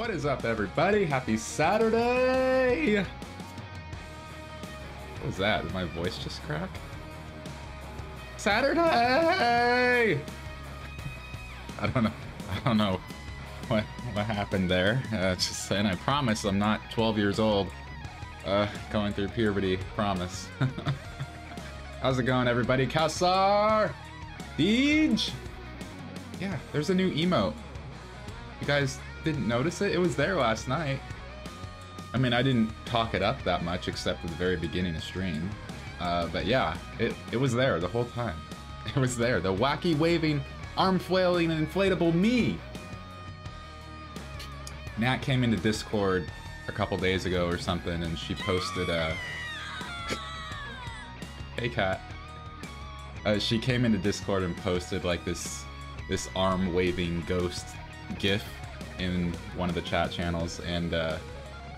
What is up, everybody? Happy Saturday! What was that? Did my voice just crack? Saturday! I don't know. I don't know what what happened there. Uh, just saying. I promise I'm not 12 years old. Uh, going through puberty. Promise. How's it going, everybody? Kassar, Deej! Yeah, there's a new emote. You guys didn't notice it? It was there last night. I mean, I didn't talk it up that much except at the very beginning of stream. Uh, but yeah, it, it was there the whole time. It was there. The wacky waving, arm flailing, inflatable me. Nat came into Discord a couple days ago or something, and she posted a. hey, cat. Uh, she came into Discord and posted like this, this arm waving ghost GIF in one of the chat channels, and uh,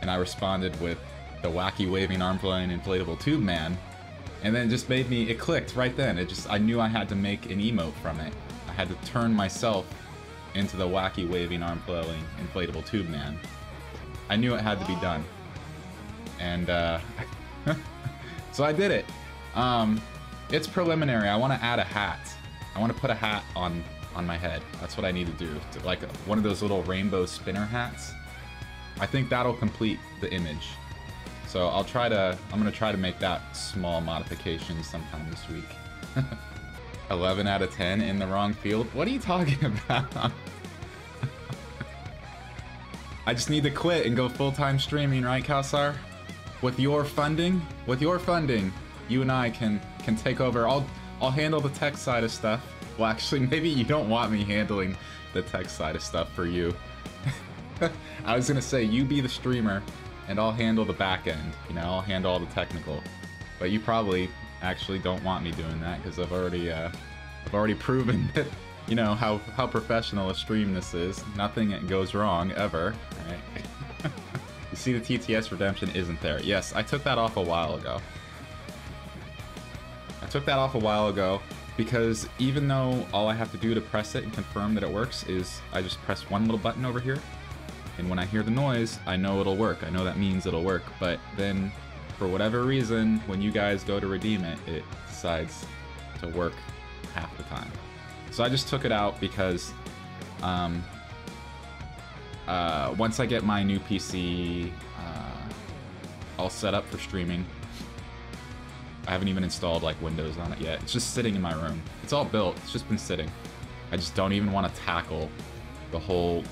and I responded with the wacky waving arm flailing inflatable tube man, and then it just made me. It clicked right then. It just I knew I had to make an emote from it. I had to turn myself into the wacky waving arm flailing inflatable tube man. I knew it had to be done, and uh, so I did it. Um, it's preliminary. I want to add a hat. I want to put a hat on on my head. That's what I need to do. To, like one of those little rainbow spinner hats. I think that'll complete the image. So I'll try to, I'm gonna try to make that small modification sometime this week. 11 out of 10 in the wrong field? What are you talking about? I just need to quit and go full-time streaming, right, Kausar? With your funding, with your funding, you and I can can take over. I'll I'll handle the tech side of stuff. Well, actually, maybe you don't want me handling the tech side of stuff for you. I was gonna say you be the streamer, and I'll handle the back end. You know, I'll handle all the technical. But you probably actually don't want me doing that because I've already uh, I've already proven that you know how how professional a stream this is. Nothing goes wrong ever. Right? you see, the TTS redemption isn't there. Yes, I took that off a while ago. I took that off a while ago because even though all I have to do to press it and confirm that it works is I just press one little button over here and when I hear the noise, I know it'll work. I know that means it'll work. But then, for whatever reason, when you guys go to redeem it, it decides to work half the time. So I just took it out because um, uh, once I get my new PC uh, all set up for streaming, I haven't even installed like Windows on it yet. It's just sitting in my room. It's all built. It's just been sitting. I just don't even want to tackle the whole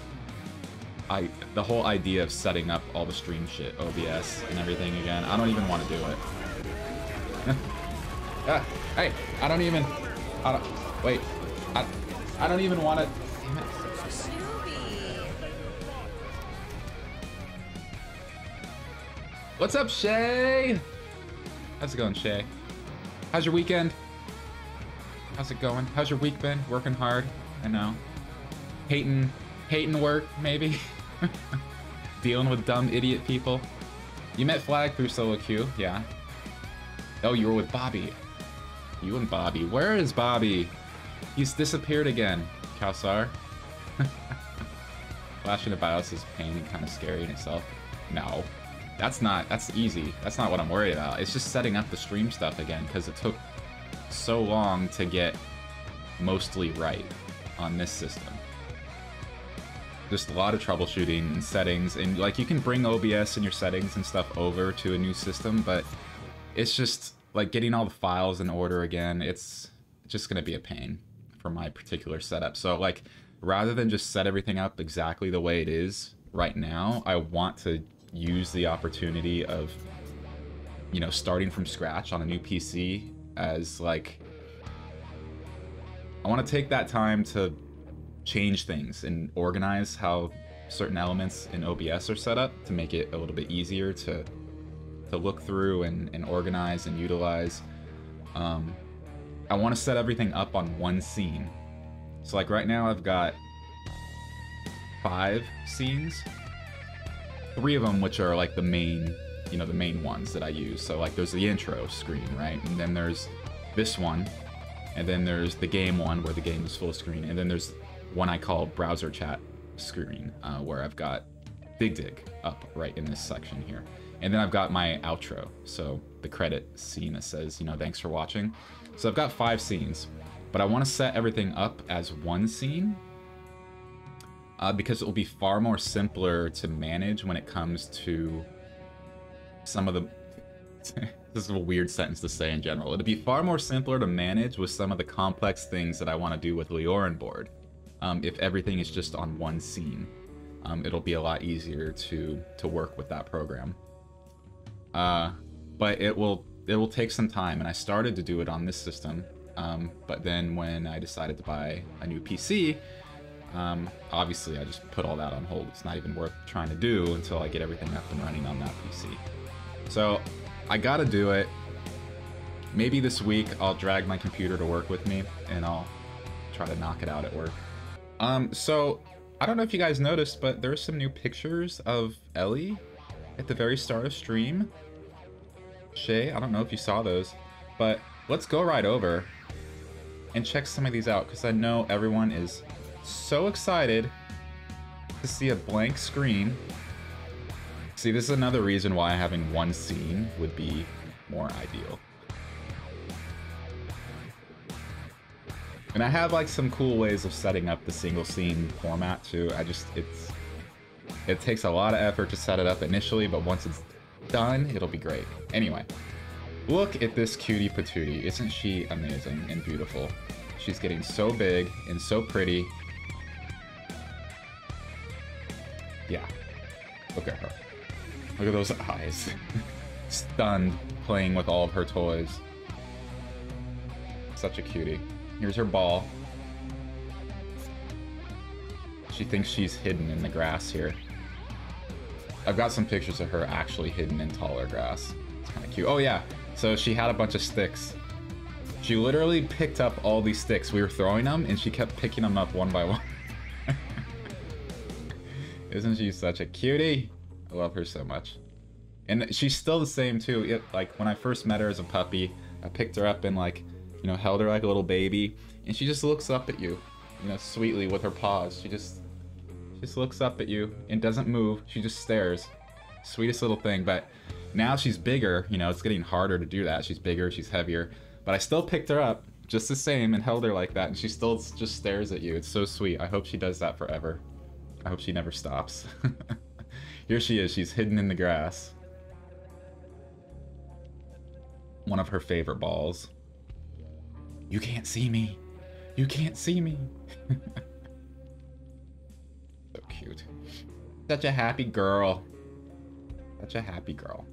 I the whole idea of setting up all the stream shit, OBS and everything again. I don't even want to do it. ah, hey, I don't even. I don't. Wait. I. I don't even want to. What's up, Shay? How's it going, Shay? How's your weekend? How's it going? How's your week been? Working hard? I know. Hating, hating work, maybe. Dealing with dumb idiot people. You met Flag through solo queue, yeah. Oh, you were with Bobby. You and Bobby. Where is Bobby? He's disappeared again, Kalsar. Flashing the BIOS is pain and kind of scary in itself. No. That's not, that's easy. That's not what I'm worried about. It's just setting up the stream stuff again, because it took so long to get mostly right on this system just a lot of troubleshooting and settings and like you can bring OBS and your settings and stuff over to a new system but it's just like getting all the files in order again it's just going to be a pain for my particular setup so like rather than just set everything up exactly the way it is right now I want to use the opportunity of you know starting from scratch on a new PC as like I want to take that time to change things and organize how certain elements in OBS are set up to make it a little bit easier to to look through and, and organize and utilize. Um, I want to set everything up on one scene. So like right now I've got five scenes. Three of them which are like the main, you know, the main ones that I use. So like there's the intro screen, right? And then there's this one. And then there's the game one where the game is full screen. And then there's one I call browser chat screen, uh, where I've got Big Dig up right in this section here. And then I've got my outro. So the credit scene that says, you know, thanks for watching. So I've got five scenes, but I want to set everything up as one scene uh, because it will be far more simpler to manage when it comes to some of the. this is a weird sentence to say in general. It'll be far more simpler to manage with some of the complex things that I want to do with LioranBoard. Um, if everything is just on one scene, um, it'll be a lot easier to to work with that program. Uh, but it will it will take some time, and I started to do it on this system. Um, but then when I decided to buy a new PC, um, obviously, I just put all that on hold. It's not even worth trying to do until I get everything up and running on that PC. So I gotta do it. Maybe this week I'll drag my computer to work with me and I'll try to knock it out at work. Um, so I don't know if you guys noticed, but there's some new pictures of Ellie at the very start of stream. Shay, I don't know if you saw those, but let's go right over and check some of these out because I know everyone is so excited to see a blank screen. See, this is another reason why having one scene would be more ideal. And I have like some cool ways of setting up the single scene format too. I just, it's, it takes a lot of effort to set it up initially, but once it's done, it'll be great. Anyway, look at this cutie patootie. Isn't she amazing and beautiful? She's getting so big and so pretty Yeah. Look at her. Look at those eyes. Stunned, playing with all of her toys. Such a cutie. Here's her ball. She thinks she's hidden in the grass here. I've got some pictures of her actually hidden in taller grass. It's kind of cute. Oh yeah, so she had a bunch of sticks. She literally picked up all these sticks. We were throwing them, and she kept picking them up one by one. Isn't she such a cutie? I love her so much. And she's still the same too. It, like when I first met her as a puppy, I picked her up and like, you know, held her like a little baby, and she just looks up at you, you know, sweetly with her paws. She just, just looks up at you and doesn't move. She just stares. Sweetest little thing. But now she's bigger. You know, it's getting harder to do that. She's bigger. She's heavier. But I still picked her up just the same and held her like that, and she still just stares at you. It's so sweet. I hope she does that forever. I hope she never stops. Here she is. She's hidden in the grass. One of her favorite balls. You can't see me. You can't see me. so cute. Such a happy girl. Such a happy girl.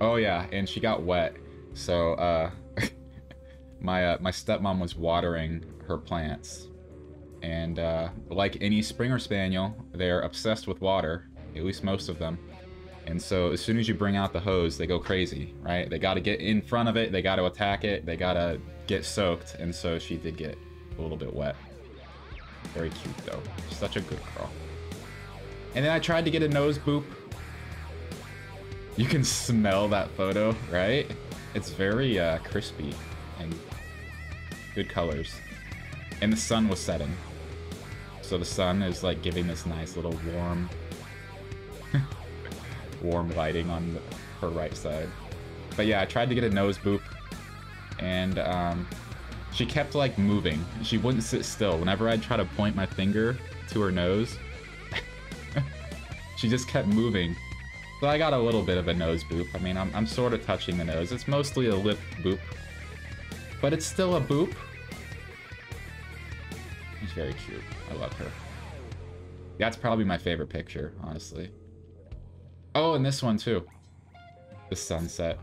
Oh yeah, and she got wet. So uh my uh, my stepmom was watering her plants and uh, like any Springer Spaniel, they're obsessed with water, at least most of them. And so as soon as you bring out the hose, they go crazy, right? They got to get in front of it, they got to attack it, they got to get soaked. And so she did get a little bit wet. Very cute though. Such a good girl. And then I tried to get a nose boop. You can smell that photo, right? It's very uh, crispy and good colors. And the sun was setting. So the sun is like giving this nice little warm, warm lighting on her right side. But yeah, I tried to get a nose boop, and um, she kept like moving. She wouldn't sit still. Whenever I'd try to point my finger to her nose, she just kept moving. So I got a little bit of a nose boop. I mean, I'm, I'm sort of touching the nose. It's mostly a lip boop, but it's still a boop. She's very cute. I love her. That's probably my favorite picture, honestly. Oh, and this one too. The sunset.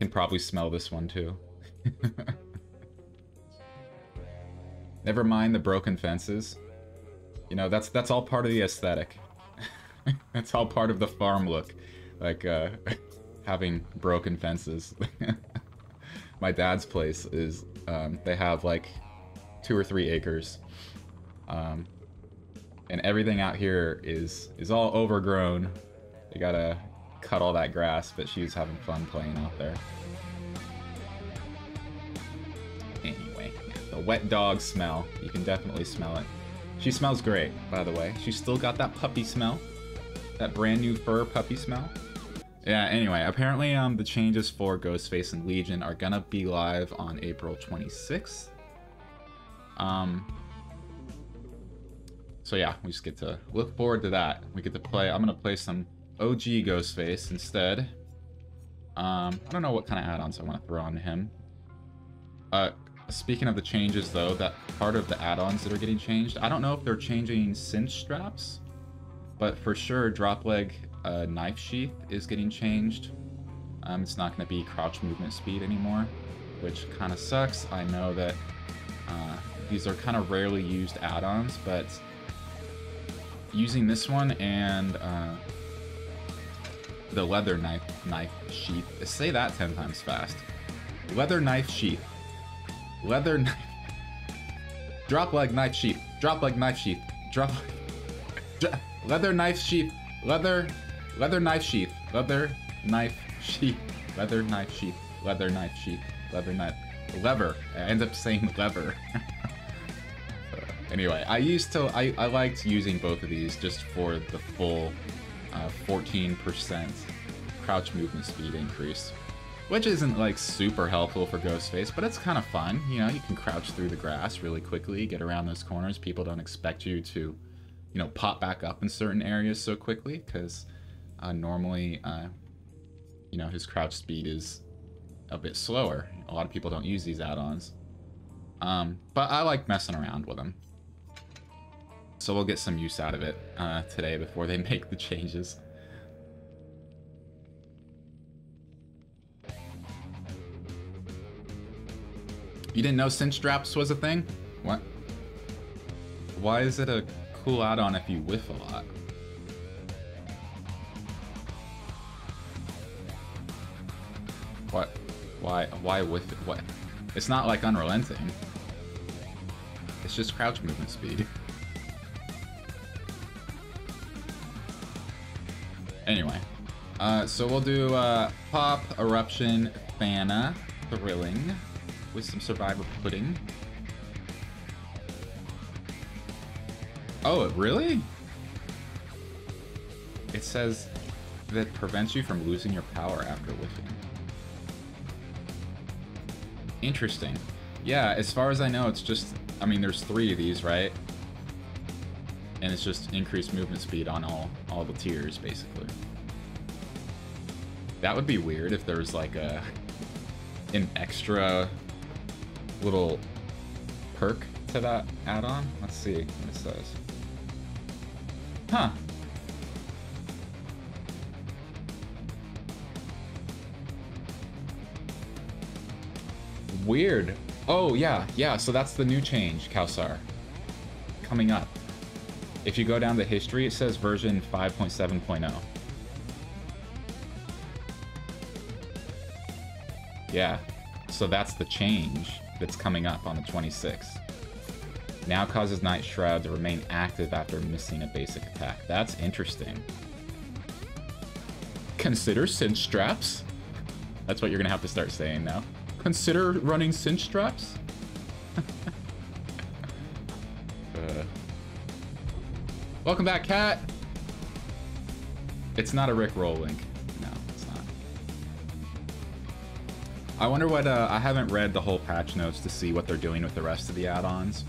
Can probably smell this one too. Never mind the broken fences. You know, that's that's all part of the aesthetic. that's all part of the farm look. Like uh having broken fences. My dad's place is um, they have like two or three acres. Um, and everything out here is is all overgrown. They gotta cut all that grass, but she's having fun playing out there. Anyway, The wet dog smell. You can definitely smell it. She smells great, by the way. She's still got that puppy smell. That brand new fur puppy smell. Yeah, anyway, apparently um, the changes for Ghostface and Legion are gonna be live on April 26th. Um, so yeah, we just get to look forward to that. We get to play, I'm gonna play some OG Ghostface instead. Um, I don't know what kind of add-ons I want to throw on him. Uh, speaking of the changes though, that part of the add-ons that are getting changed, I don't know if they're changing cinch straps, but for sure drop leg uh, knife sheath is getting changed. Um, it's not going to be crouch movement speed anymore, which kind of sucks. I know that uh, these are kind of rarely used add-ons, but using this one and uh, the leather knife knife sheath. Say that ten times fast. Leather knife sheath. Leather knife. Drop leg knife sheath. Drop leg knife sheath. Drop. leather knife sheath. Leather. Leather knife sheath. Leather knife sheath. Leather knife sheath. Leather knife sheath. Leather knife. Lever. I end up saying lever. anyway, I used to. I I liked using both of these just for the full 14% uh, crouch movement speed increase. Which isn't like super helpful for Ghostface, but it's kind of fun. You know, you can crouch through the grass really quickly, get around those corners. People don't expect you to, you know, pop back up in certain areas so quickly because uh, normally, uh, you know, his crouch speed is a bit slower. A lot of people don't use these add-ons. Um, but I like messing around with them. So we'll get some use out of it uh, today before they make the changes. You didn't know cinch straps was a thing? What? Why is it a cool add-on if you whiff a lot? What? Why? Why whiff it? What? It's not like unrelenting. It's just crouch movement speed. Anyway, uh, so we'll do uh, Pop, Eruption, Thana, Thrilling, with some Survivor Pudding. Oh, really? It says that prevents you from losing your power after whiffing. Interesting. Yeah, as far as I know, it's just, I mean, there's three of these, right? And it's just increased movement speed on all all the tiers basically. That would be weird if there was like a an extra little perk to that add-on. Let's see what it says. Huh. Weird. Oh, yeah, yeah, so that's the new change, Kausar. Coming up. If you go down the history, it says version 5.7.0. Yeah, so that's the change that's coming up on the 26th. Now causes Night Shroud to remain active after missing a basic attack. That's interesting. Consider cinch straps? That's what you're gonna have to start saying now. Consider running cinch straps? Uh, Welcome back, Cat. It's not a Rick roll link. No, it's not. I wonder what, uh, I haven't read the whole patch notes to see what they're doing with the rest of the add-ons.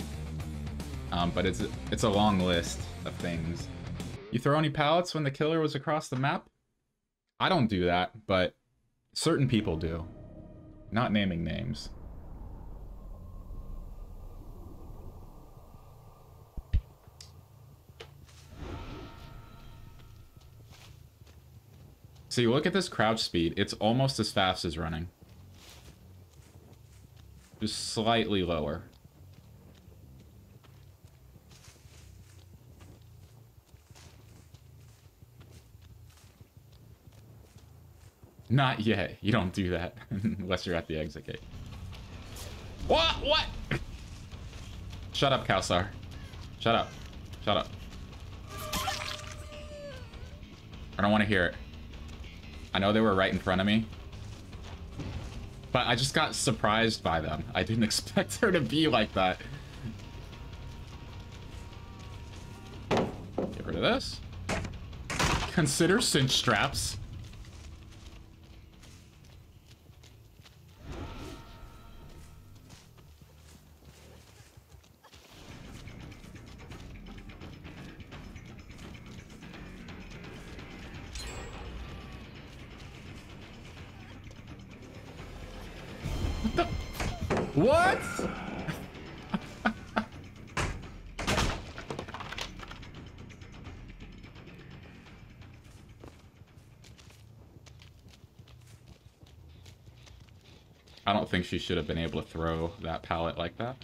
Um, but it's, it's a long list of things. You throw any pallets when the killer was across the map? I don't do that, but certain people do. Not naming names. See, look at this crouch speed. It's almost as fast as running. Just slightly lower. Not yet. You don't do that unless you're at the exit gate. What? What? Shut up, Kalsar. Shut up. Shut up. I don't want to hear it. I know they were right in front of me. But I just got surprised by them. I didn't expect her to be like that. Get rid of this. Consider cinch straps. Think she should have been able to throw that pallet like that.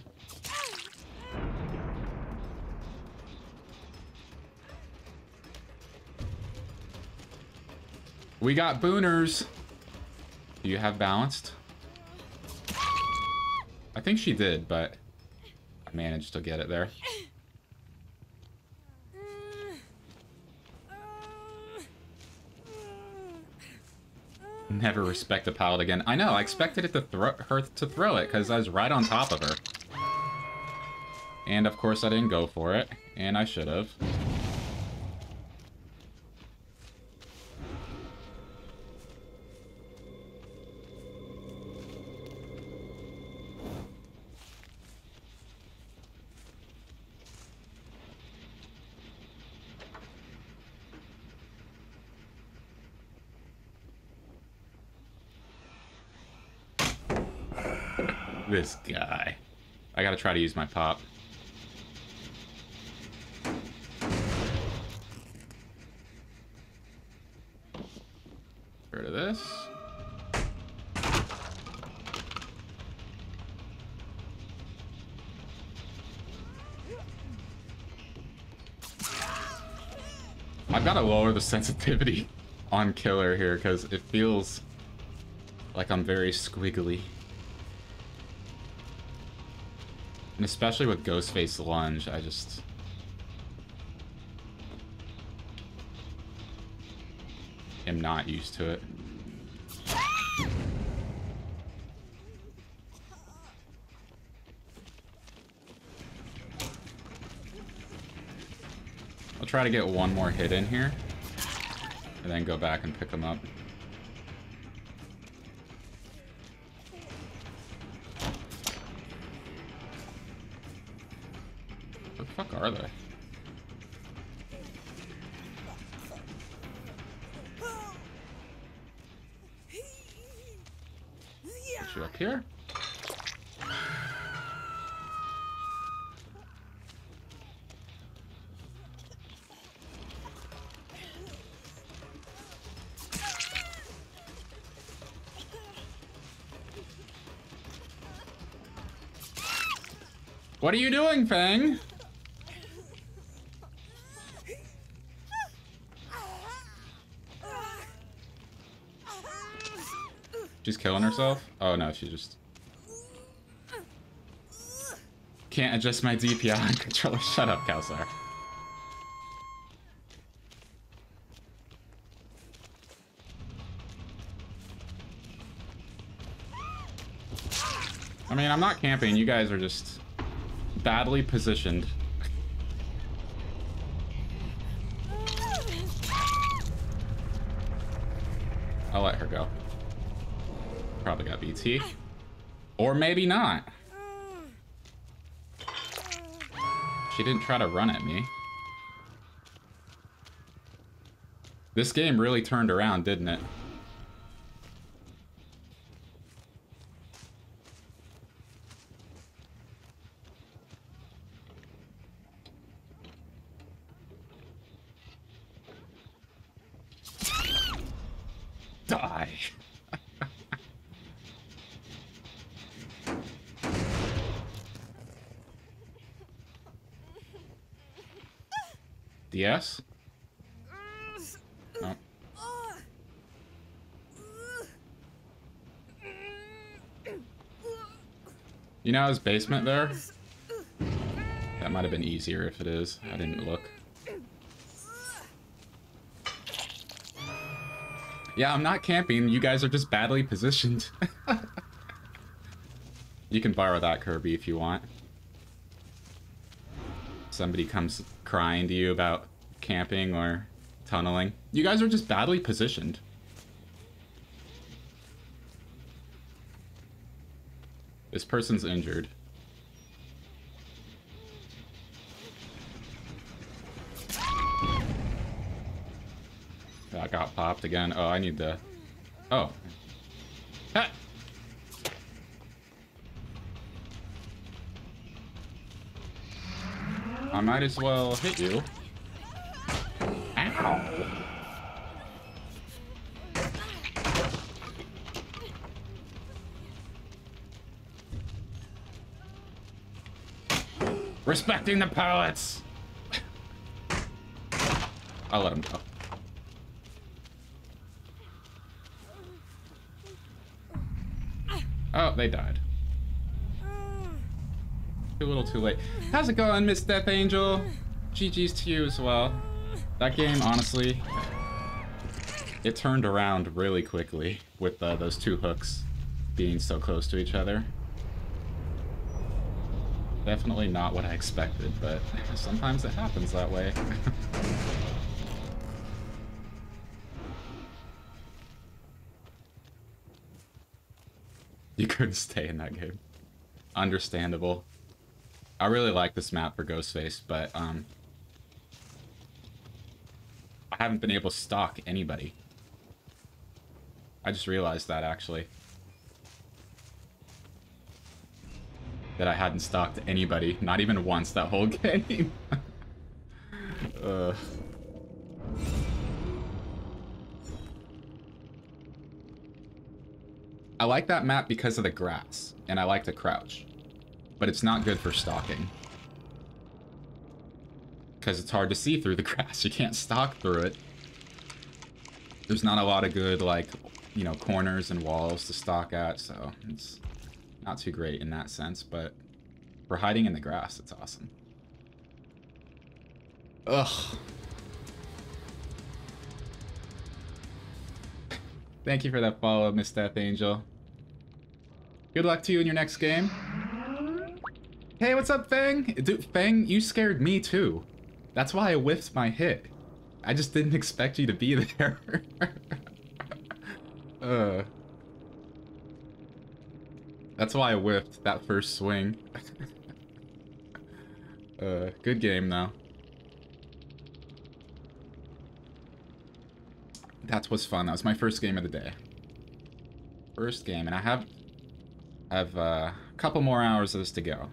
We got booners. Do you have balanced? I think she did, but I managed to get it there. Never respect a pallet again. I know, I expected it to throw her to throw it because I was right on top of her. And of course I didn't go for it, and I should have. This guy. I gotta try to use my pop. Rid of this. I've got to lower the sensitivity on killer here because it feels like I'm very squiggly. And especially with Ghostface Lunge, I just... am not used to it. I'll try to get one more hit in here, and then go back and pick them up. What are you doing, Fang? She's killing herself? Oh no, she just... Can't adjust my DPI on controller. Shut up, Kalsar. I mean, I'm not camping. You guys are just badly positioned. I'll let her go. Probably got BT. Or maybe not. She didn't try to run at me. This game really turned around, didn't it? Die. DS? Oh. You know his basement there? That might have been easier if it is. I didn't look. Yeah, I'm not camping. You guys are just badly positioned. You can borrow that Kirby if you want. Somebody comes crying to you about camping or tunneling. You guys are just badly positioned. This person's injured. I got popped again. Oh, I need the... Oh. Ha! I might as well hit you. Respecting the poets! I'll let him go. Oh, they died. Too little too late. How's it going, Miss Death Angel? GG's to you as well. That game, honestly, it turned around really quickly with uh, those two hooks being so close to each other. Definitely not what I expected, but sometimes it happens that way. you couldn't stay in that game. Understandable. I really like this map for Ghostface, but um, I haven't been able to stalk anybody. I just realized that, actually. That I hadn't stalked anybody, not even once that whole game. uh. I like that map because of the grass, and I like to crouch. But it's not good for stalking. Because it's hard to see through the grass. You can't stalk through it. There's not a lot of good, like, you know, corners and walls to stalk at, so it's not too great in that sense, but for hiding in the grass, it's awesome. Ugh. Thank you for that follow, Miss Death Angel. Good luck to you in your next game. Hey, what's up, Fang? Dude, Fang, you scared me too. That's why I whiffed my hit. I just didn't expect you to be there. uh. That's why I whiffed that first swing. uh, good game though. That was fun. That was my first game of the day. First game, and I have I have uh, a couple more hours of this to go.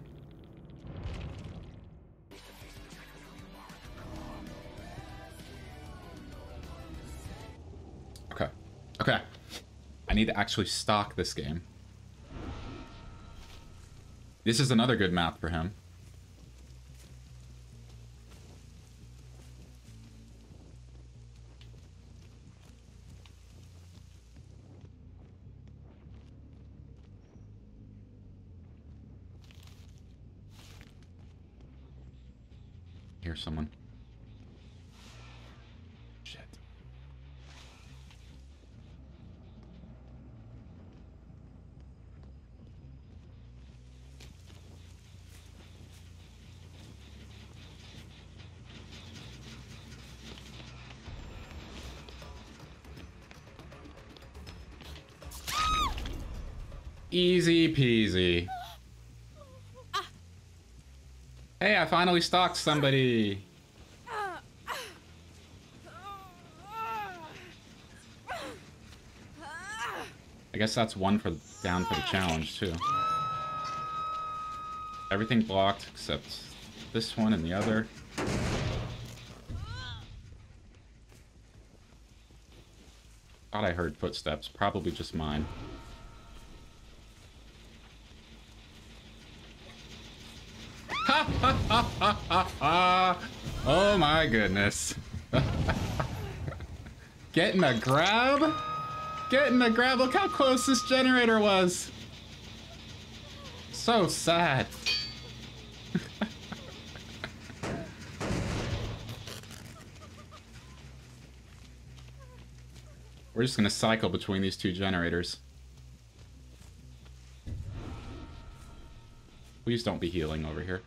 Okay. Okay. I need to actually stalk this game. This is another good map for him. Hear someone. Easy peasy. Hey, I finally stalked somebody. I guess that's one for down for the challenge too. Everything blocked except this one and the other. Thought I heard footsteps, probably just mine. oh my goodness. Getting a grab? Getting a grab. Look how close this generator was. So sad. We're just gonna cycle between these two generators. Please don't be healing over here.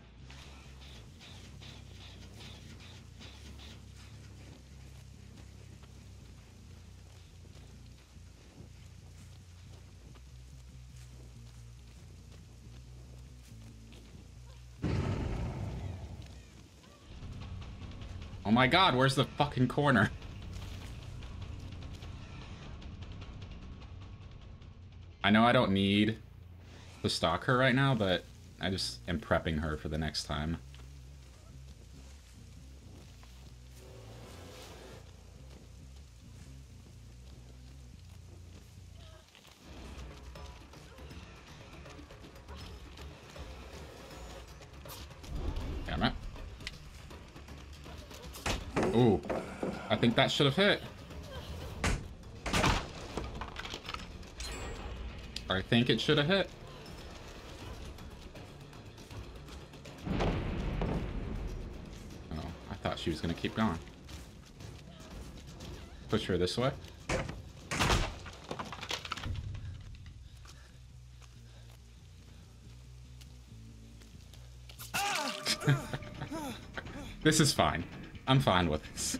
My god, where's the fucking corner? I know I don't need to stalk her right now, but I just am prepping her for the next time. That should have hit. I think it should have hit. Oh, I thought she was gonna keep going. Push her this way. this is fine. I'm fine with this.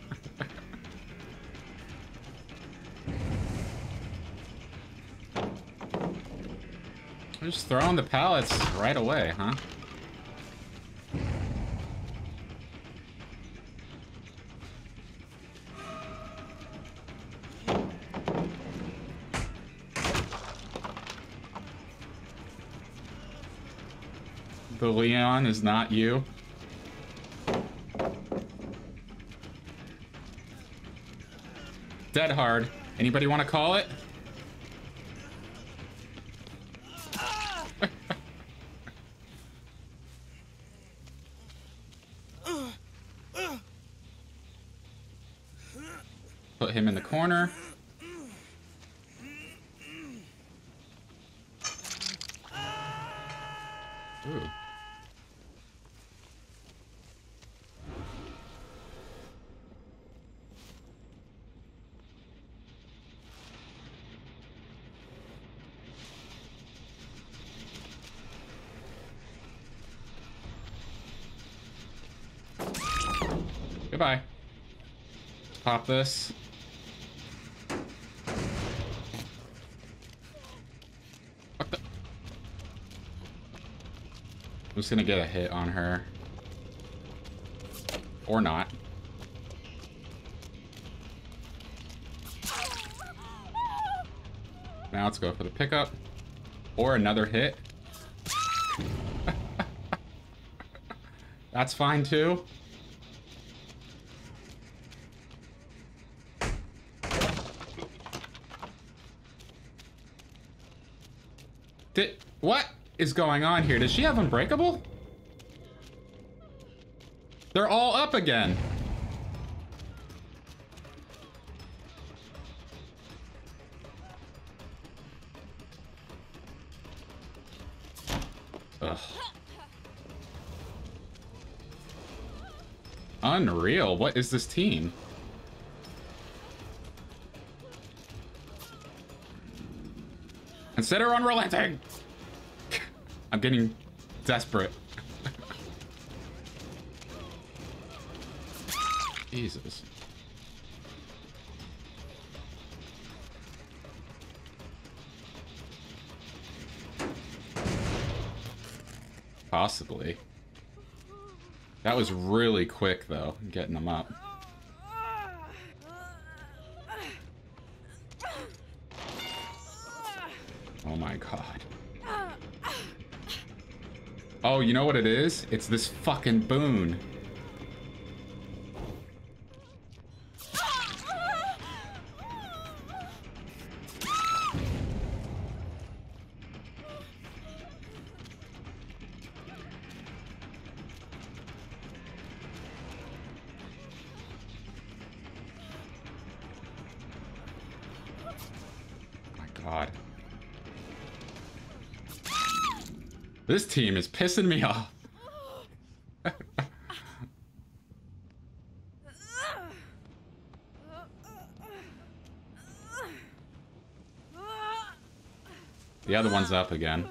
Just throwing the pallets right away, huh? The Leon is not you. Dead hard. Anybody want to call it? Corner. Ooh. Goodbye. Pop this. What the? I'm just gonna get a hit on her. Or not. Now let's go for the pickup. Or another hit. That's fine too. Did, what is going on here? Does she have Unbreakable? They're all up again. Ugh. Unreal. What is this team? Consider unrelenting! I'm getting desperate. Jesus. Possibly. That was really quick, though, getting them up. Oh my god. Oh, you know what it is? It's this fucking boon. This team is pissing me off. The other one's up again.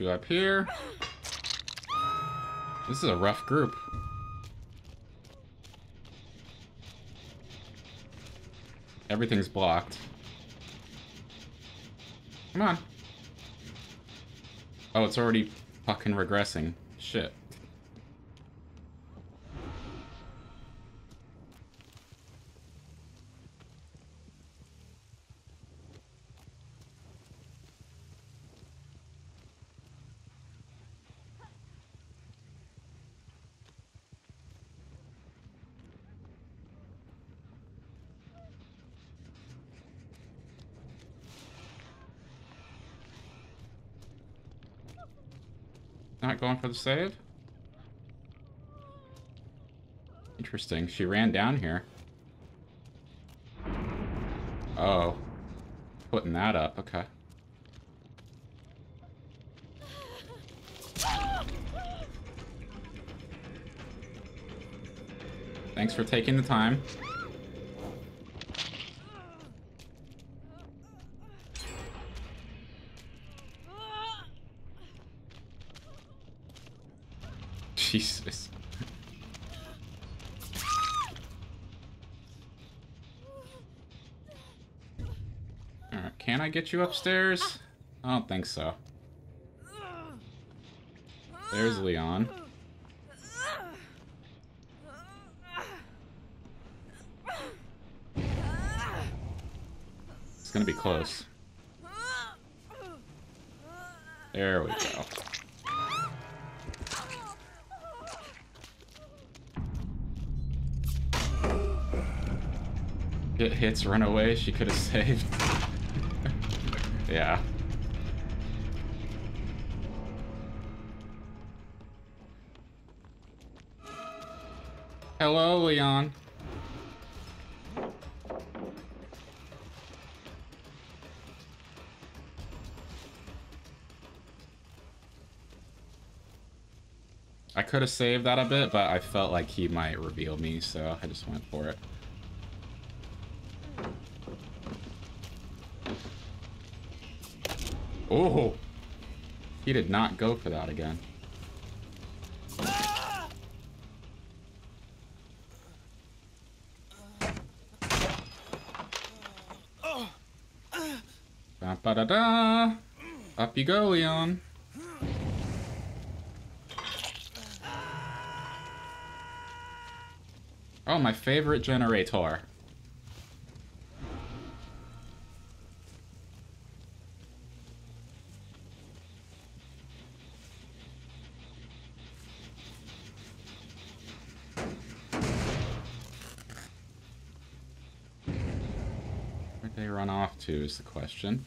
You up here. This is a rough group. Everything's blocked. Come on. Oh, it's already fucking regressing. Shit. Save? Interesting. She ran down here. Oh. Putting that up. Okay. Thanks for taking the time. Get you upstairs? I don't think so. There's Leon. It's gonna be close. There we go. It hits run away, she could have saved. Yeah. Hello, Leon. I could have saved that a bit, but I felt like he might reveal me, so I just went for it. Oh! He did not go for that again. Ba -ba -da -da. Up you go, Leon. Oh, my favorite generator. Is the question.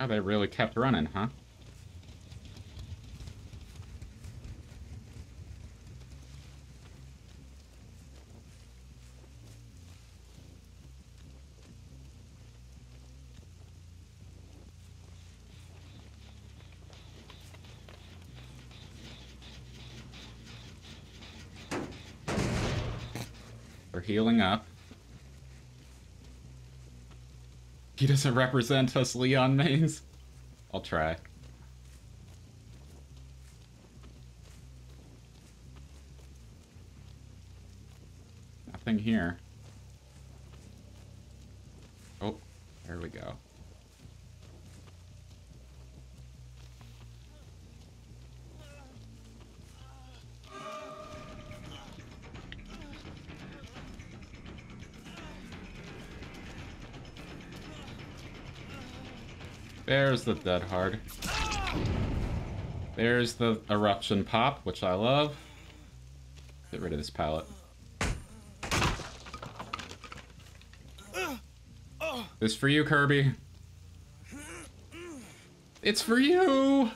Oh, they really kept running, huh? We're healing up. He doesn't represent us Leon Mays. I'll try. Nothing here. Oh, there we go. There's the dead hard. There's the eruption pop, which I love. Get rid of this pallet. This for you, Kirby. It's for you!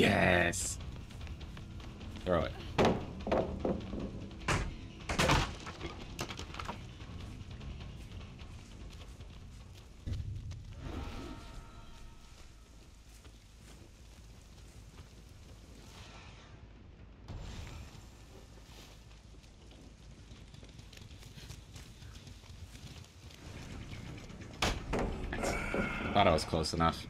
Yes! Throw it. Thought I was close enough.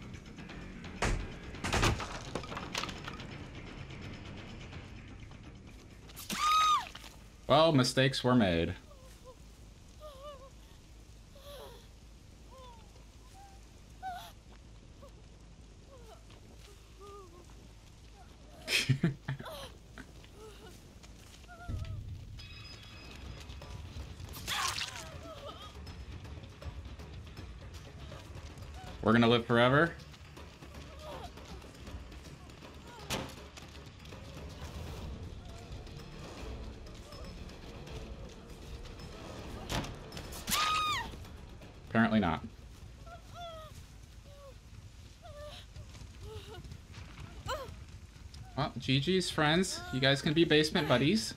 Well, mistakes were made. We're gonna live forever? GG's, friends. You guys can be basement buddies.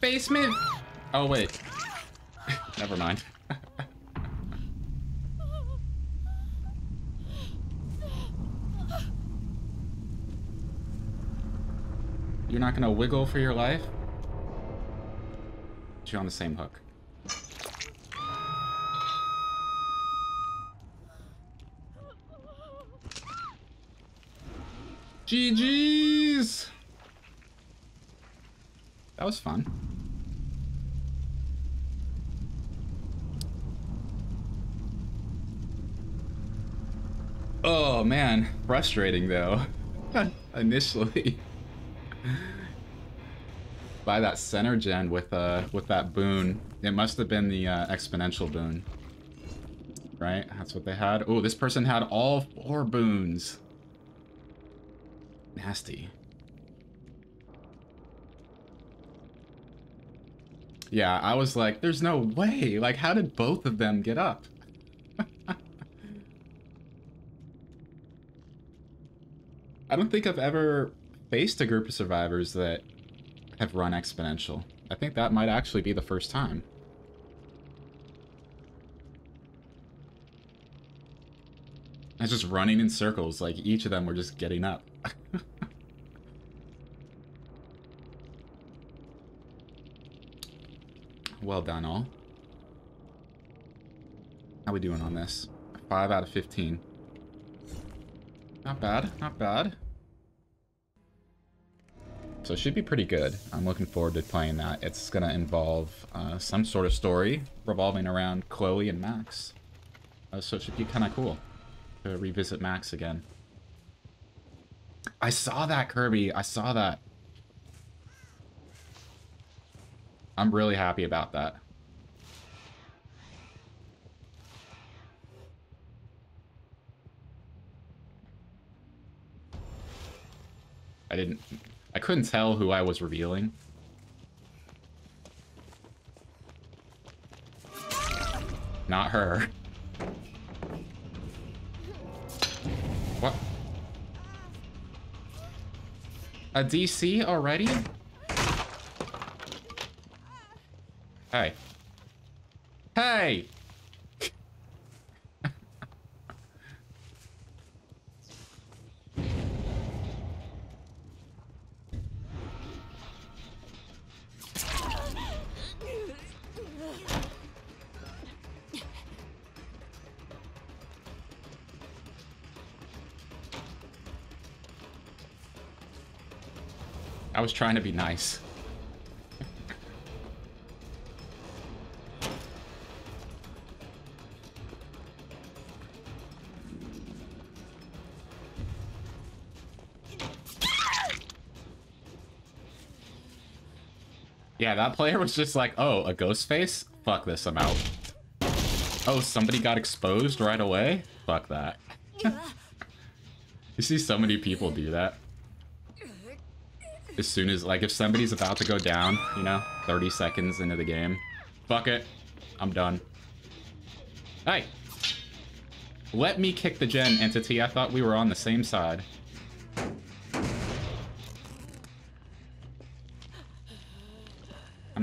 Basement! Oh, wait. Never mind. You're not gonna wiggle for your life? You're on the same hook. GG's! That was fun. Oh man, frustrating though. Initially. By that center gen with uh with that boon. It must have been the uh, exponential boon. Right? That's what they had. Oh, this person had all four boons. Nasty. Yeah, I was like, there's no way. Like, how did both of them get up? I don't think I've ever faced a group of survivors that have run exponential. I think that might actually be the first time. I was just running in circles, like each of them were just getting up. Well done, all. How we doing on this? 5 out of 15. Not bad, not bad. So it should be pretty good. I'm looking forward to playing that. It's going to involve uh, some sort of story revolving around Chloe and Max. Uh, so it should be kind of cool to revisit Max again. I saw that, Kirby. I saw that. I'm really happy about that. I didn't... I couldn't tell who I was revealing. Not her. What? A DC already? Hey. Hey! I was trying to be nice. Yeah, that player was just like, oh, a Ghostface? Fuck this, I'm out. Oh, somebody got exposed right away? Fuck that. you see so many people do that. As soon as, like, if somebody's about to go down, you know, 30 seconds into the game, fuck it, I'm done. Hey! Let me kick the gen entity, I thought we were on the same side.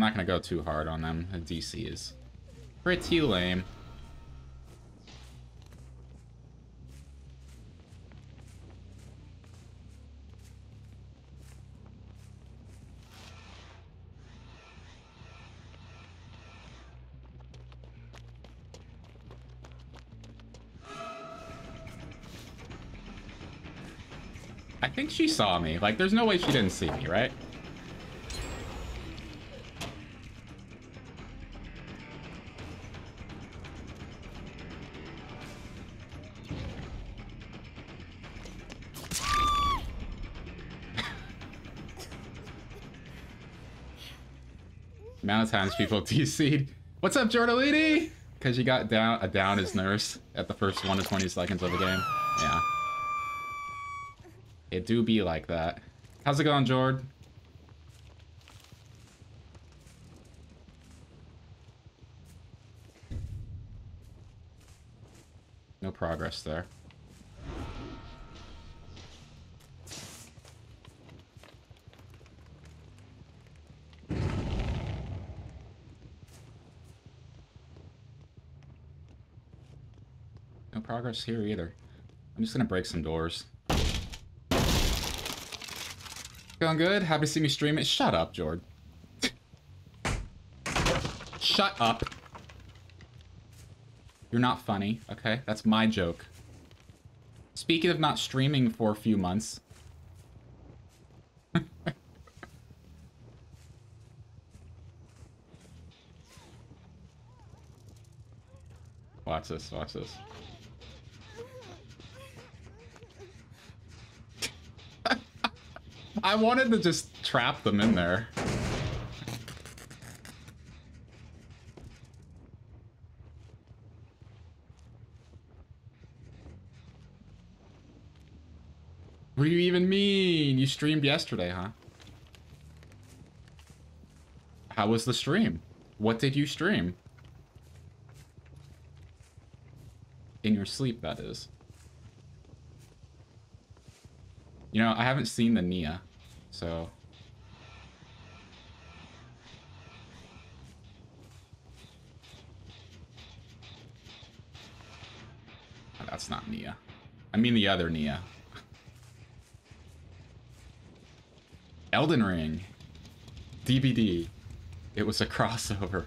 I'm not gonna go too hard on them. DC is pretty lame. I think she saw me. Like, there's no way she didn't see me, right? Amount of times people DC'd. What's up, Jordalini? Because you got down a down as nurse at the first 1 to 20 seconds of the game. Yeah. It do be like that. How's it going, Jord? No progress there. Progress here either. I'm just gonna break some doors. Going good? Happy to see me stream it? Shut up, Jord. Shut up. You're not funny, okay? That's my joke. Speaking of not streaming for a few months. watch this, watch this. I wanted to just trap them in there. What do you even mean? You streamed yesterday, huh? How was the stream? What did you stream? In your sleep, that is. You know, I haven't seen the Nia. So... Oh, that's not Nia. I mean the other Nia. Elden Ring. DBD. It was a crossover.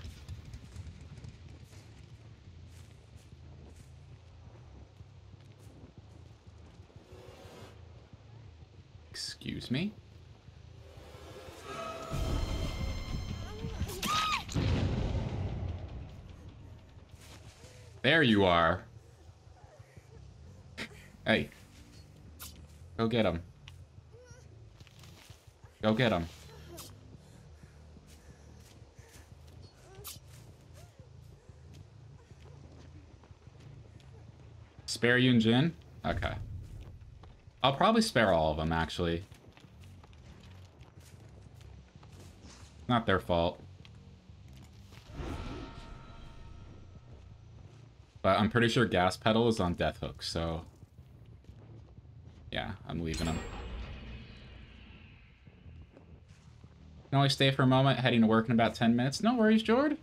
Excuse me? There you are. hey. Go get him. Go get him. Spare you and Jin? Okay. I'll probably spare all of them, actually. Not their fault. But I'm pretty sure Gas Pedal is on Death Hook, so... Yeah, I'm leaving him. Can only stay for a moment, heading to work in about 10 minutes. No worries, Jord.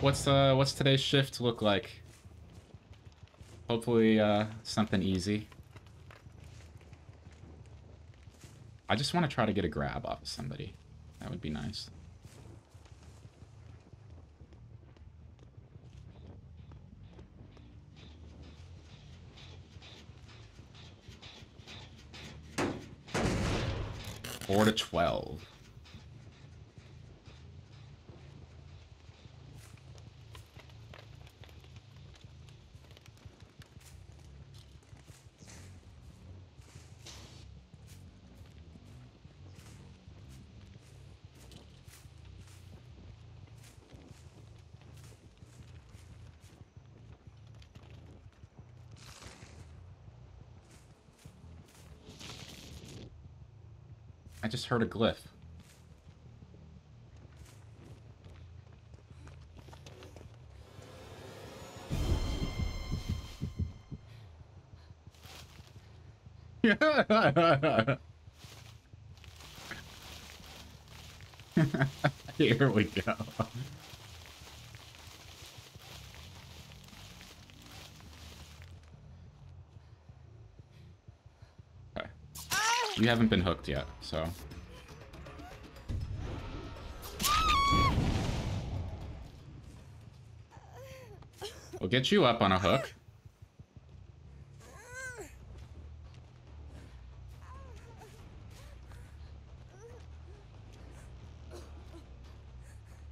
What's uh what's today's shift look like? Hopefully uh something easy. I just want to try to get a grab off of somebody. That would be nice. 4 to 12. Just heard a glyph. Here we go. You haven't been hooked yet, so... We'll get you up on a hook.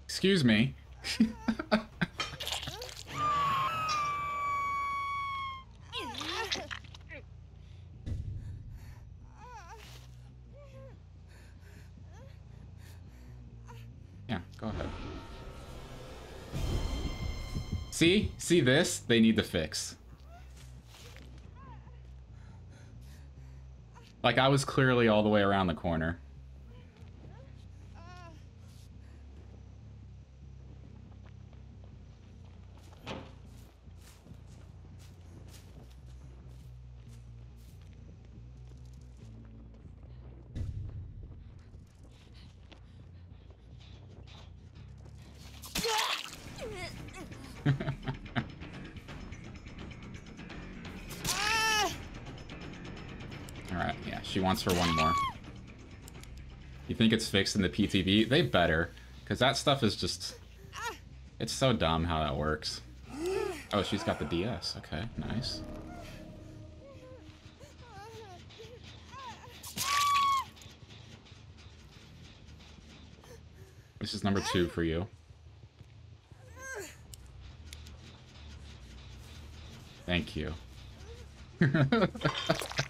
Excuse me. See? This? They need to fix. Like, I was clearly all the way around the corner. Wants her one more. You think it's fixed in the PTB? They better, because that stuff is just... It's so dumb how that works. Oh, she's got the DS. Okay, nice. This is number two for you. Thank you.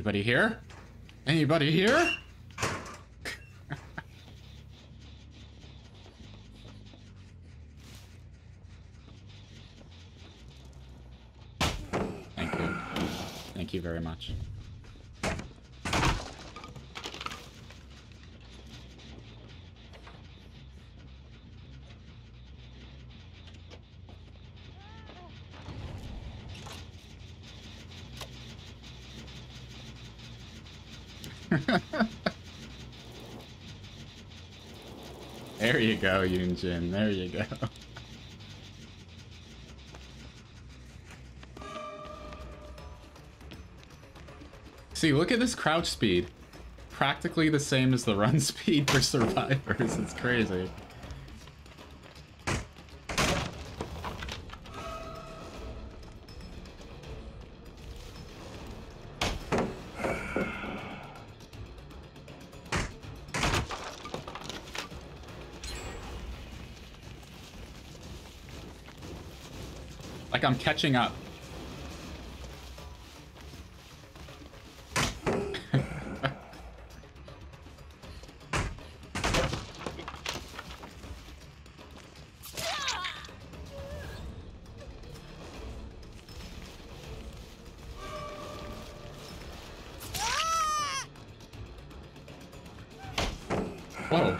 Anybody here? Anybody here? Thank you. Thank you very much. there you go, Yunjin. There you go. See, look at this crouch speed. Practically the same as the run speed for survivors. It's crazy. Like I'm catching up. Whoa.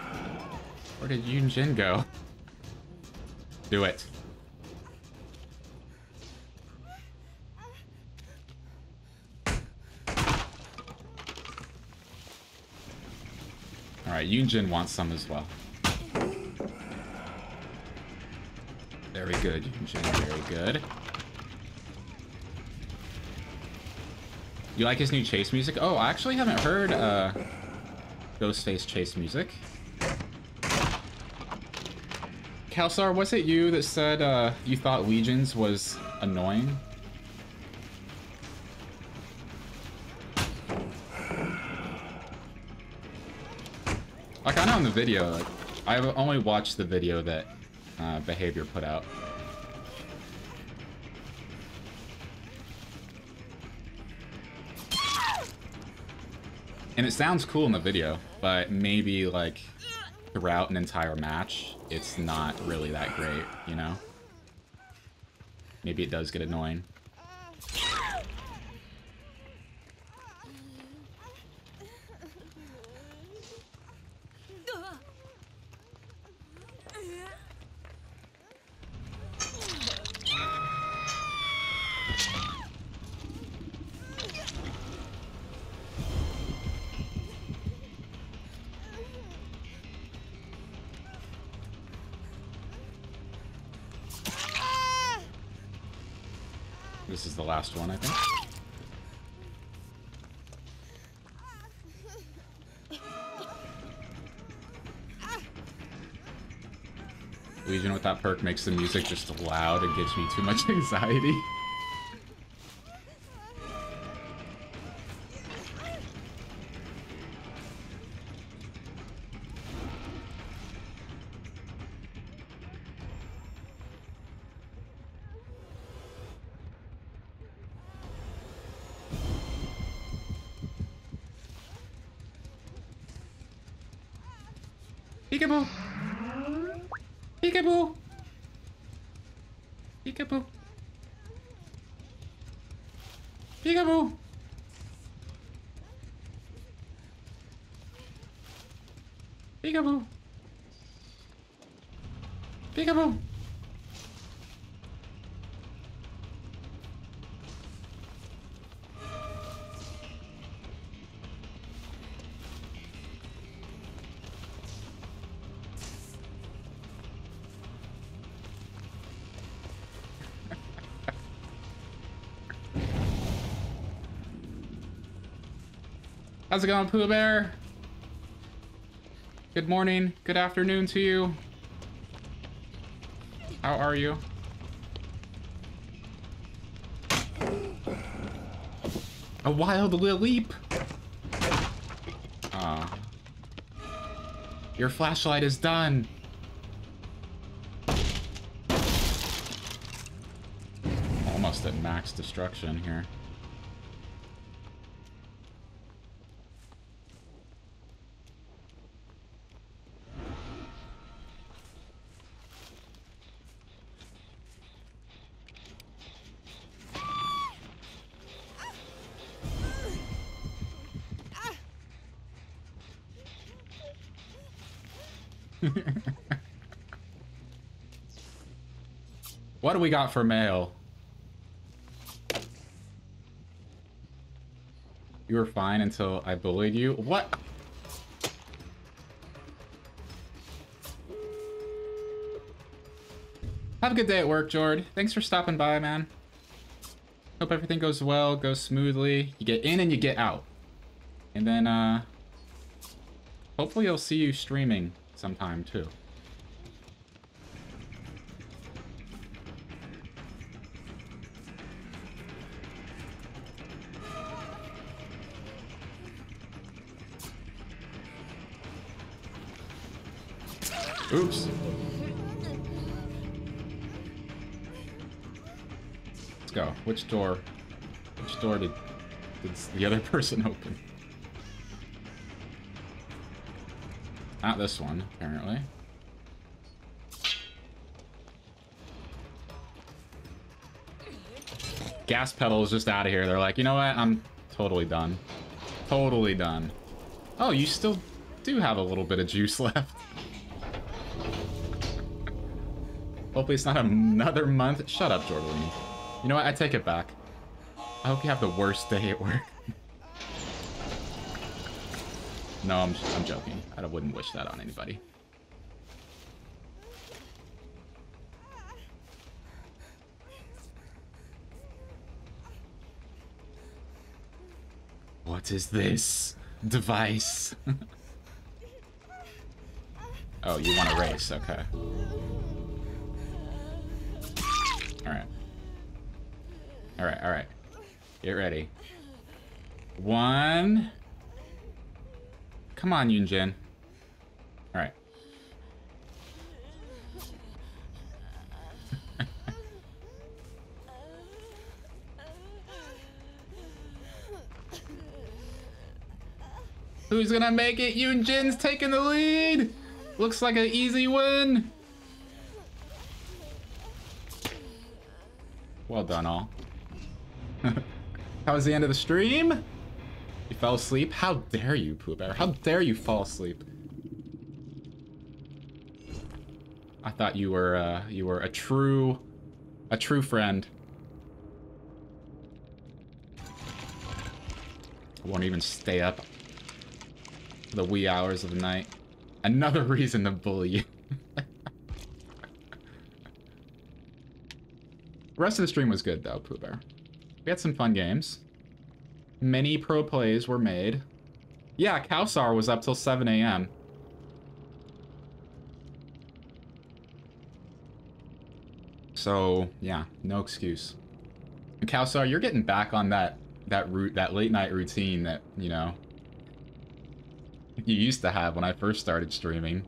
Where did Yun Jin go? Do it. Yunjin wants some as well. Very good, Yunjin. Very good. You like his new chase music? Oh, I actually haven't heard uh, Ghostface chase music. Kalsar, was it you that said uh, you thought Legions was annoying? Video, like, I've only watched the video that uh, Behavior put out. And it sounds cool in the video, but maybe, like, throughout an entire match, it's not really that great, you know? Maybe it does get annoying. Last one, I think. Legion with that perk makes the music just loud and gives me too much anxiety. How's it going, Pooh Bear? Good morning, good afternoon to you. How are you? A wild little leap. Ah. Your flashlight is done. Almost at max destruction here. We got for mail? You were fine until I bullied you? What? Have a good day at work, Jord. Thanks for stopping by, man. Hope everything goes well, goes smoothly. You get in and you get out. And then, uh... Hopefully I'll see you streaming sometime, too. Oops. Let's go. Which door? Which door did, did the other person open? Not this one, apparently. Gas pedal is just out of here. They're like, you know what? I'm totally done. Totally done. Oh, you still do have a little bit of juice left. Hopefully it's not another month. Shut up, Jordan. You know what? I take it back. I hope you have the worst day at work. No, I'm, I'm joking. I wouldn't wish that on anybody. What is this device? oh, you want to race? Okay. Alright. Alright, alright. Get ready. One. Come on, Yunjin. Alright. Who's gonna make it? Yunjin's taking the lead! Looks like an easy win! Well done, all. How was the end of the stream? You fell asleep? How dare you, Pooh Bear? How dare you fall asleep? I thought you were, uh, you were a true, a true friend. I won't even stay up for the wee hours of the night. Another reason to bully you. The rest of the stream was good, though, Pooh Bear. We had some fun games. Many pro plays were made. Yeah, Kowsar was up till 7 a.m. So, yeah, no excuse. And you're getting back on that that route, that late night routine that, you know, you used to have when I first started streaming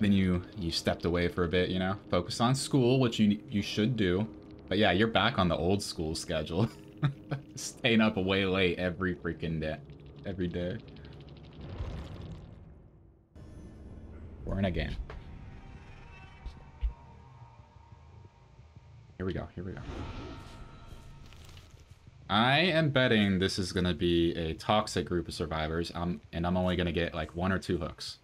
then you you stepped away for a bit, you know, focus on school, which you you should do. But yeah, you're back on the old school schedule, staying up way late every freaking day, every day. We're in a game. Here we go. Here we go. I am betting this is gonna be a toxic group of survivors, um, and I'm only gonna get like one or two hooks.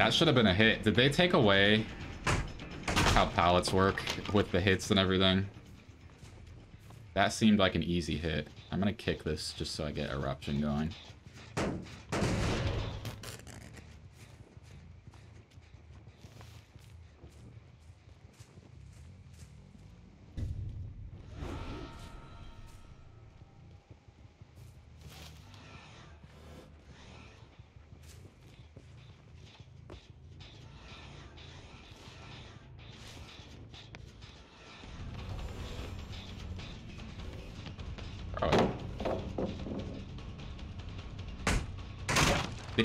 That should have been a hit. Did they take away how pallets work with the hits and everything? That seemed like an easy hit. I'm gonna kick this just so I get eruption going.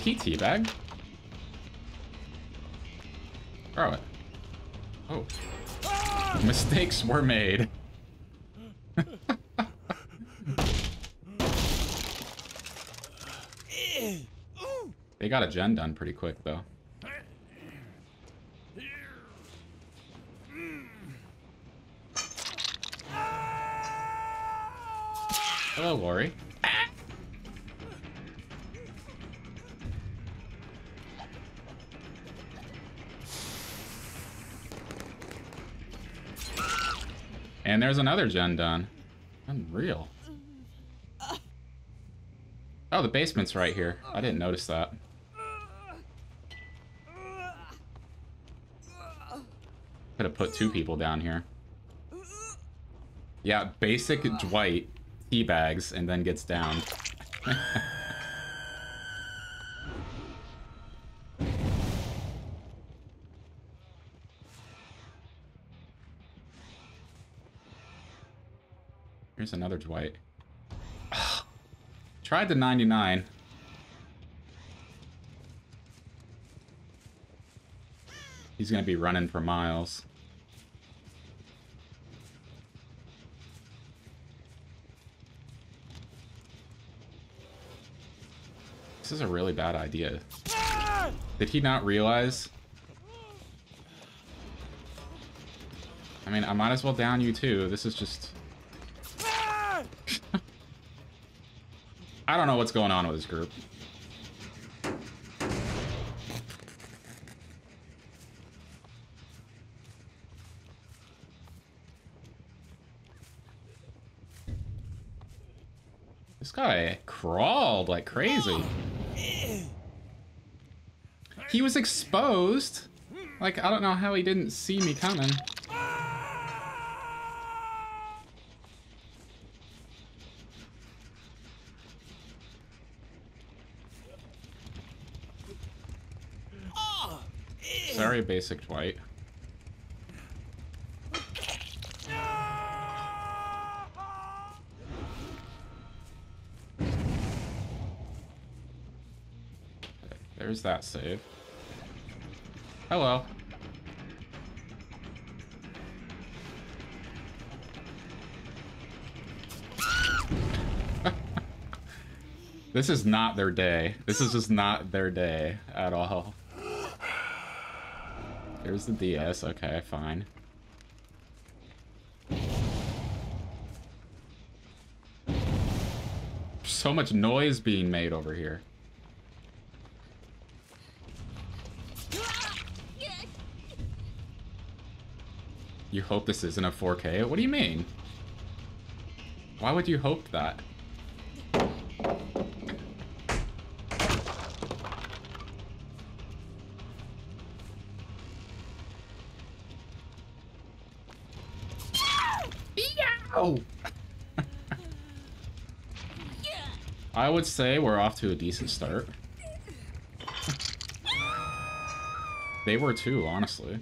He teabag? Throw it. Oh. Mistakes were made. they got a gen done pretty quick, though. Hello, Lori. And there's another gen done. Unreal. Oh, the basement's right here. I didn't notice that. Could have put two people down here. Yeah, basic Dwight teabags and then gets down. Here's another Dwight. Tried the 99. He's going to be running for miles. This is a really bad idea. Did he not realize I mean, I might as well down you too. This is just... I don't know what's going on with this group. This guy crawled like crazy. He was exposed. Like, I don't know how he didn't see me coming. Basic Dwight. There's that save. Hello. this is not their day. This is just not their day at all. Here's the DS. Okay, fine. So much noise being made over here. You hope this isn't a 4K? What do you mean? Why would you hope that? Say we're off to a decent start. they were too, honestly.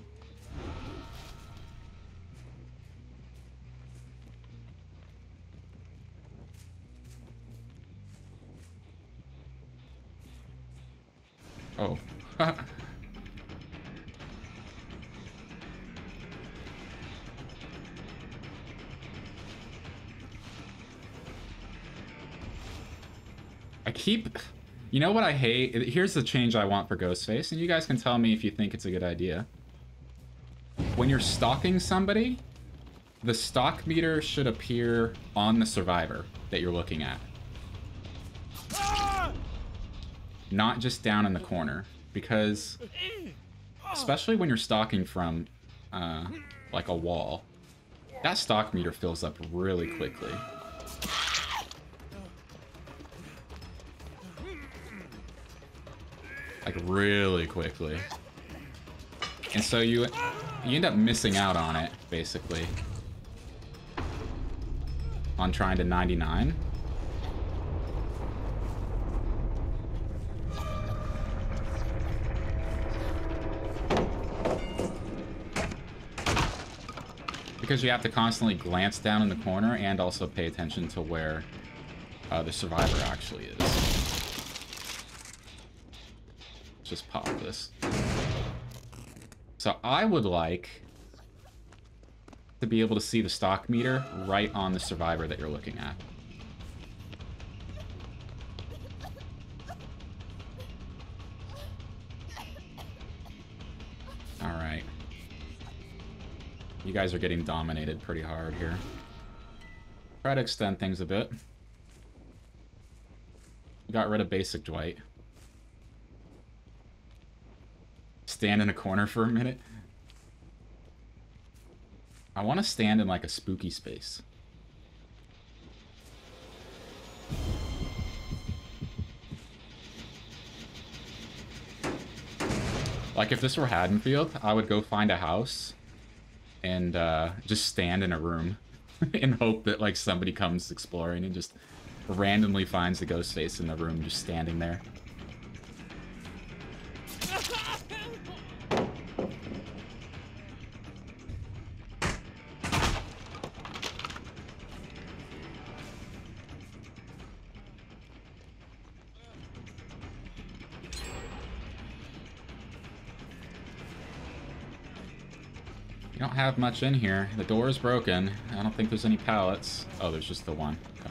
I keep... You know what I hate? Here's the change I want for Ghostface, and you guys can tell me if you think it's a good idea. When you're stalking somebody, the stalk meter should appear on the survivor that you're looking at. Not just down in the corner, because especially when you're stalking from uh, like a wall, that stalk meter fills up really quickly. Like really quickly. And so you you end up missing out on it, basically. On trying to 99. Because you have to constantly glance down in the corner and also pay attention to where uh, the survivor actually is just pop this. So I would like to be able to see the stalk meter right on the survivor that you're looking at. Alright. You guys are getting dominated pretty hard here. Try to extend things a bit. Got rid of basic Dwight. Stand in a corner for a minute. I want to stand in like a spooky space. Like if this were Haddonfield, I would go find a house and uh, just stand in a room and hope that like somebody comes exploring and just randomly finds the Ghostface in the room just standing there. Have much in here. The door is broken. I don't think there's any pallets. Oh, there's just the one. Okay.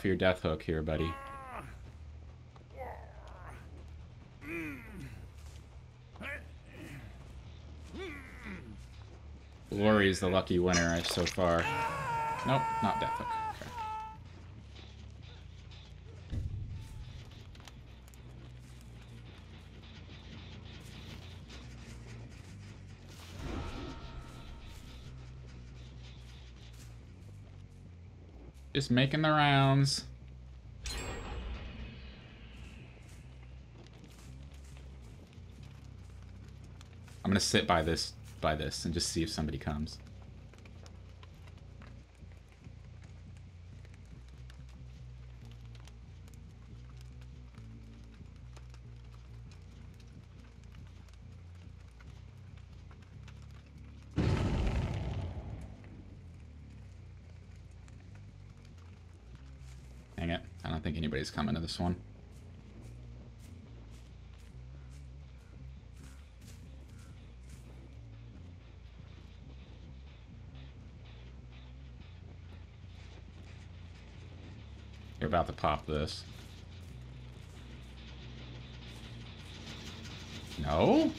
If you're Death Hook here, buddy. Glory is the lucky winner so far. Nope, not Death Hook. Just making the rounds. I'm gonna sit by this by this and just see if somebody comes. Coming to this one. You're about to pop this. No?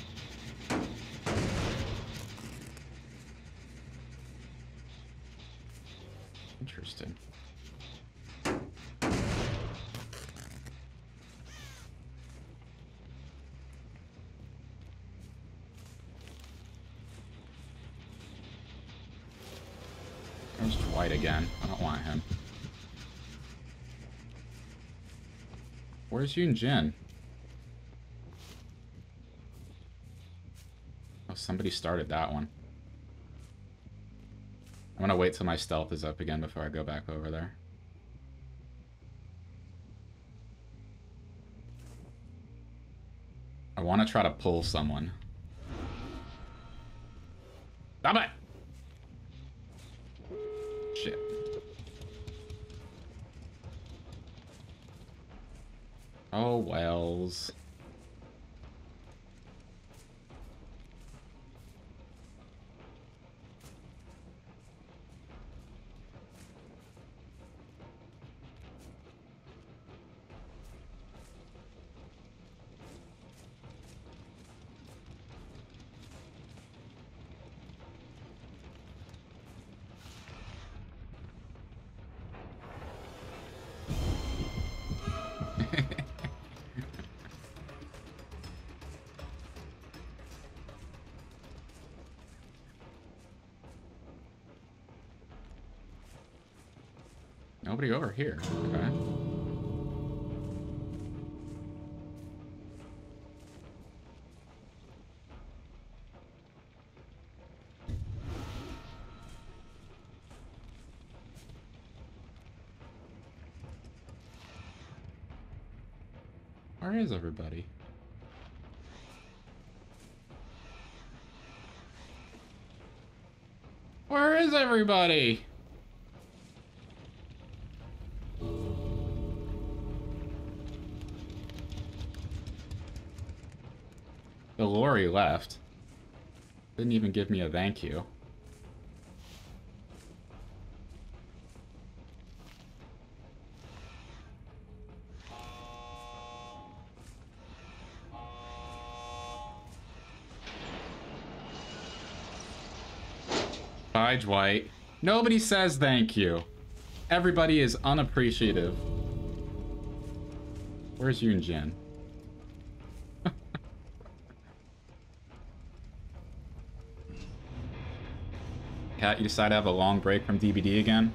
Interesting. There's Dwight again. I don't want him. Where's Yun Jin? Oh, somebody started that one. I'm gonna wait till my stealth is up again before I go back over there. I want to try to pull someone. Nobody over here. Okay. Where is everybody? Where is everybody? Left. Didn't even give me a thank you. Bye, Dwight. Nobody says thank you. Everybody is unappreciative. Where's Yun You decide to have a long break from DBD again?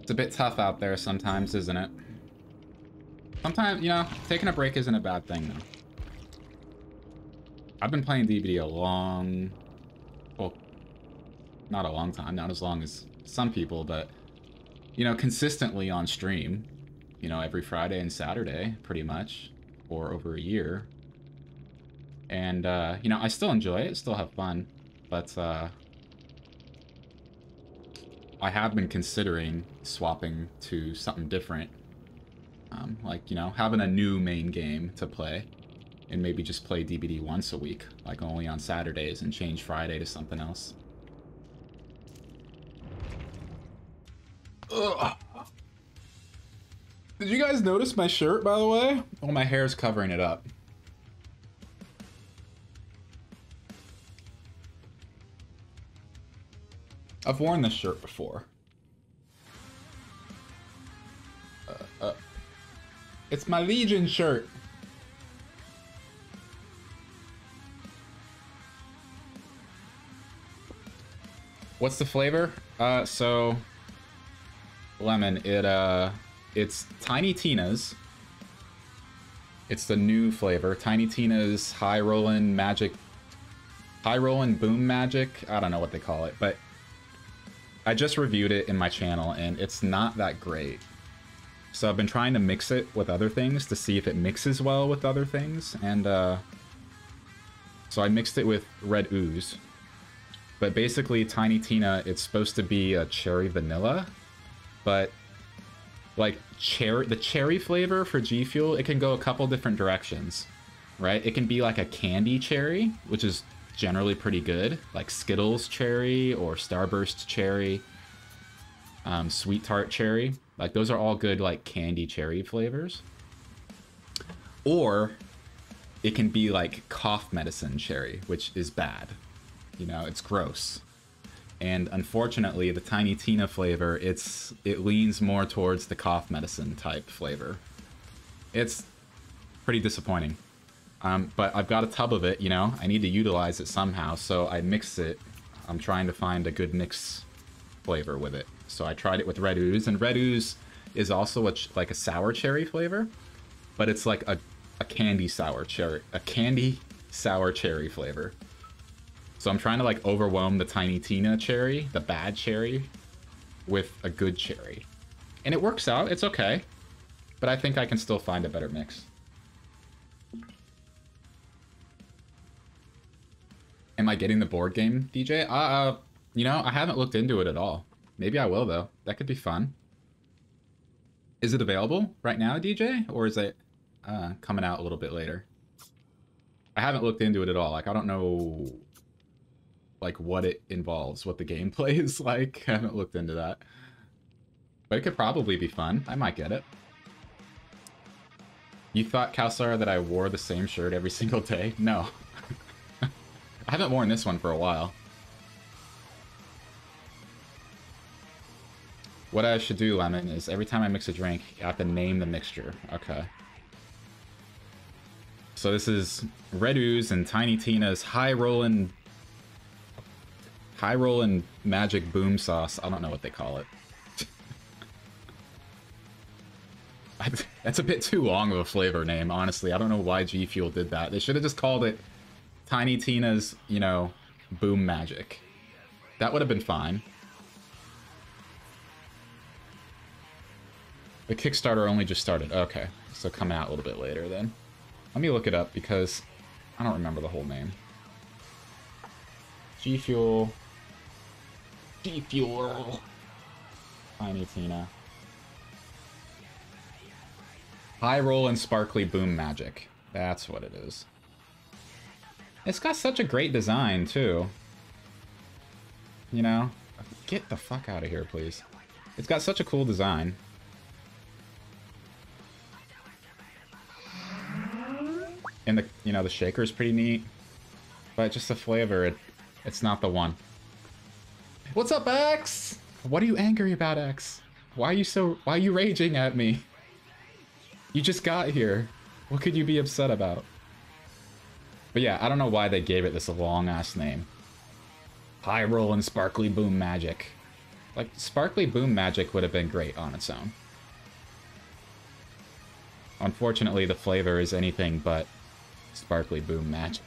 It's a bit tough out there sometimes, isn't it? Sometimes, you know, taking a break isn't a bad thing, though. I've been playing DBD a long... Well, not a long time, not as long as some people, but, you know, consistently on stream. You know, every Friday and Saturday, pretty much, for over a year. And, uh, you know, I still enjoy it, still have fun, but, uh, I have been considering swapping to something different. Um, like, you know, having a new main game to play. and maybe just play DBD once a week, like only on Saturdays, and change Friday to something else. Ugh. Did you guys notice my shirt, by the way? Oh, my hair's covering it up. I've worn this shirt before. Uh, uh, it's my Legion shirt. What's the flavor? Uh, so lemon. It uh, it's Tiny Tina's. It's the new flavor. Tiny Tina's High Rollin' Magic, High Rollin' Boom Magic. I don't know what they call it, but I just reviewed it in my channel and it's not that great. So I've been trying to mix it with other things to see if it mixes well with other things, and uh, so I mixed it with Red Ooze, but basically, Tiny Tina, it's supposed to be a cherry vanilla, but like cherry, the cherry flavor for G Fuel, it can go a couple different directions, right? It can be like a candy cherry, which is generally pretty good, like Skittles cherry or Starburst cherry, um, Sweet Tart cherry. Like those are all good like candy cherry flavors. Or it can be like cough medicine cherry, which is bad. You know, it's gross. And unfortunately, the Tiny Tina flavor, it's it leans more towards the cough medicine type flavor. It's pretty disappointing. Um, but I've got a tub of it, you know, I need to utilize it somehow, so I mix it. I'm trying to find a good mix flavor with it. So I tried it with Red Ooze, and Red Ooze is also a, like a sour cherry flavor, but it's like a, a candy sour cherry, a candy sour cherry flavor. So I'm trying to like overwhelm the Tiny Tina cherry, the bad cherry, with a good cherry. And it works out, it's okay. But I think I can still find a better mix. Am I getting the board game, DJ? Uh, uh, you know, I haven't looked into it at all. Maybe I will, though. That could be fun. Is it available right now, DJ? Or is it uh, coming out a little bit later? I haven't looked into it at all. Like, I don't know like what it involves, what the gameplay is like. I haven't looked into that. But it could probably be fun. I might get it. You thought, Kalsar, that I wore the same shirt every single day? No. I haven't worn this one for a while. What I should do, Lemon, is every time I mix a drink, I have to name the mixture. Okay. So this is Red Ooze and Tiny Tina's High Rollin' High Rollin' Magic Boom Sauce. I don't know what they call it. That's a bit too long of a flavor name, honestly. I don't know why G Fuel did that. They should have just called it Tiny Tina's, you know, Boom Magic. That would have been fine. The Kickstarter only just started. Okay, so coming out a little bit later then. Let me look it up because I don't remember the whole name. G Fuel G Fuel. Tiny Tina. High roll and sparkly boom magic. That's what it is. It's got such a great design, too. You know? Get the fuck out of here, please. It's got such a cool design. And the, you know, the shaker is pretty neat. But just the flavor, it, it's not the one. What's up, X? What are you angry about, X? Why are you so... Why are you raging at me? You just got here. What could you be upset about? But yeah, I don't know why they gave it this long-ass name. High roll and sparkly boom magic. Like, sparkly boom magic would have been great on its own. Unfortunately, the flavor is anything but sparkly boom magic.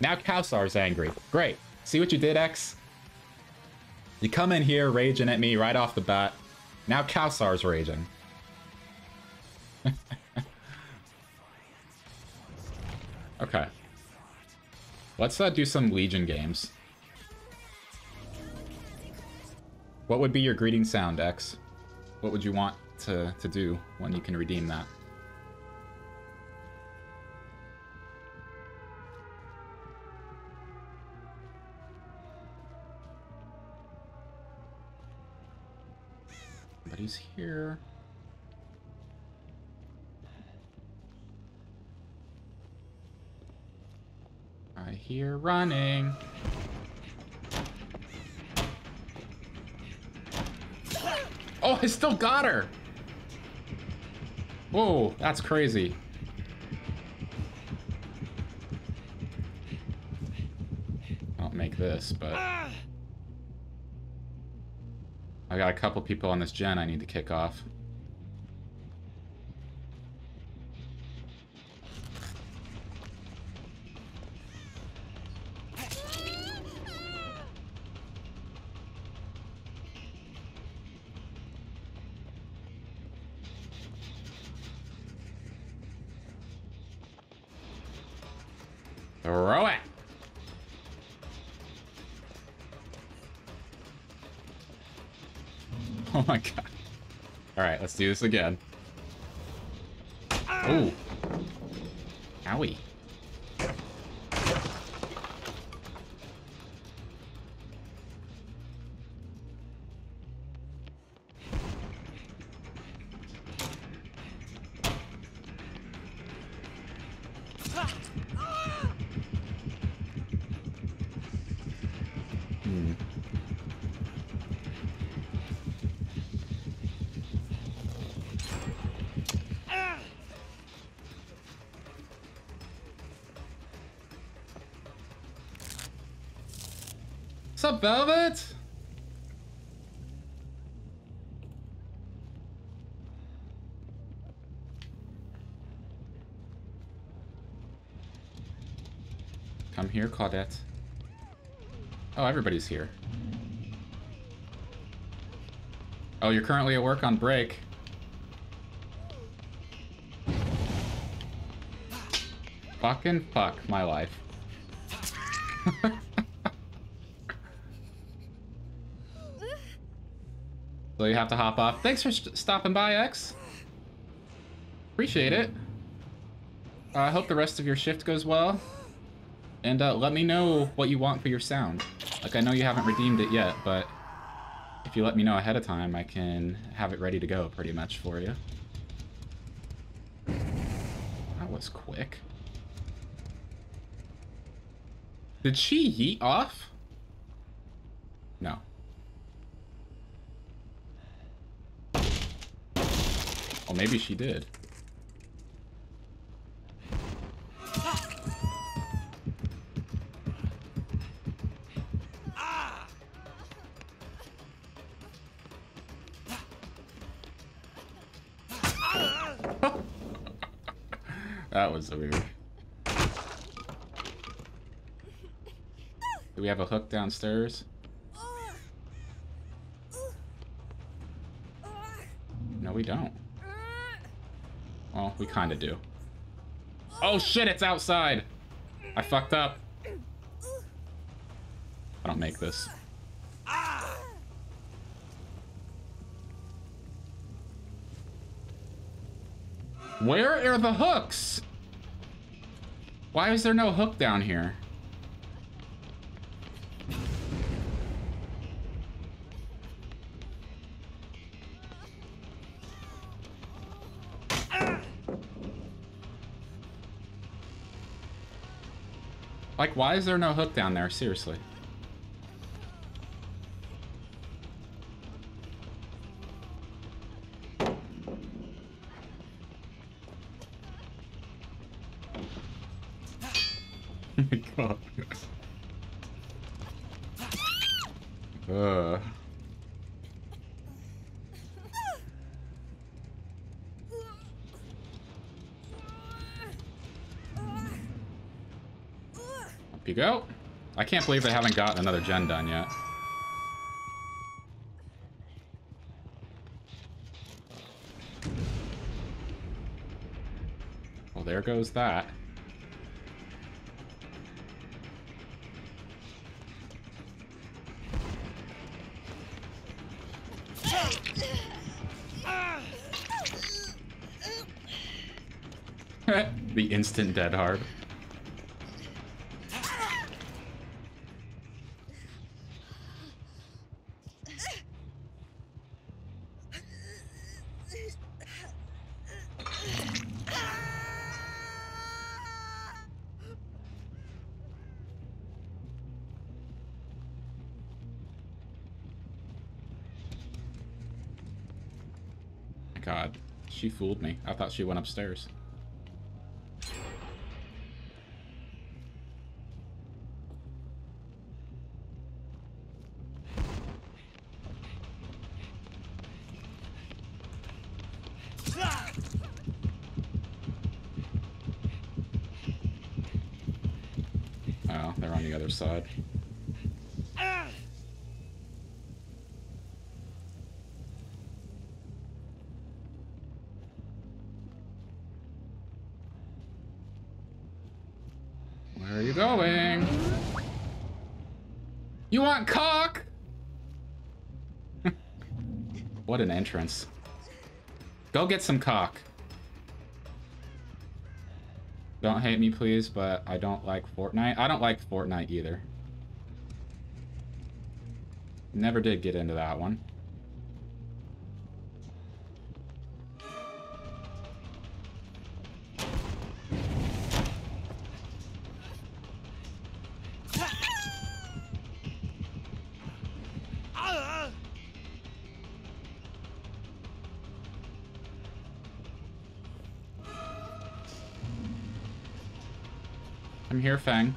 Now Kalsar's angry. Great. See what you did, X? You come in here raging at me right off the bat. Now Kalsar's raging. Okay. Let's uh, do some Legion games. What would be your greeting sound, X? What would you want to, to do when you can redeem that? But he's here. I hear running. Oh, I still got her! Whoa, that's crazy. I don't make this, but... I got a couple people on this gen I need to kick off. Throw it! Oh my god. Alright, let's do this again. Ooh. Owie. Velvet? Come here, Claudette. Oh, everybody's here. Oh, you're currently at work on break. Fucking fuck my life. so you have to hop off. Thanks for st stopping by, X. Appreciate it. I hope the rest of your shift goes well. And uh, let me know what you want for your sound. Like, I know you haven't redeemed it yet, but if you let me know ahead of time, I can have it ready to go pretty much for you. That was quick. Did she yeet off? No. Well, maybe she did. that was weird. Do we have a hook downstairs? No, we don't. We kind of do. Oh shit, it's outside! I fucked up. I don't make this. Where are the hooks? Why is there no hook down here? Like, why is there no hook down there? Seriously. You go. I can't believe they haven't gotten another gen done yet. Well, there goes that. the instant dead hard. Fooled me. I thought she went upstairs. Entrance. Go get some cock. Don't hate me, please, but I don't like Fortnite. I don't like Fortnite either. Never did get into that one. Here, Fang.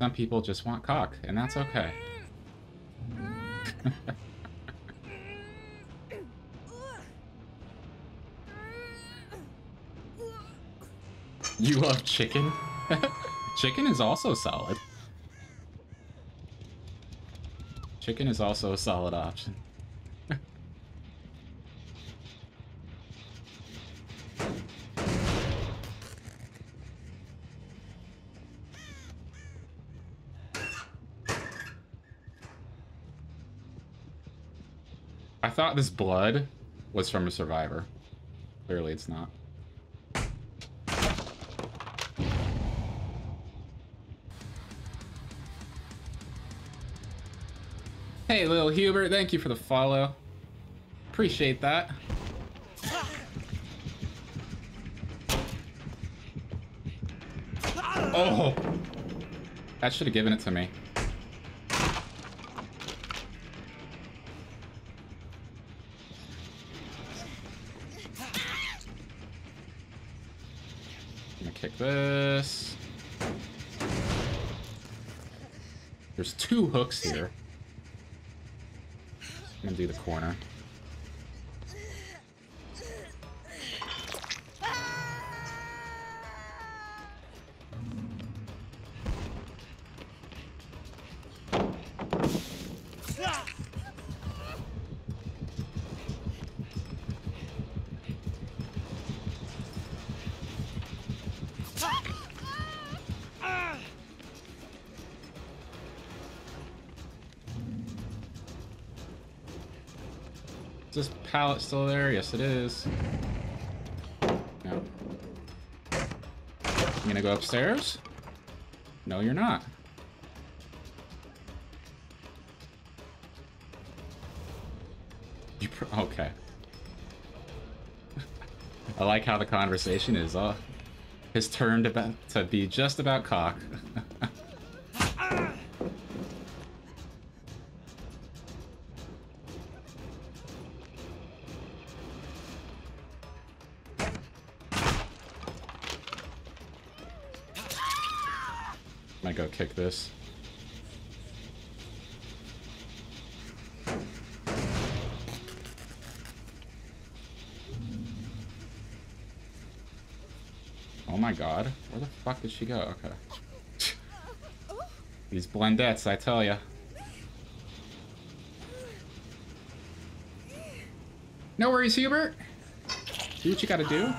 Some people just want cock, and that's okay. you love chicken? chicken is also solid. Chicken is also a solid option. I thought this blood was from a survivor. Clearly it's not. Hubert, thank you for the follow. Appreciate that. Oh! That should have given it to me. I'm gonna kick this. There's two hooks here. Do the corner. Pallet still there? Yes, it is. No. You gonna go upstairs? No, you're not. You okay. I like how the conversation is uh has turned about to be just about cock. This. Oh my god. Where the fuck did she go? Okay. These blendettes, I tell ya. No worries, Hubert. Do what you gotta do.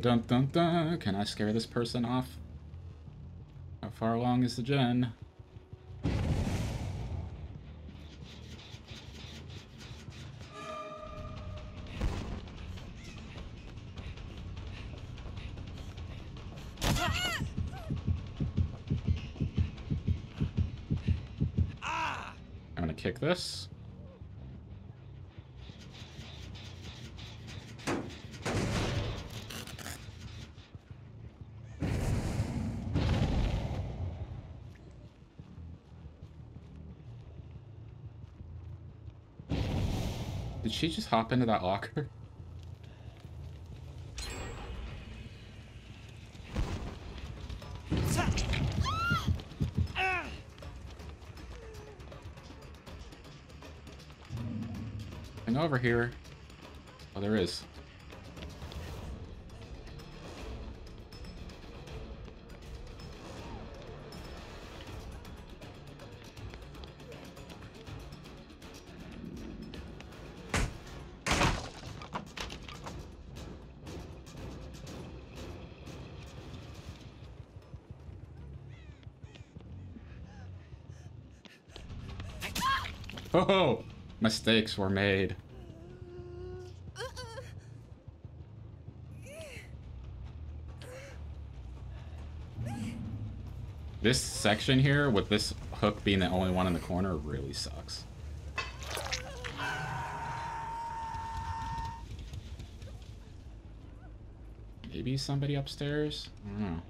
Dun dun dun dun. Can I scare this person off? How far along is the gen? She just hop into that locker? Nothing over here. Mistakes were made. This section here, with this hook being the only one in the corner, really sucks. Maybe somebody upstairs? I don't know.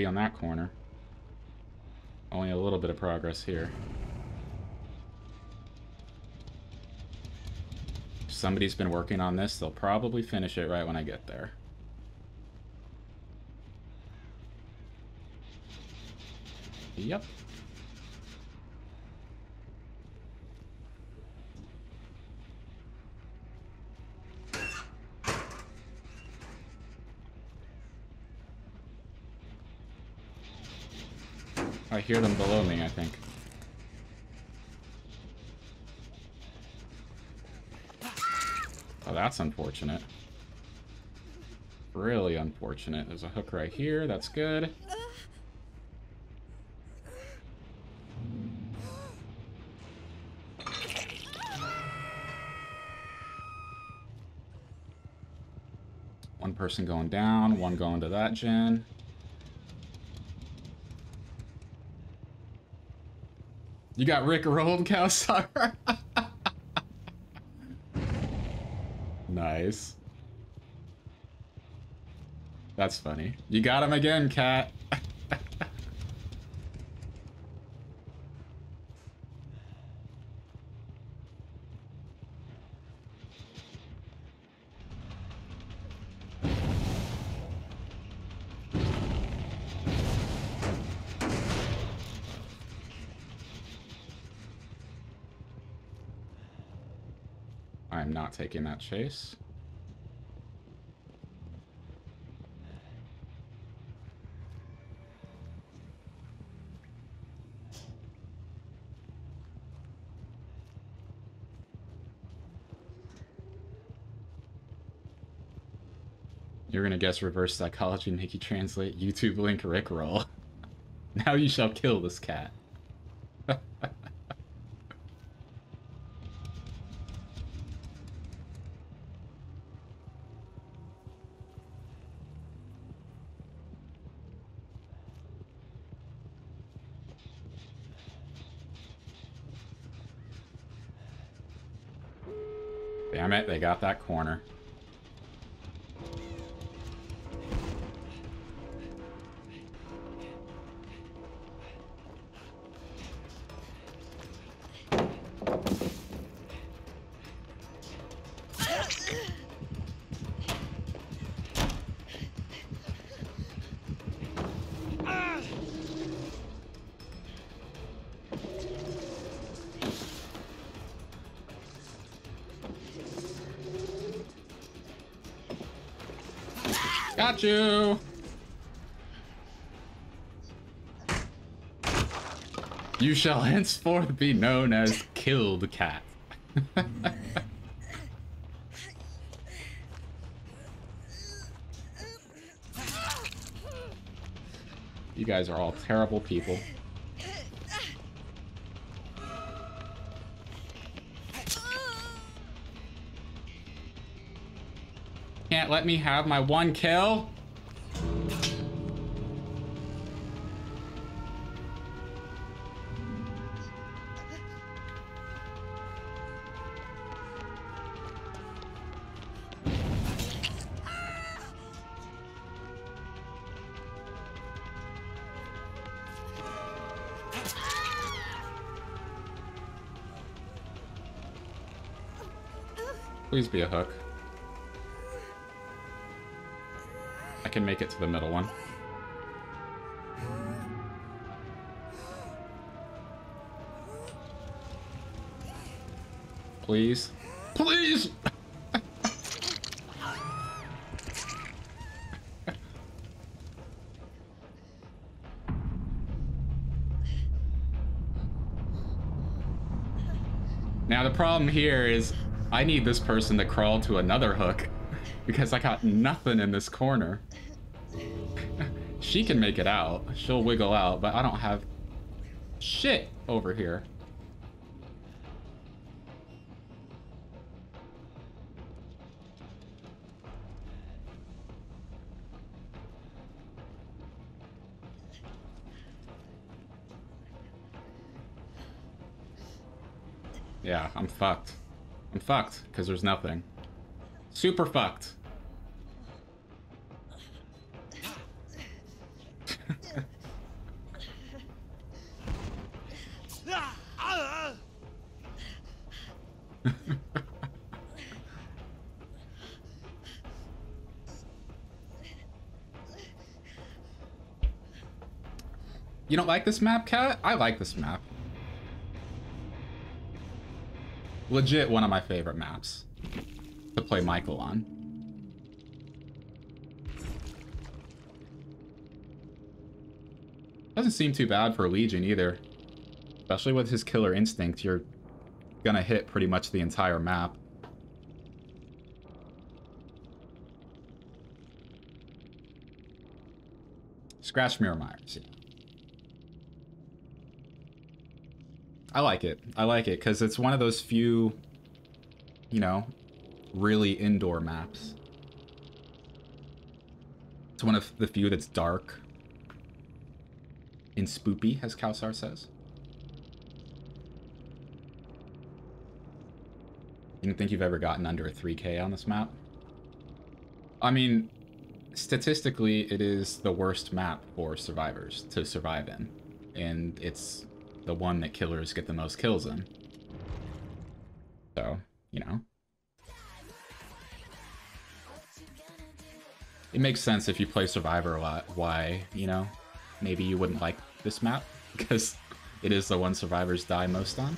Nobody on that corner. Only a little bit of progress here. If somebody's been working on this, they'll probably finish it right when I get there. Yep. Hear them below me, I think. Oh, that's unfortunate. Really unfortunate. There's a hook right here. That's good. One person going down, one going to that gen. You got Rick rolled, Cowstar. nice. That's funny. You got him again, cat. Taking that chase. You're gonna guess reverse psychology, Nikki translate YouTube link Rickroll. now you shall kill this cat. That corner. Got you! You shall henceforth be known as Killed Cat. you guys are all terrible people. Let me have my one kill? Please be a hook. Can make it to the middle one. Please. Please! now the problem here is I need this person to crawl to another hook because I got nothing in this corner. She can make it out. She'll wiggle out, but I don't have shit over here. Yeah, I'm fucked. I'm fucked, because there's nothing. Super fucked. Like this map, Cat? I like this map. legit one of my favorite maps to play Michael on. Doesn't seem too bad for Legion either. Especially with his killer instinct, you're gonna hit pretty much the entire map. Scratch Mirror Myers, yeah. I like it. I like it because it's one of those few, you know, really indoor maps. It's one of the few that's dark and spoopy, as Kalsar says. You don't think you've ever gotten under a 3k on this map? I mean, statistically, it is the worst map for survivors to survive in. And it's the one that killers get the most kills in. So, you know. It makes sense if you play Survivor a lot, why, you know, maybe you wouldn't like this map, because it is the one survivors die most on.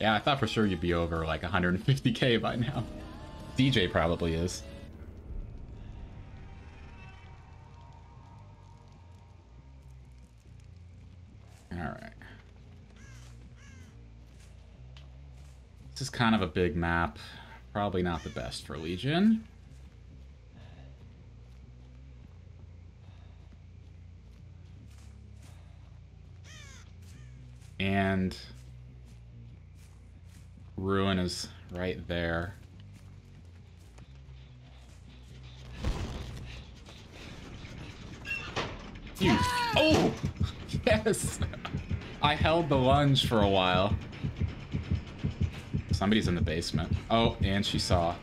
Yeah, I thought for sure you'd be over like 150k by now. DJ probably is. Kind of a big map. Probably not the best for Legion. And Ruin is right there. You. Oh! Yes! I held the lunge for a while. Somebody's in the basement. Oh, and she saw.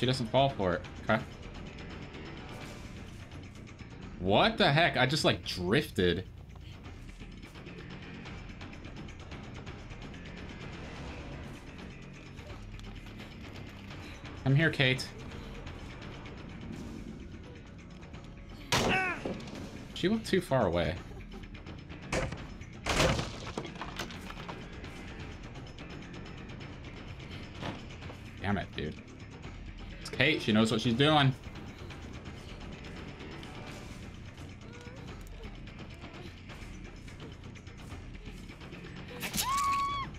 She doesn't fall for it. Okay. What the heck? I just, like, drifted. I'm here, Kate. She looked too far away. Kate, she knows what she's doing.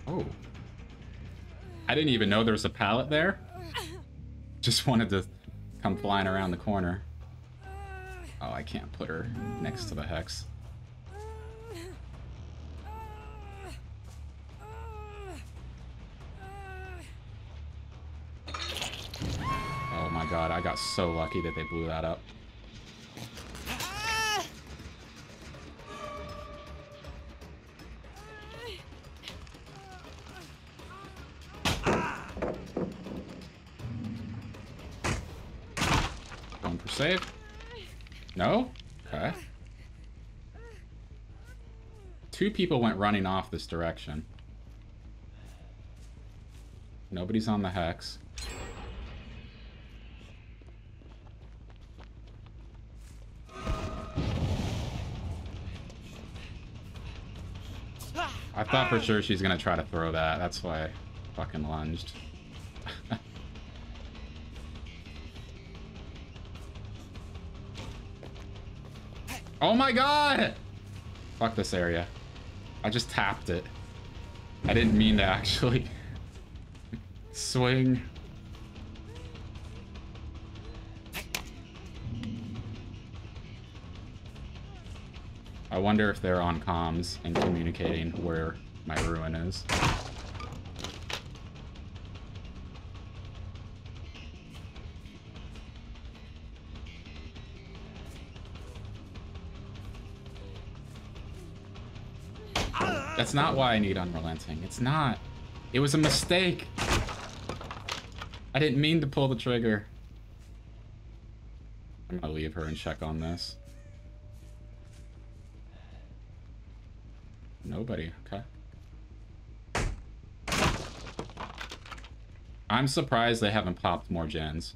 Oh. I didn't even know there was a pallet there. Just wanted to come flying around the corner. Oh, I can't put her next to the hex. Oh my god, I got so lucky that they blew that up. Going for save. No? Okay. Two people went running off this direction. Nobody's on the hex. Thought for sure she's gonna try to throw that. That's why I fucking lunged. oh my god! Fuck this area. I just tapped it. I didn't mean to actually swing. Wonder if they're on comms and communicating where my ruin is. That's not why I need Unrelenting. It's not. It was a mistake. I didn't mean to pull the trigger. I'm gonna leave her and check on this. Nobody, okay. I'm surprised they haven't popped more gens.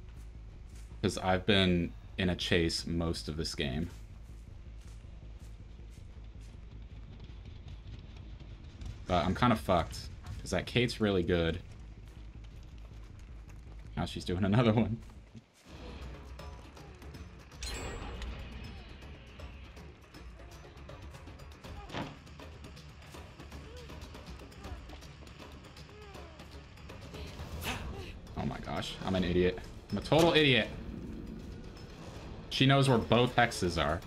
Because I've been in a chase most of this game. But I'm kind of fucked. Because that Kate's really good. Now she's doing another one. Total idiot. She knows where both hexes are.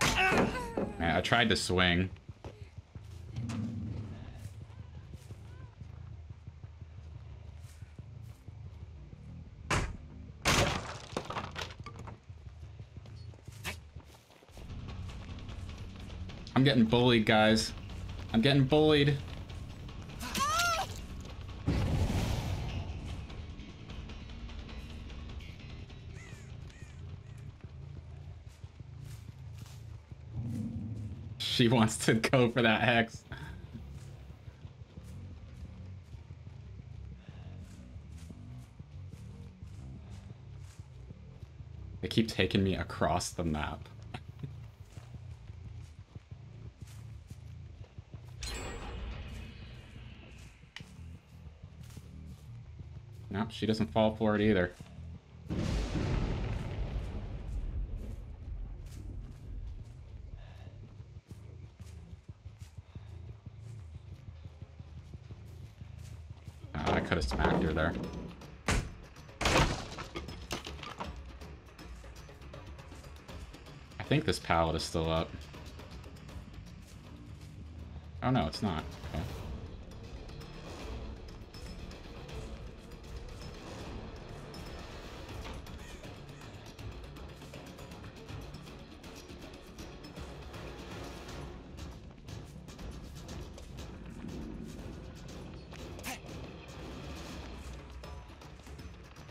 Man, I tried to swing. Getting bullied, guys. I'm getting bullied. She wants to go for that hex. They keep taking me across the map. She doesn't fall for it either. Oh, I could have smacked her there. I think this pallet is still up. Oh no, it's not. Okay.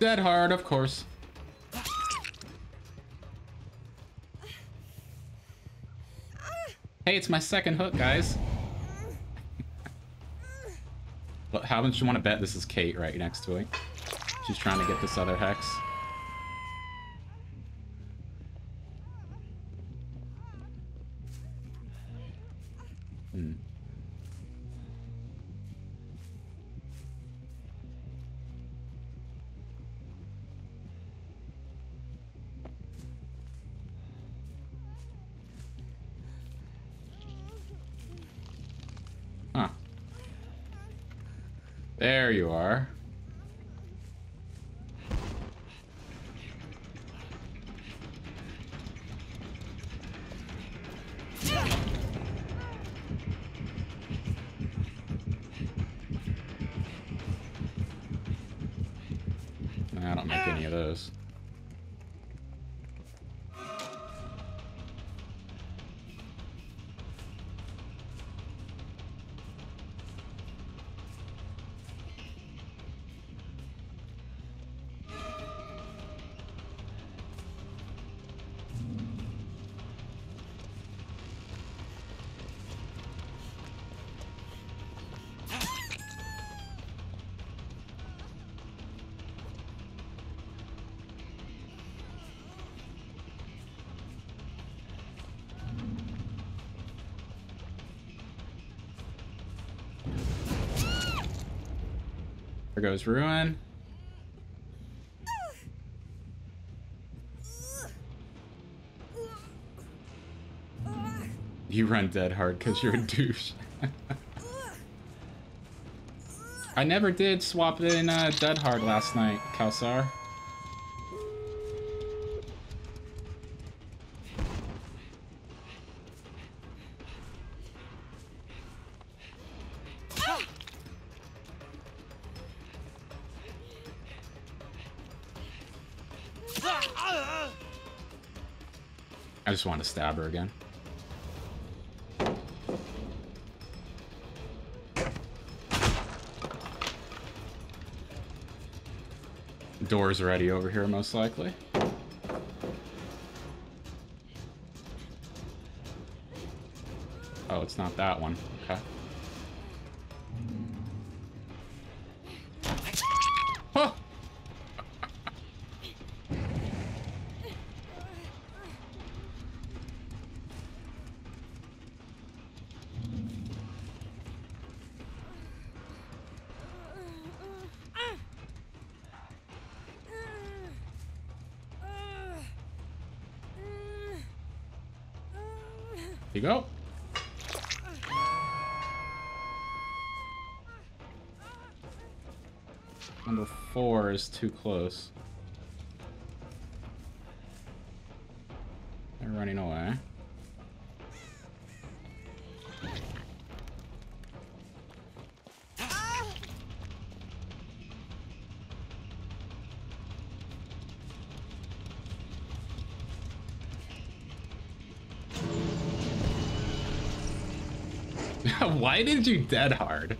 Dead hard, of course. Hey, it's my second hook, guys. But how much you want to bet this is Kate right next to it? She's trying to get this other hex. There goes Ruin. You run dead hard because you're a douche. I never did swap in uh, dead hard last night, Kalsar. Just want to stab her again. Door's ready over here, most likely. Oh, it's not that one. Okay. Too close. They're running away. Why did you dead hard?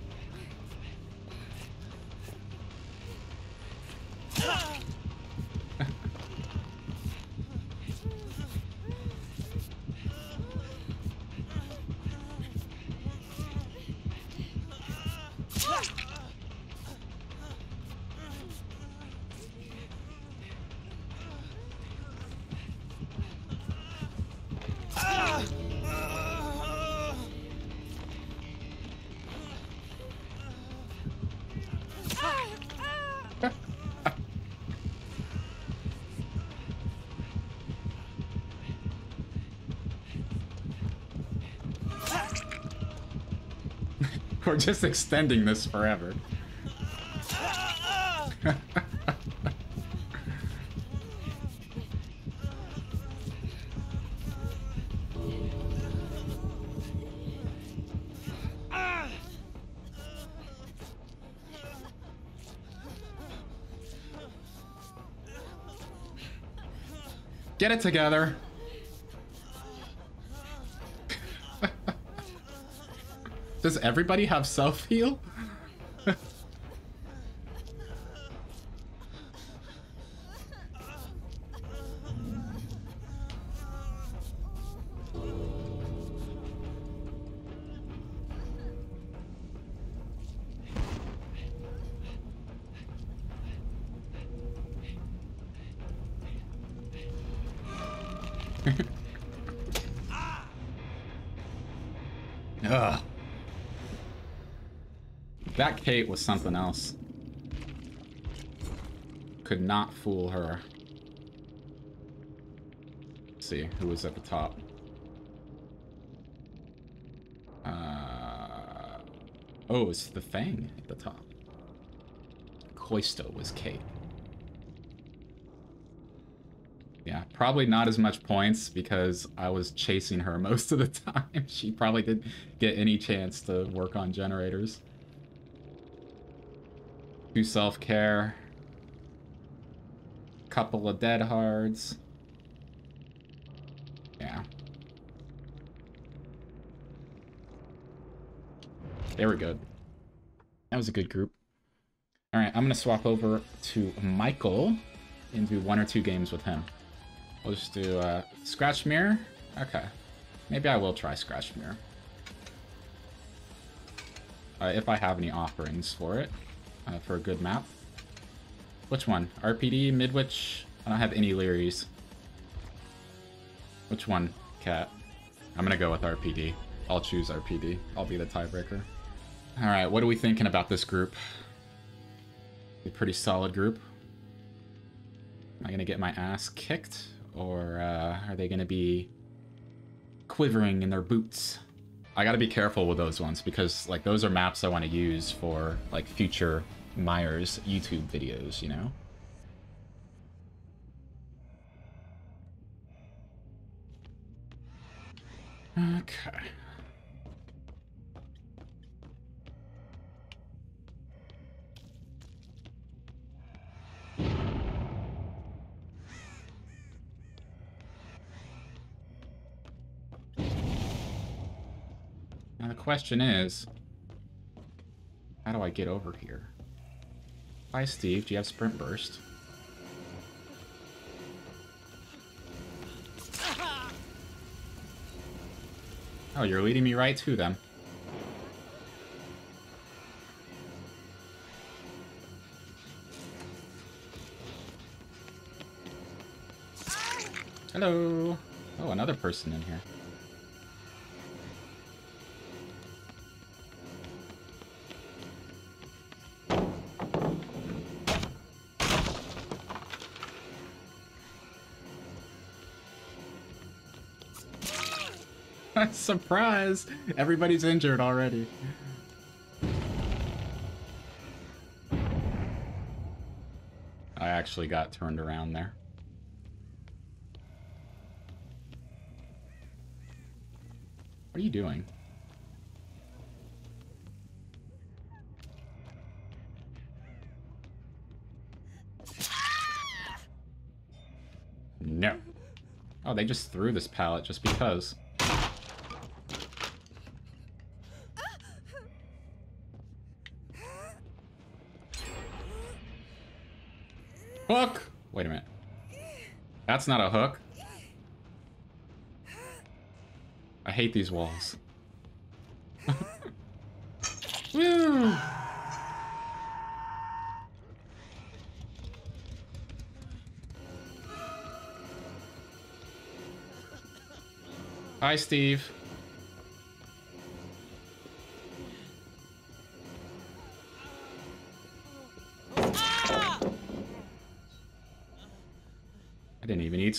Just extending this forever. Get it together. Does everybody have self heal? That Kate was something else. Could not fool her. Let's see, who was at the top? Uh, oh, it's the Feng at the top. Koisto was Kate. Yeah, probably not as much points because I was chasing her most of the time. She probably didn't get any chance to work on generators. Do self-care. Couple of dead hards. Yeah. They were good. That was a good group. Alright, I'm going to swap over to Michael and do one or two games with him. We'll just do uh, Scratch Mirror. Okay. Maybe I will try Scratch Mirror. Uh, if I have any offerings for it, uh, for a good map. Which one? RPD, Midwich? I don't have any Lery's. Which one, Cat? I'm gonna go with RPD. I'll choose RPD. I'll be the tiebreaker. Alright, what are we thinking about this group? A pretty solid group. Am I gonna get my ass kicked? Or uh, are they gonna be quivering in their boots? I gotta be careful with those ones because like those are maps I want to use for like future Myers YouTube videos, you know? Okay. Now the question is, how do I get over here? Hi Steve, do you have Sprint Burst? Oh, you're leading me right to them. Hello. Oh, another person in here. Surprise! Everybody's injured already. I actually got turned around there. What are you doing? No. Oh, they just threw this pallet just because. Hook! Wait a minute. That's not a hook. I hate these walls. Hi, Steve.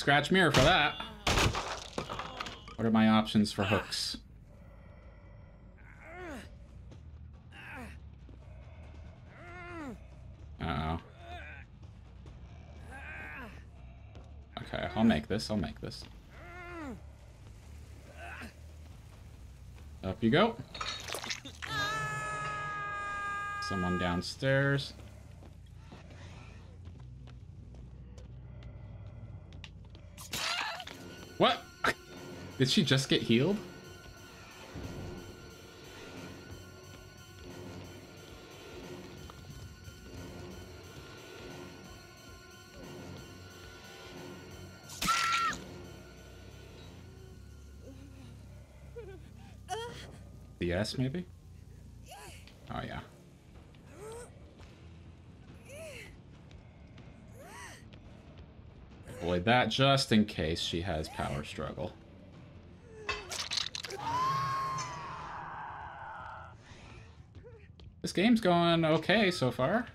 Scratch Mirror for that. What are my options for hooks? Uh oh Okay, I'll make this, I'll make this. Up you go. Someone downstairs. What? Did she just get healed? The S, maybe? Oh, yeah. Avoid that just in case she has power struggle. This game's going okay so far.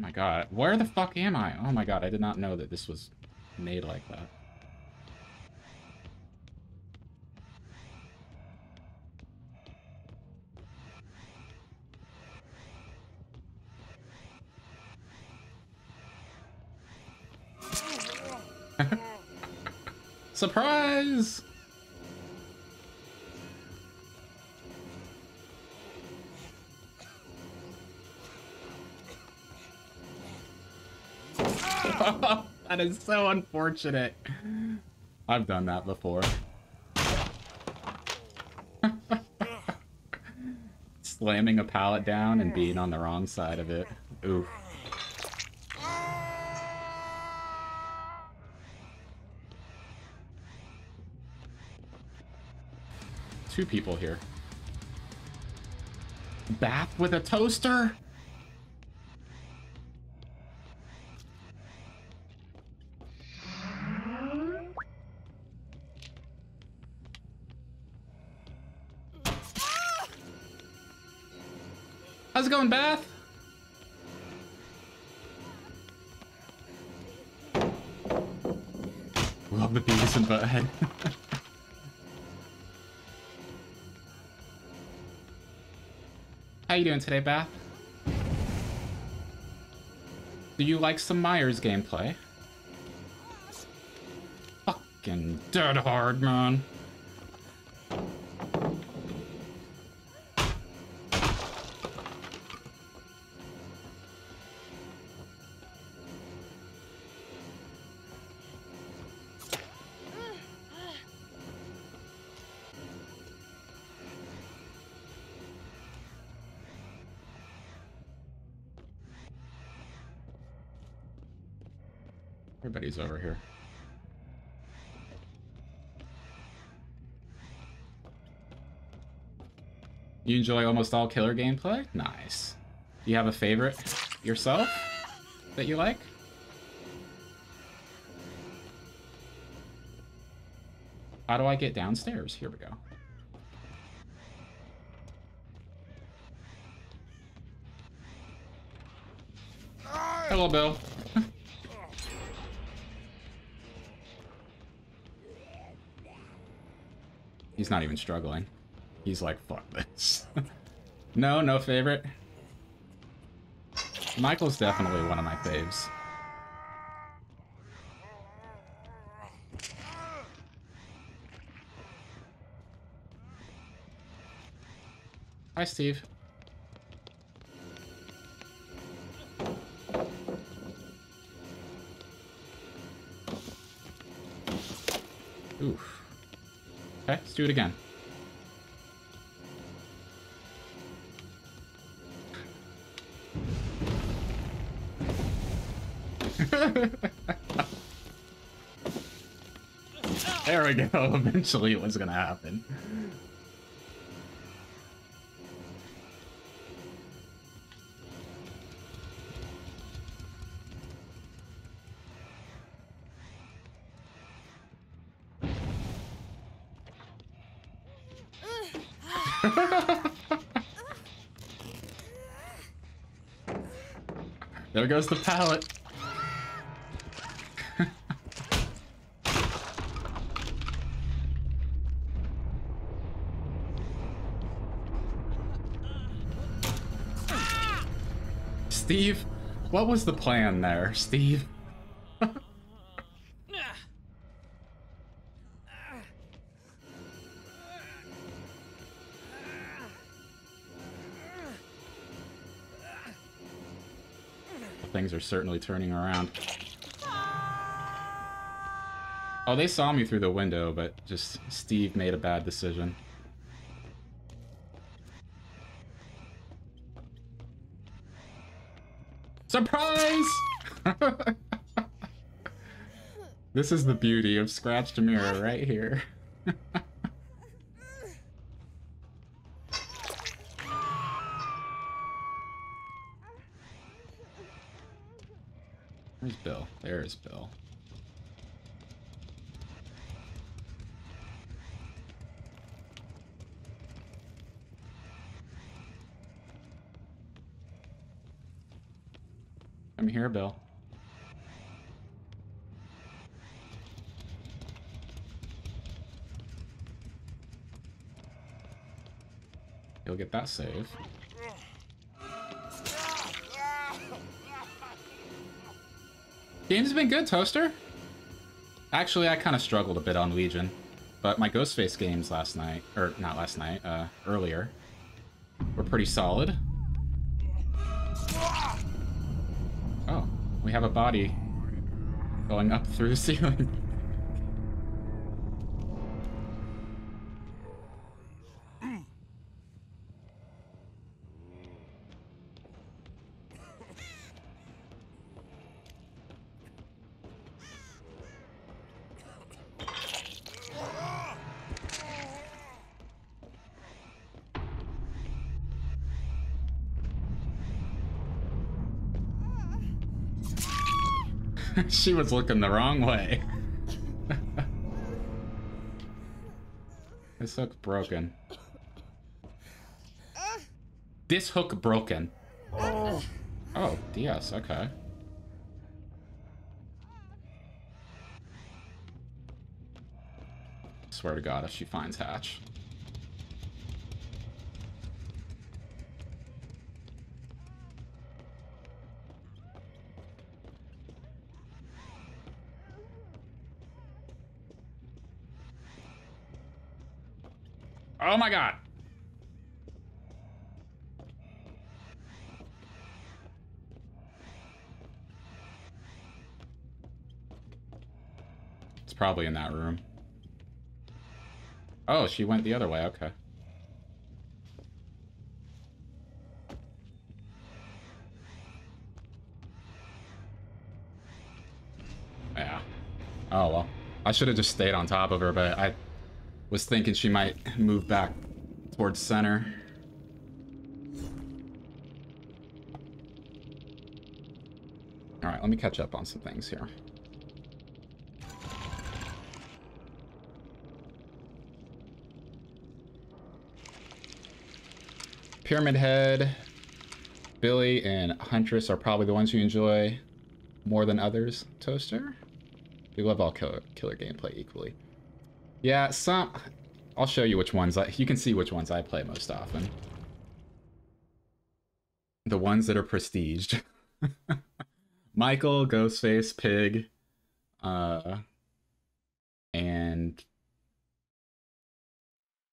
my god. Where the fuck am I? Oh my god, I did not know that this was made like that. That is so unfortunate. I've done that before. Slamming a pallet down and being on the wrong side of it. Oof. Two people here. Bath with a toaster? How's it going, Bath? Love the Beavis and Butthead. How you doing today, Bath? Do you like some Myers gameplay? Fucking dead hard, man. Over here. You enjoy almost all killer gameplay? Nice. Do you have a favorite yourself that you like? How do I get downstairs? Here we go. Hello, Bill. He's not even struggling. He's like, fuck this. no, no favorite. Michael's definitely one of my faves. Hi, Steve. Do it again. there we go. Eventually it was gonna happen. Goes the pallet. Steve, what was the plan there, Steve? Are certainly turning around. Oh, they saw me through the window, but just Steve made a bad decision. Surprise! This is the beauty of scratched mirror right here. Where's Bill? There's Bill. I'm here, Bill. You'll get that save. Game's been good, Toaster. Actually, I kind of struggled a bit on Legion, but my Ghostface games last night, or not last night, uh, earlier, were pretty solid. Oh, we have a body going up through the ceiling. She was looking the wrong way. this hook broken. This hook broken. Oh, DS, okay. Swear to God, if she finds Hatch. Probably in that room. Oh, she went the other way, okay. Yeah. Oh well. I should have just stayed on top of her, but I was thinking she might move back towards center. All right, let me catch up on some things here. Pyramid Head, Billy, and Huntress are probably the ones you enjoy more than others. Toaster? We love all killer, killer gameplay equally. Yeah, some... I'll show you which ones. I, you can see which ones I play most often. The ones that are prestiged. Michael, Ghostface, Pig, uh, and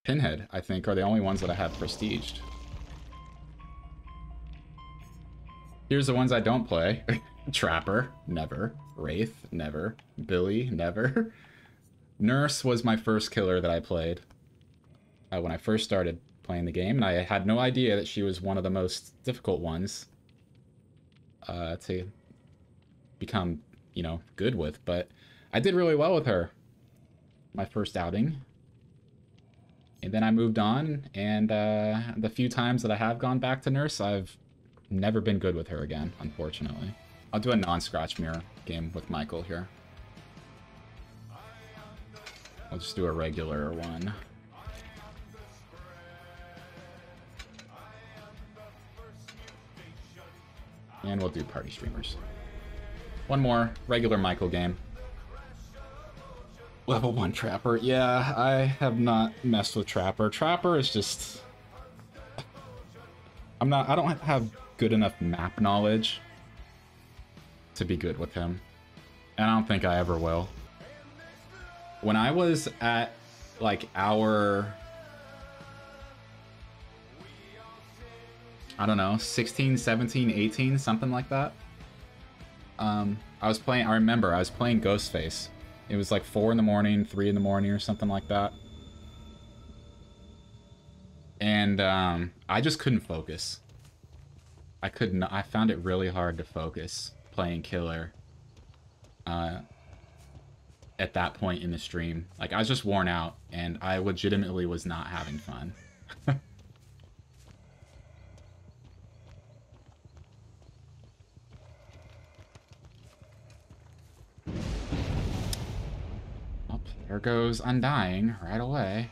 Pinhead, I think, are the only ones that I have prestiged. Here's the ones I don't play. Trapper, never. Wraith, never. Billy, never. Nurse was my first killer that I played uh, when I first started playing the game, and I had no idea that she was one of the most difficult ones uh, to become, you know, good with. But I did really well with her my first outing. And then I moved on, and uh, the few times that I have gone back to Nurse, I've never been good with her again, unfortunately. I'll do a non-scratch mirror game with Michael here. I'll just do a regular one. And we'll do party streamers. One more regular Michael game. Level 1 Trapper. Yeah, I have not messed with Trapper. Trapper is just... I'm not... I don't have good enough map knowledge to be good with him. And I don't think I ever will. When I was at, like, our... I don't know, 16, 17, 18, something like that. Um, I was playing, I remember, I was playing Ghostface. It was like 4 in the morning, 3 in the morning, or something like that. And um, I just couldn't focus. I couldn't, I found it really hard to focus playing Killer. Uh, at that point in the stream. Like I was just worn out and I legitimately was not having fun. there goes Undying right away.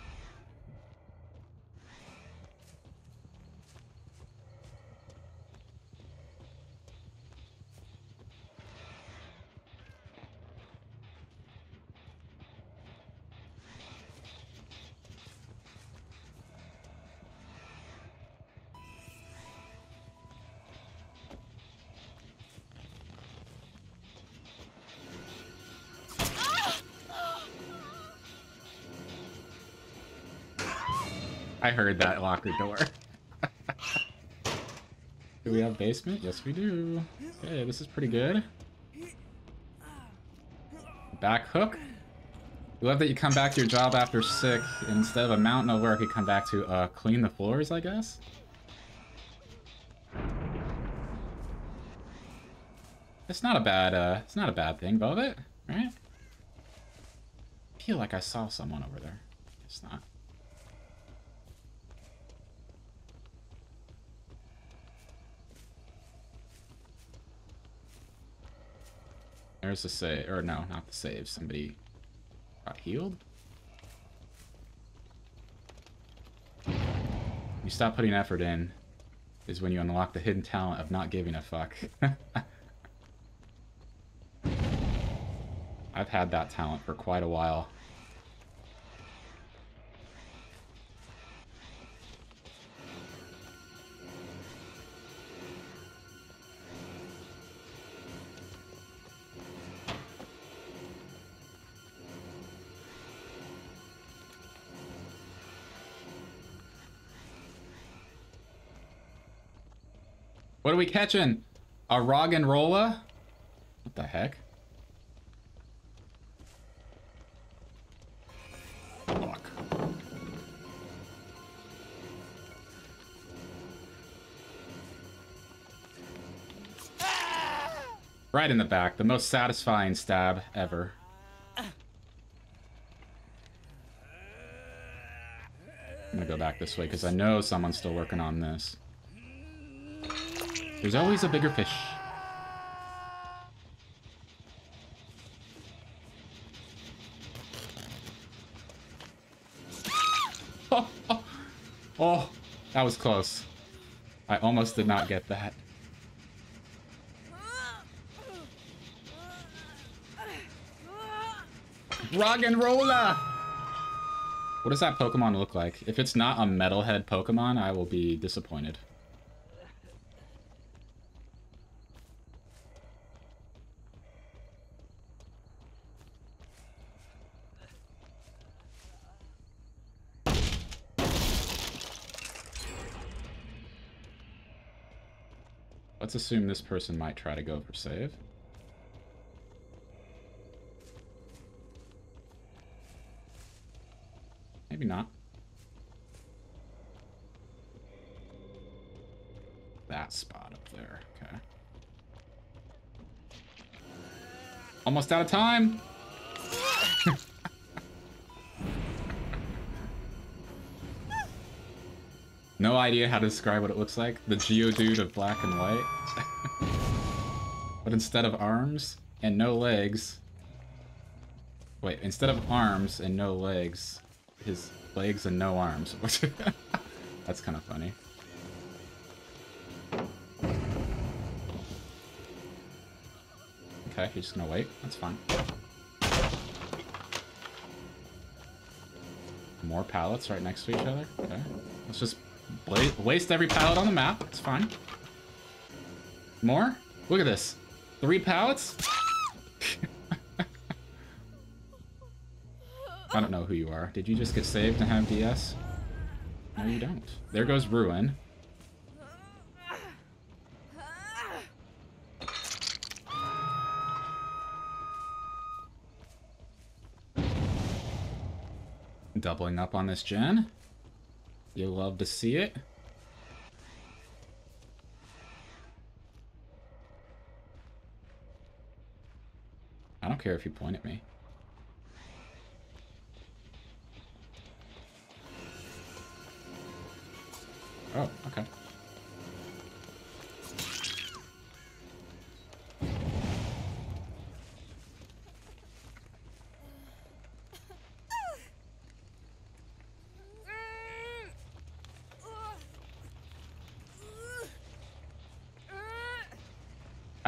I heard that locker door. do we have basement? Yes, we do. Okay, this is pretty good. Back hook. Love that you come back to your job after sick, instead of a mountain of work, you come back to uh, clean the floors, I guess? It's not a bad, uh, it's not a bad thing, Velvet, right? I feel like I saw someone over there. It's not. There's the save, or no, not the save. Somebody got healed? You stop putting effort in is when you unlock the hidden talent of not giving a fuck. I've had that talent for quite a while. What are we catching? A Roggenrola? What the heck? Fuck. Right in the back. The most satisfying stab ever. I'm gonna go back this way because I know someone's still working on this. There's always a bigger fish. Oh, oh, that was close. I almost did not get that. Roggenrola! What does that Pokemon look like? If it's not a metalhead Pokemon, I will be disappointed. Let's assume this person might try to go for save. Maybe not. That spot up there, okay. Almost out of time! No idea how to describe what it looks like. The Geodude of black and white. but instead of arms and no legs... Wait, instead of arms and no legs, his legs and no arms. That's kind of funny. Okay, he's just gonna wait. That's fine. More pallets right next to each other? Okay. Let's just waste every pallet on the map. It's fine. More? Look at this. Three pallets? I don't know who you are. Did you just get saved and have DS? No, you don't. There goes Ruin. Doubling up on this gen. You love to see it. I don't care if you point at me. Oh, okay.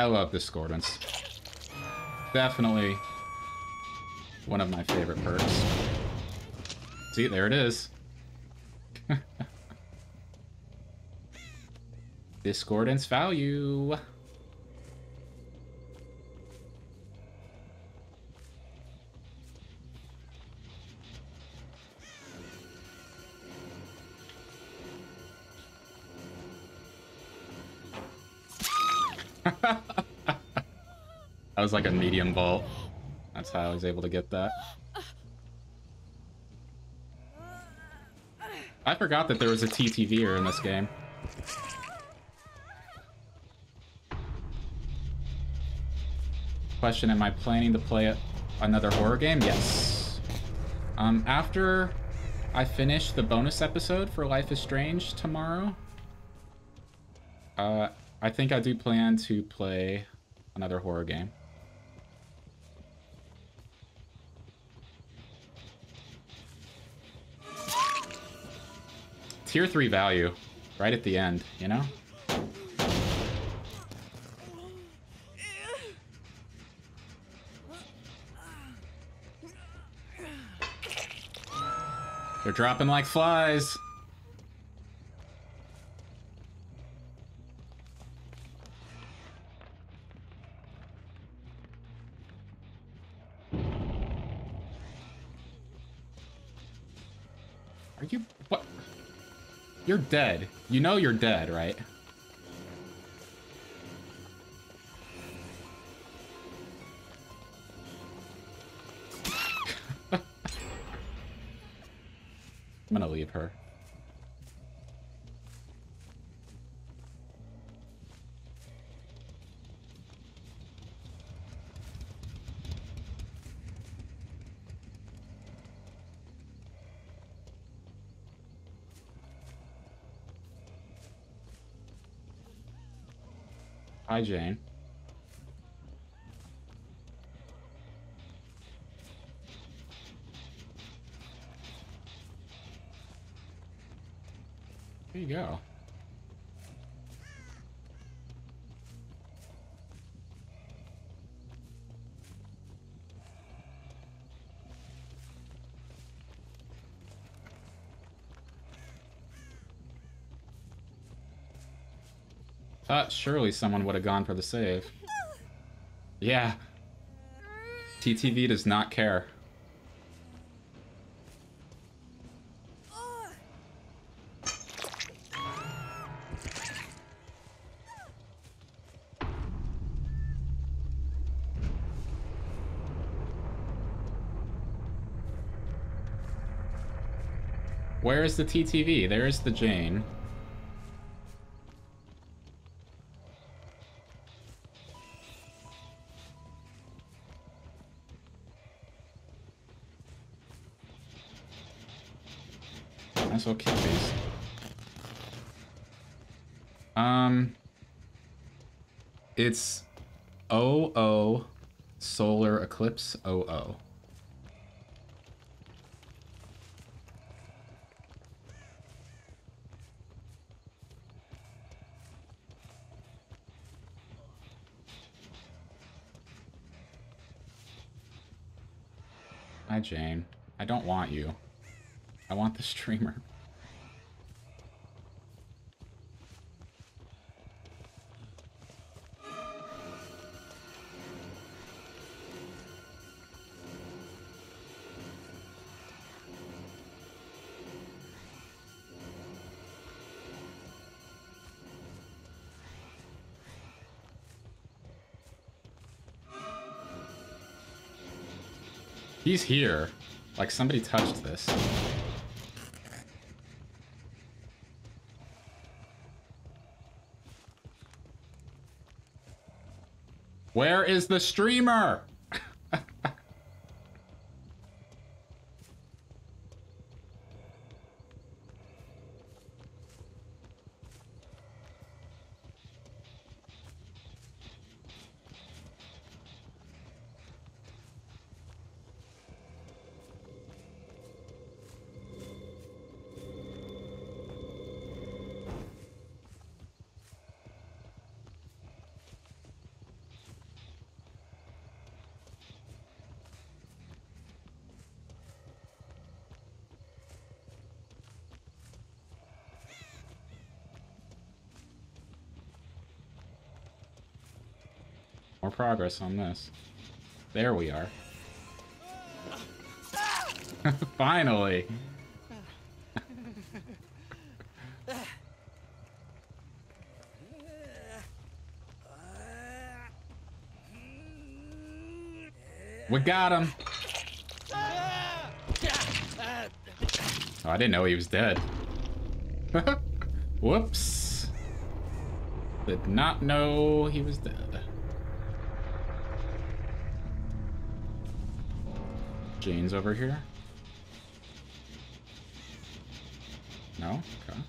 I love Discordance. Definitely one of my favorite perks. See, there it is. Discordance value. Was like a medium vault. That's how I was able to get that. I forgot that there was a TTVer in this game. Question, am I planning to play another horror game? Yes. Um, after I finish the bonus episode for Life is Strange tomorrow, uh, I think I do plan to play another horror game. Tier 3 value, right at the end, you know? They're dropping like flies. You're dead. You know you're dead, right? Hi, Jane. There you go. Thought surely someone would have gone for the save. Yeah. TTV does not care. Where is the TTV? There's the Jane. Jane. I don't want you. I want the streamer. He's here. Like somebody touched this. Where is the streamer? Progress on this. There we are. Finally! we got him! Oh, I didn't know he was dead. Whoops. Did not know he was dead. Jane's over here. No? Okay.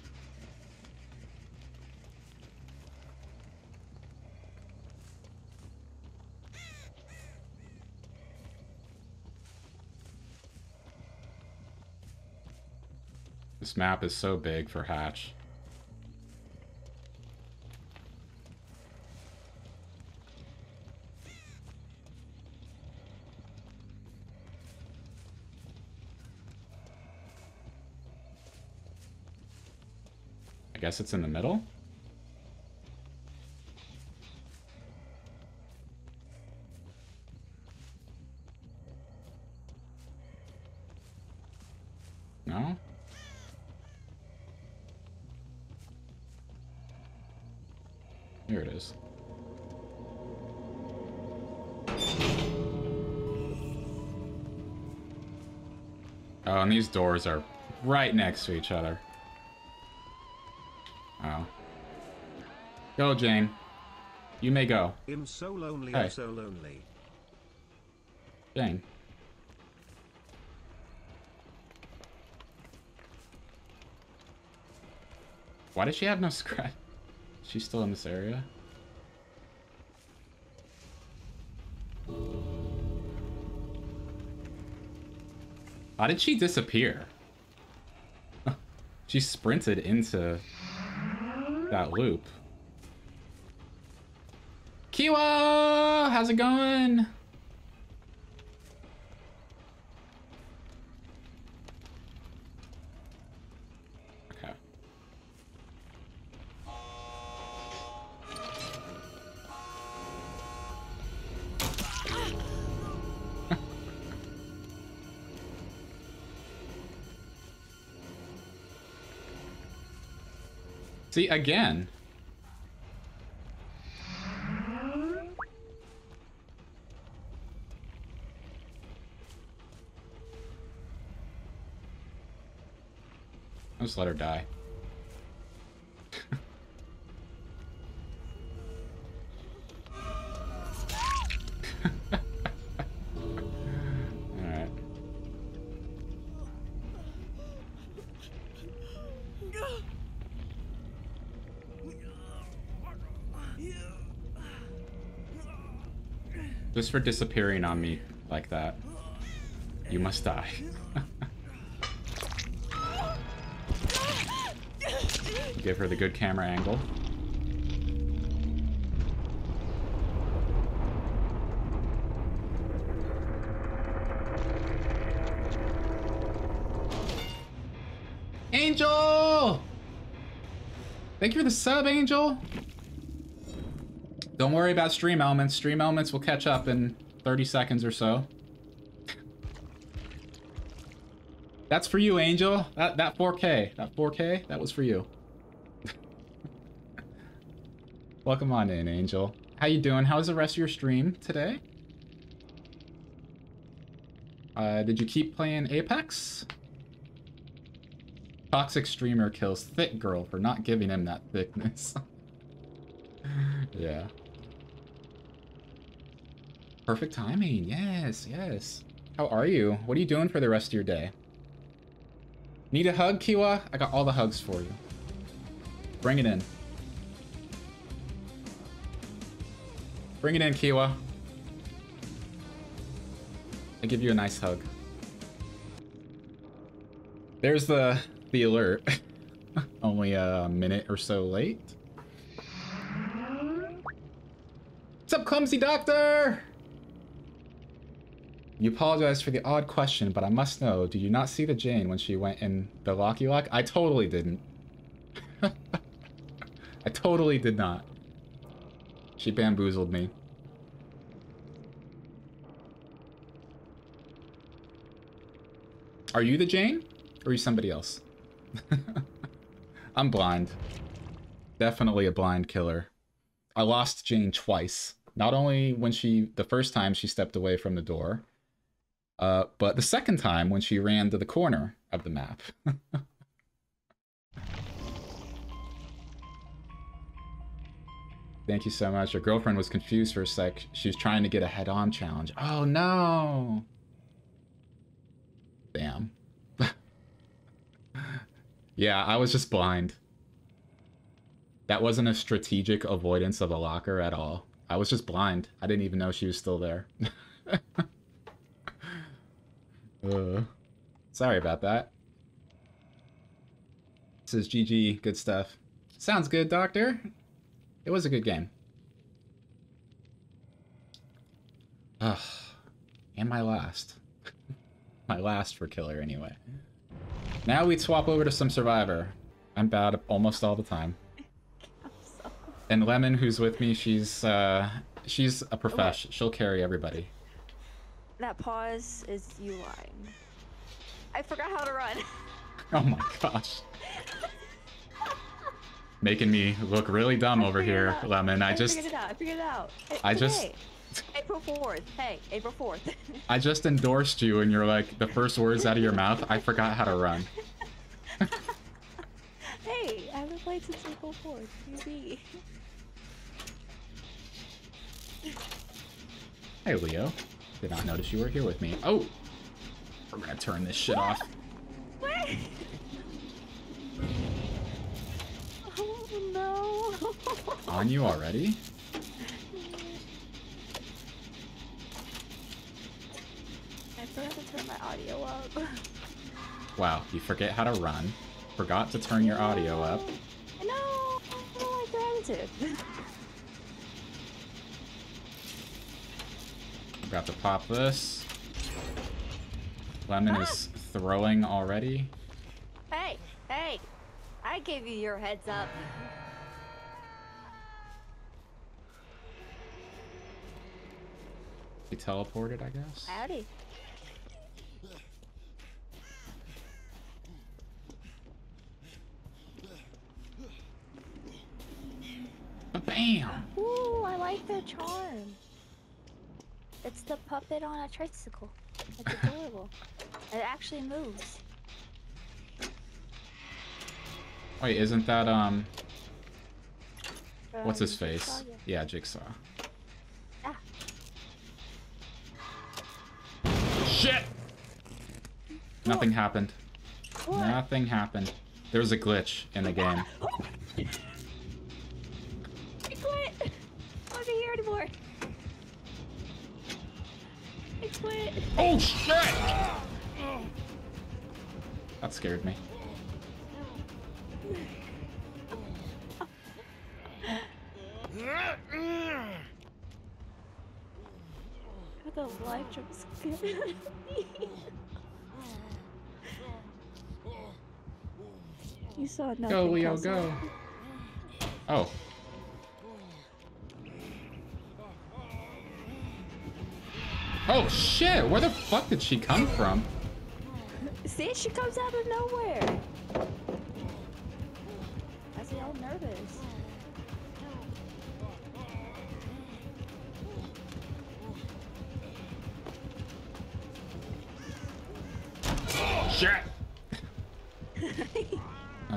This map is so big for Hatch. Guess it's in the middle? No? Here it is. Oh, and these doors are right next to each other. Go, Jane. You may go. I'm so lonely, Hey. I'm so lonely. Jane. Why does she have no scratch? She's still in this area? How did she disappear? she sprinted into that loop. Kiwa! How's it going? Okay. See, again. Just let her die. Just for disappearing on me like that. You must die. Give her the good camera angle. Angel! Thank you for the sub, Angel. Don't worry about stream elements. Stream elements will catch up in 30 seconds or so. That's for you, Angel. That that 4K, that 4K, that was for you. Welcome on in, Angel. How you doing? How's the rest of your stream today? Uh, did you keep playing Apex? Toxic streamer kills thick girl for not giving him that thickness. yeah. Perfect timing. Yes, yes. How are you? What are you doing for the rest of your day? Need a hug, Kiwa? I got all the hugs for you. Bring it in. Bring it in, Kiwa. I give you a nice hug. There's the the alert. Only a minute or so late. What's up, clumsy doctor? You apologize for the odd question, but I must know, did you not see the Jane when she went in the Locky Lock? I totally didn't. I totally did not. She bamboozled me. Are you the Jane? Or are you somebody else? I'm blind. Definitely a blind killer. I lost Jane twice. Not only when she, the first time she stepped away from the door, uh, but the second time when she ran to the corner of the map. Thank you so much. Your girlfriend was confused for a sec. She was trying to get a head-on challenge. Oh no! Damn. yeah, I was just blind. That wasn't a strategic avoidance of a locker at all. I was just blind. I didn't even know she was still there. uh, sorry about that. This is GG. Good stuff. Sounds good, Doctor. It was a good game. Ugh. And my last. my last for killer, anyway. Now we'd swap over to some Survivor. I'm bad almost all the time. And Lemon, who's with me, she's uh, she's a professional. She'll carry everybody. That pause is you lying. I forgot how to run. oh my gosh. Making me look really dumb over here, Lemon. I, I just figured it out. I figured it out. I just hey, April 4th. Hey, April 4th. I just endorsed you and you're like the first words out of your mouth, I forgot how to run. hey, I haven't played since April 4th. QB. Hey, Leo. Did not notice you were here with me. Oh! We're gonna turn this shit off. What? No! On you already? I forgot to turn my audio up. Wow, you forget how to run. Forgot to turn your audio up. No, I don't like gratitude. Got to pop this. Lemon ah. is throwing already. Hey, hey! I gave you your heads up. He teleported, I guess? Howdy. Bam! Ooh, I like the charm. It's the puppet on a tricycle. It's adorable. it actually moves. Wait, isn't that, um... What's his face? Jigsaw? Yeah. yeah, Jigsaw. Nothing happened. Nothing happened. There was a glitch in the game. I quit! I wasn't here anymore. I quit. Oh shit! That scared me. the life jump scared saw nothing. Go, Leo, go. Oh. Oh shit! Where the fuck did she come from? See, she comes out of nowhere. I see all nervous.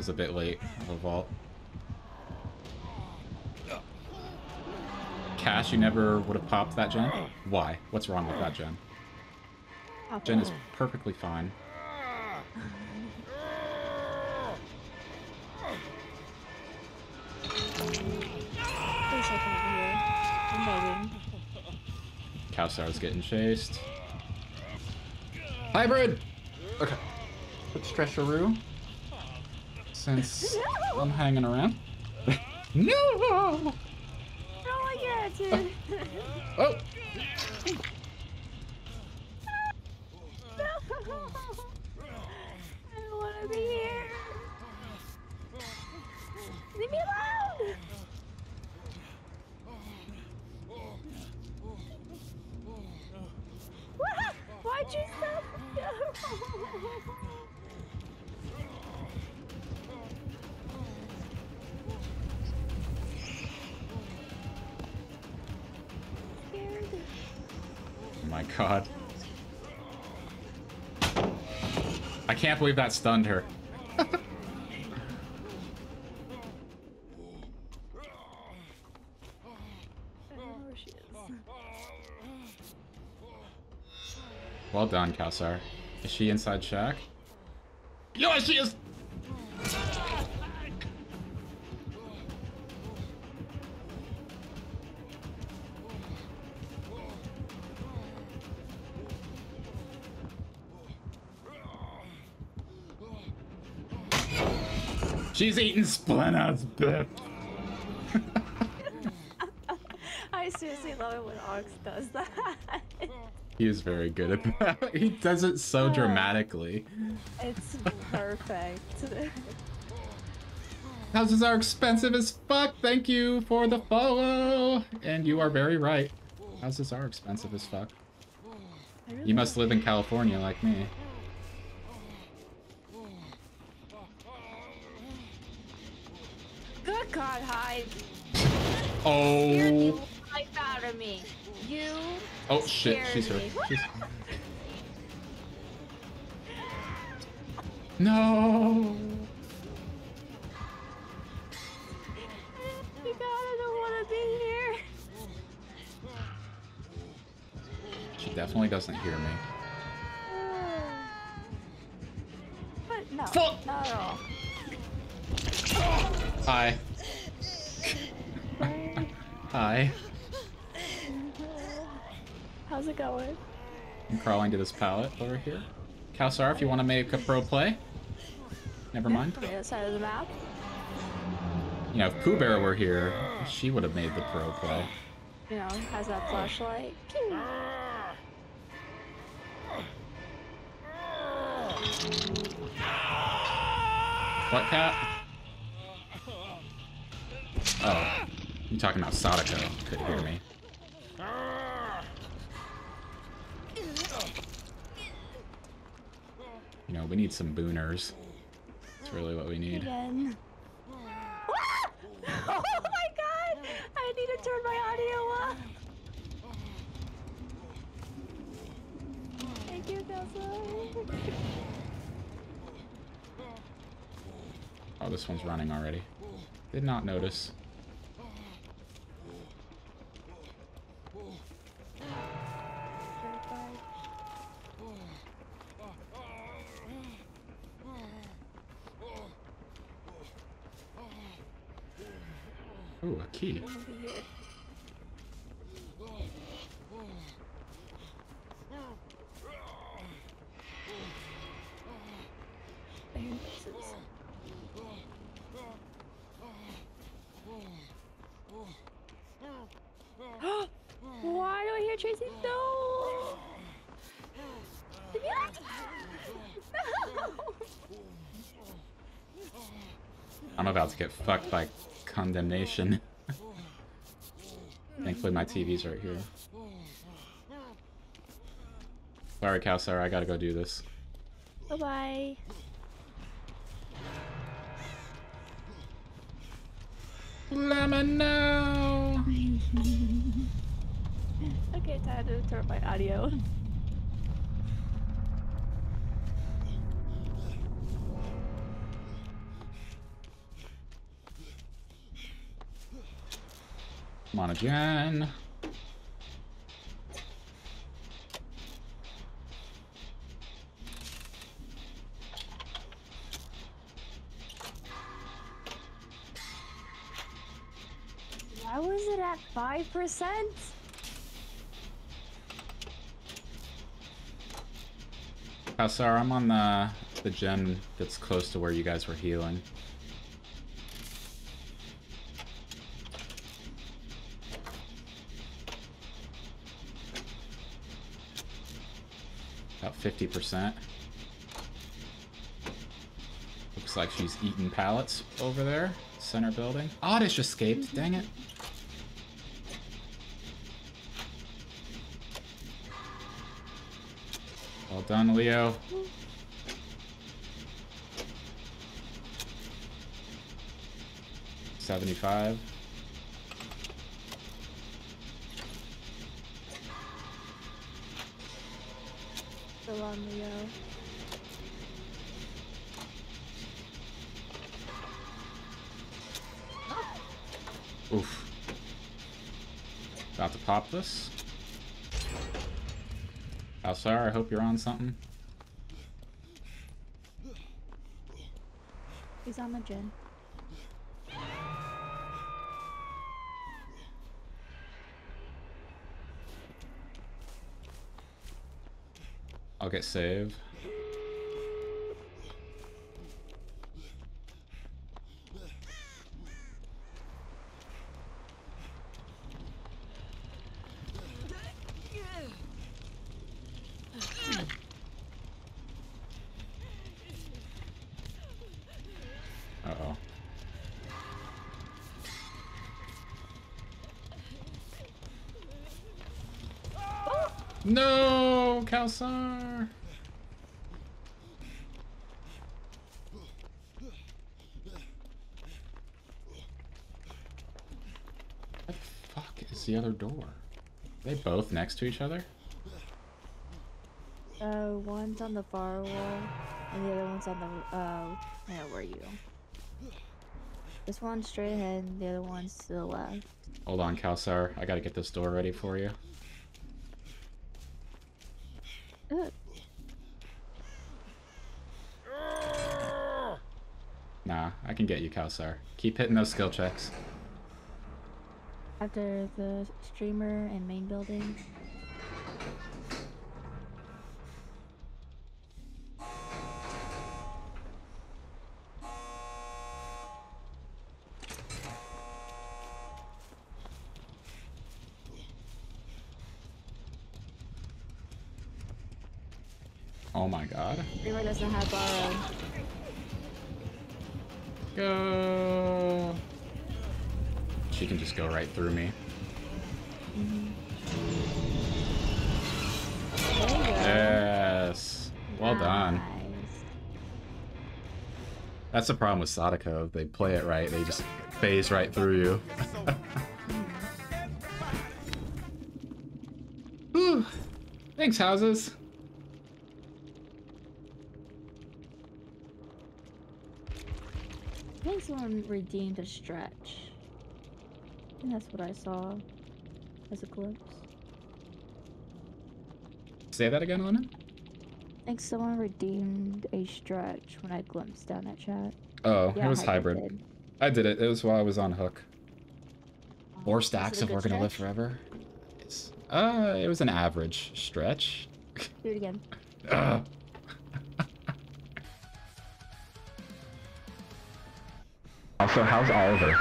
Was a bit late. The vault. Cash, you never would have popped that gen? Why? What's wrong with that gen? Gen is perfectly fine. Cowstar's getting chased. Hybrid! Okay. Quick stretcheroo. Since I'm hanging around. no! dude. Oh. Can't believe that stunned her. I don't know where she is. Well done, Kalsar. Is she inside Shack? Yes, she is! She's eating splinters, bitch. I seriously love it when Ox does that. He is very good at that. He does it so dramatically. it's perfect. Houses are expensive as fuck. Thank you for the follow. And you are very right. Houses are expensive as fuck. Really You must live in California like me. Oh. the life out of me. You. Oh shit, scared she's her. She's... No. God, I don't want to be here. She definitely doesn't hear me. But no, Fuck. not at all. Hi. Hi. How's it going? I'm crawling to this pallet over here. Kalsar, if you want to make a pro play. Never mind. On the other side of the map. You know, if Pooh Bear were here, she would have made the pro play. You know, has that flashlight. Pew. What cat? Oh, you talking about Sadako? Could hear me. You know, we need some booners. That's really what we need. Again. oh my god! I need to turn my audio up. Thank you, Kelso. Oh, this one's running already. Did not notice. Ooh, a key. Why do I hear Tracy? No! No! I'm about to get fucked by condemnation. Thankfully, my TV's right here. Sorry, Kalsar, I gotta go do this. Bye bye. Let me know. Okay, time to turn my audio. Come on again. Why was it at 5%? Kalsar, I'm on the the gem that's close to where you guys were healing. About 50%. Looks like she's eating pallets over there. Center building. Oddish escaped, dang it. Well done, Leo. Seventy-five. On Leo. Uh, Oof. About to pop this. Oh, Alsar, I hope you're on something. He's on the gym. Get save. No, Kalsar! What the fuck is the other door? Are they both next to each other? Uh, one's on the far wall, and the other one's on the, uh, yeah, where are you? This one's straight ahead, and the other one's to the left. Hold on, Kalsar. I gotta get this door ready for you. Ugh. Nah, I can get you, Kalsar. Keep hitting those skill checks. After the streamer and main building. Oh my god. Streamer doesn't have borrow. Right through me. Yes. Well done. That's the problem with Sadako. They play it right. They just phase right through you. Thanks, houses. I think someone redeemed a stretch. I think that's what I saw as a glimpse. Say that again, Lemon? I think someone redeemed a stretch when I glimpsed down that chat. Oh, Yeah, it was Hybrid hybrid. did. I did it. It was while I was on hook. Four stacks a if good we're gonna live forever. It's, uh, it was an average stretch. Do it again. Ugh. Also, how's Oliver?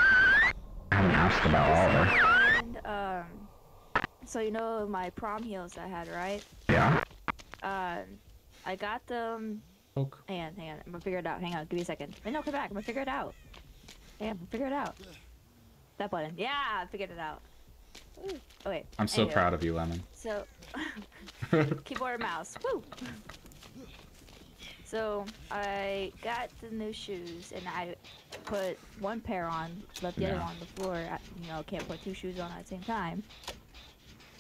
I haven't asked about Oliver. And um, so you know my prom heels I had, right? Yeah? Um, I got them. Poke. Hang on, hang on. I'm gonna figure it out. Hang on, give me a second. Wait, no, come back. I'm gonna figure it out. Hang on, I'm gonna figure it out. That button. Yeah, I figured it out. Ooh. Oh wait. I'm so anyway, proud of you, Lemon. So, keyboard and mouse. Woo. So I got the new shoes and I put one pair on, left the other Yeah. one on the floor. I, you know, can't put two shoes on at the same time.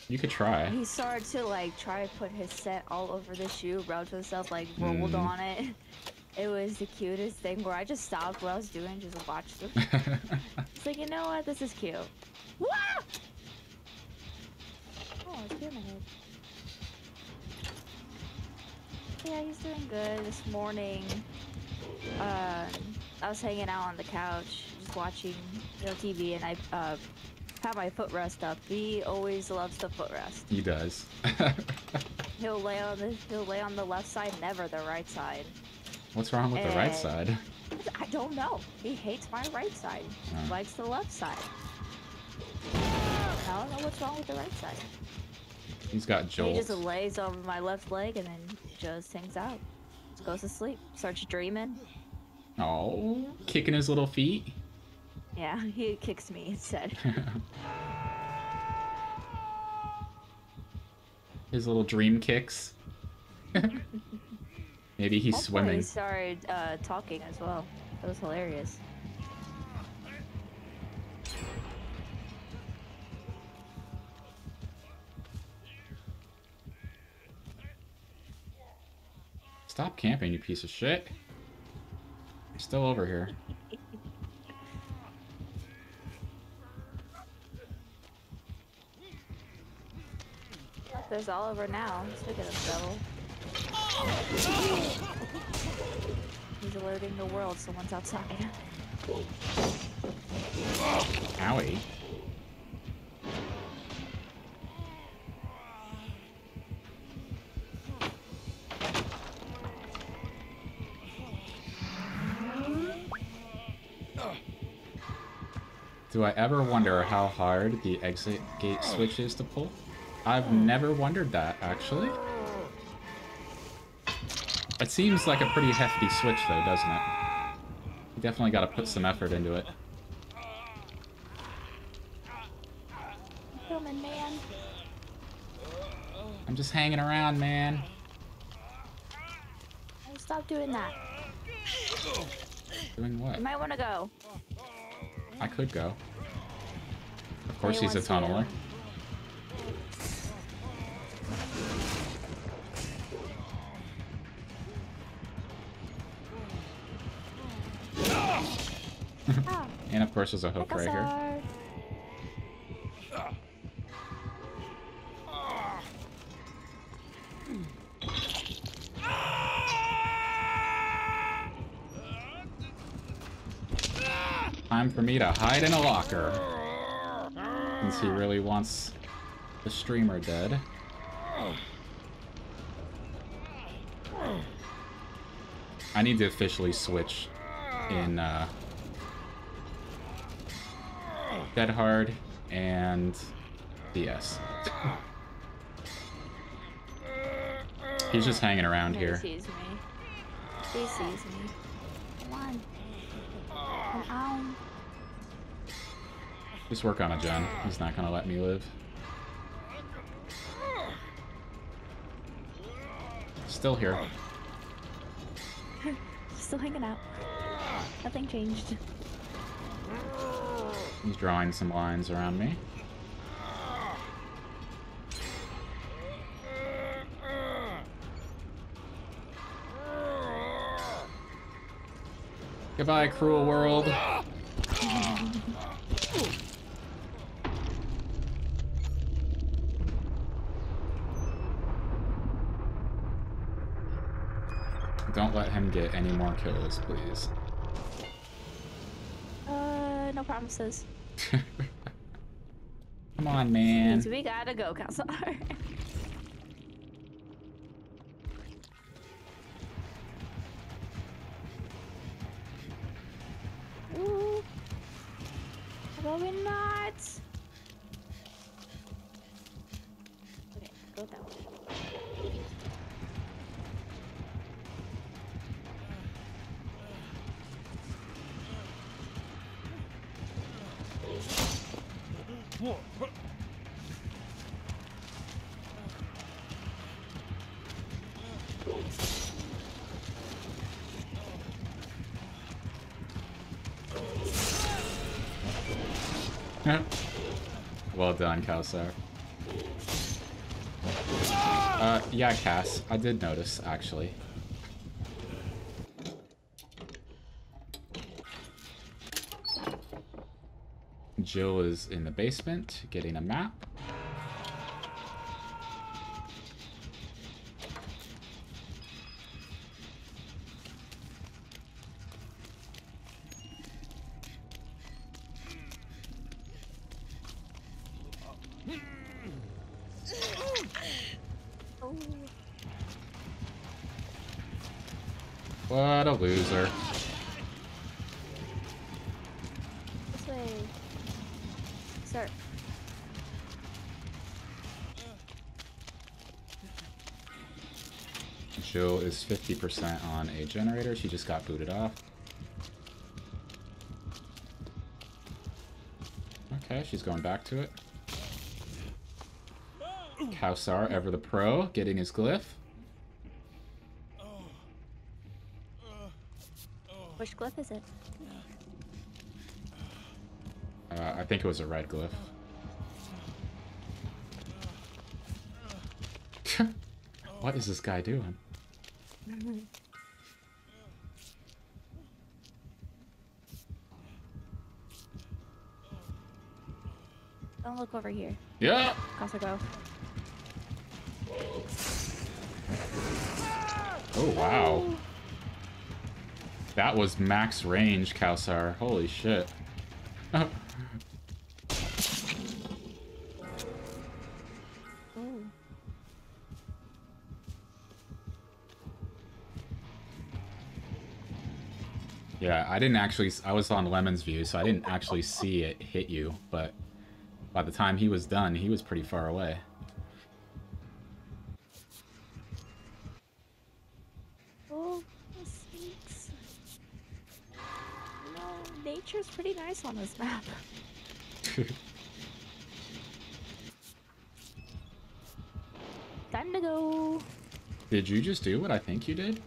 You could try. He started to like try to put his set all over the shoe, rubbed himself like rolled Mm. on it. It was the cutest thing where I just stopped what I was doing, just watched him. It's like, you know what? This is cute. Wah! Oh, it's in my head. Yeah, he's doing good. This morning, um, I was hanging out on the couch, just watching you know, TV, and I uh, had my footrest up. He always loves the footrest. he does. He'll lay on the he'll lay on the left side, never the right side. What's wrong with the right side? I don't know. He hates my right side. Likes the left side. I don't know what's wrong with the right side. He's got He just lays over my left leg and then just hangs out. Goes to sleep. Starts dreaming. Oh, kicking his little feet. Yeah, he kicks me instead. his little dream kicks. Maybe he's Also, swimming. He started uh, talking as well. That was hilarious. Stop camping, you piece of shit. You're still over here. There's over now. Look at him devil. He's alerting the world someone's outside. Owie. Do I ever wonder how hard the exit gate switch is to pull? I've never wondered that, actually. It seems like a pretty hefty switch, though, doesn't it? You definitely got to put some effort into it. Filming, man. I'm just hanging around, man. Hey, Stop doing that. Doing what? You might want to go. I could go. Of course he's a tunneler. And of course there's a hook right here. For me to hide in a locker. Since he really wants the streamer dead. I need to officially switch in uh, Dead Hard and DS. He's just hanging around He here. sees me. He sees me. Come on. Come on. Just work on it, Jen. He's not gonna let me live. Still here. Still hanging out. Nothing changed. He's drawing some lines around me. Goodbye, cruel world. Don't let him get any more kills, please. Uh, no promises. Come on, man. We gotta go, Counselor. well done, Kelsar. Uh, yeah, Cass. I did notice, actually. Jill is in the basement, getting a map. 50% on a generator. She just got booted off. Okay, she's going back to it. Kausar, ever the pro, getting his glyph. Which glyph is it? Uh, I think it was a red glyph. what is this guy doing? Over here. Yeah. Casa go. Oh wow. That was max range, Kausar. Holy shit. Yeah, I didn't actually. I was on Lemon's view, so I didn't actually see it hit you. But by the time he was done, he was pretty far away. Oh, snakes. You know, nature's pretty nice on this map. Time to go. Did you just do what I think you did?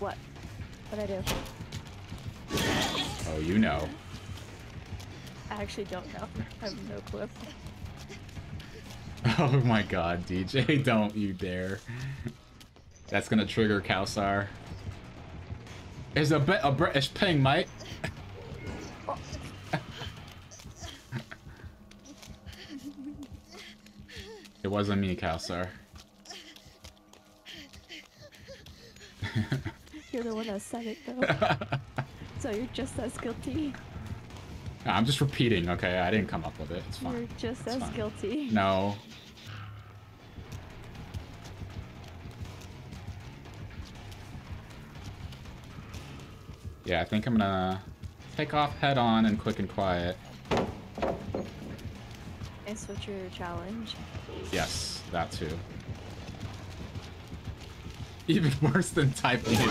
What? What'd I do? Oh, you know. I actually don't know. I have no clue. Oh my god, DJ, don't you dare. That's gonna trigger Kausar. Is a, bit a British ping, mate. it wasn't me, Kausar. You're the one that said it though. so you're just as guilty. I'm just repeating, okay? I didn't come up with it. It's fine. You're just It's as fine. guilty. No. Yeah, I think I'm gonna take off head on and quick and quiet. And switch your challenge. Yes, that too. Even worse than typing it.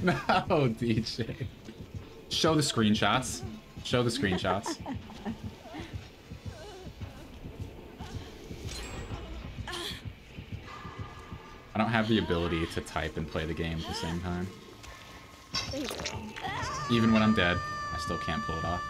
no, DJ. Show the screenshots. Show the screenshots. I don't have the ability to type and play the game at the same time. There you go. Even when I'm dead, I still can't pull it off.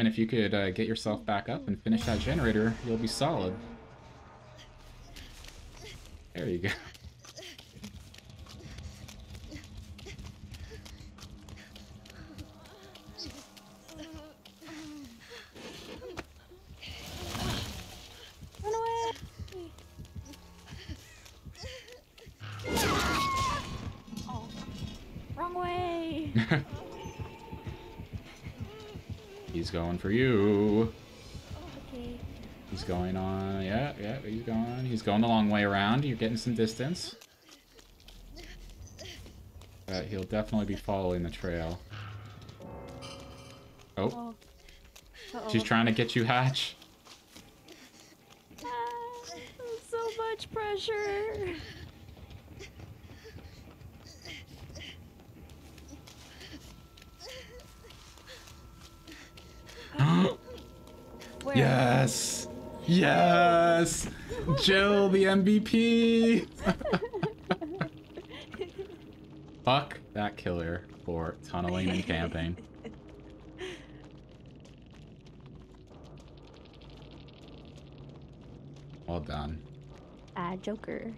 Lemon, if you could uh, get yourself back up and finish that generator, you'll be solid. There you go. Run away! Oh. Wrong way! He's going for you. okay. He's going on. Yeah, yeah, he's going. He's going the long way around. You're getting some distance. But he'll definitely be following the trail. Oh, Oh. Uh-oh. she's trying to get you, Hatch. Ah, so much pressure. Where? Yes! Yes! Jill, the MVP! Fuck that killer for tunneling and camping. Well done. Ah, Joker.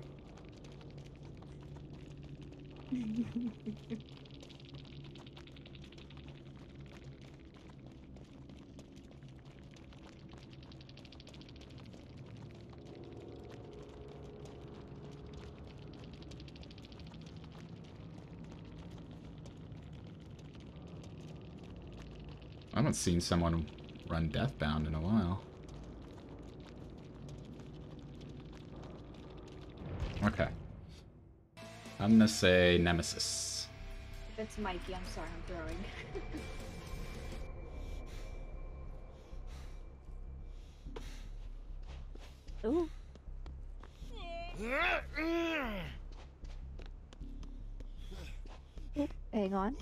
haven't seen someone run Deathbound in a while. Okay. I'm gonna say Nemesis. If it's Mikey, I'm sorry, I'm throwing. Ooh. Hang on.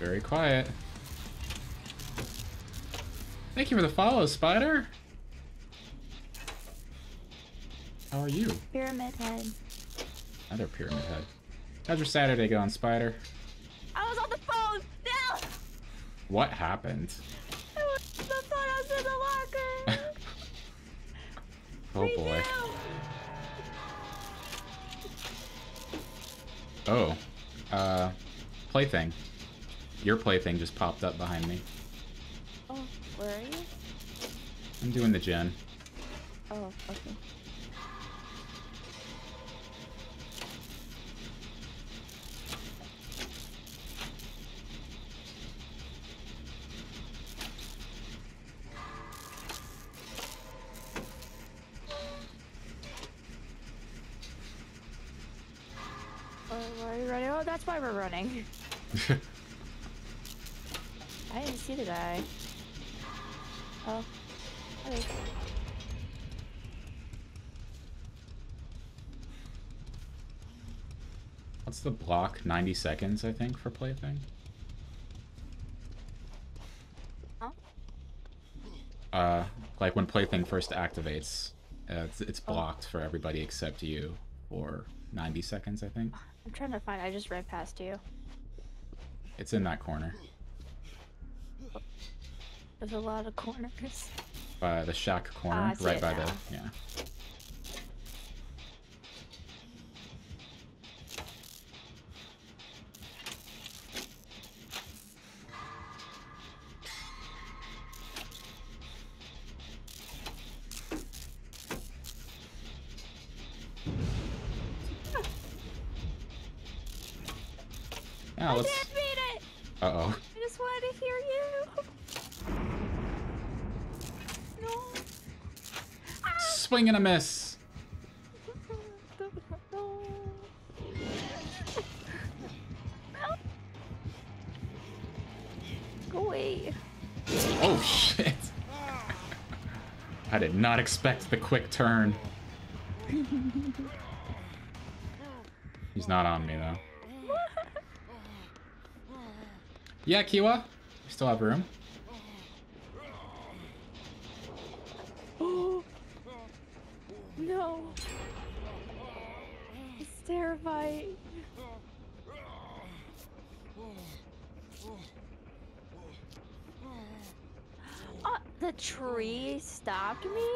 Very quiet. Thank you for the follow, Spider. How are you? Pyramid head. Another pyramid head. How's your Saturday going, Spider? I was on the phone! No! What happened? I was on the phone, I was in the locker! Oh boy. Oh. Uh, plaything. Your plaything just popped up behind me. Oh, where are you? I'm doing the gen. the 90 seconds, I think, for plaything? Huh? Uh, like when plaything first activates, uh, it's, it's blocked for everybody except you for 90 seconds, I think. I'm trying to find. I just ran past you. It's in that corner. There's a lot of corners. By the shack corner, see right by the now. yeah. Yeah, Swing and a miss. Go away. Oh shit! I did not expect the quick turn. He's not on me though. Yeah, Kiwa. We still have room. Oh. No. It's terrifying. Uh, the tree stopped me?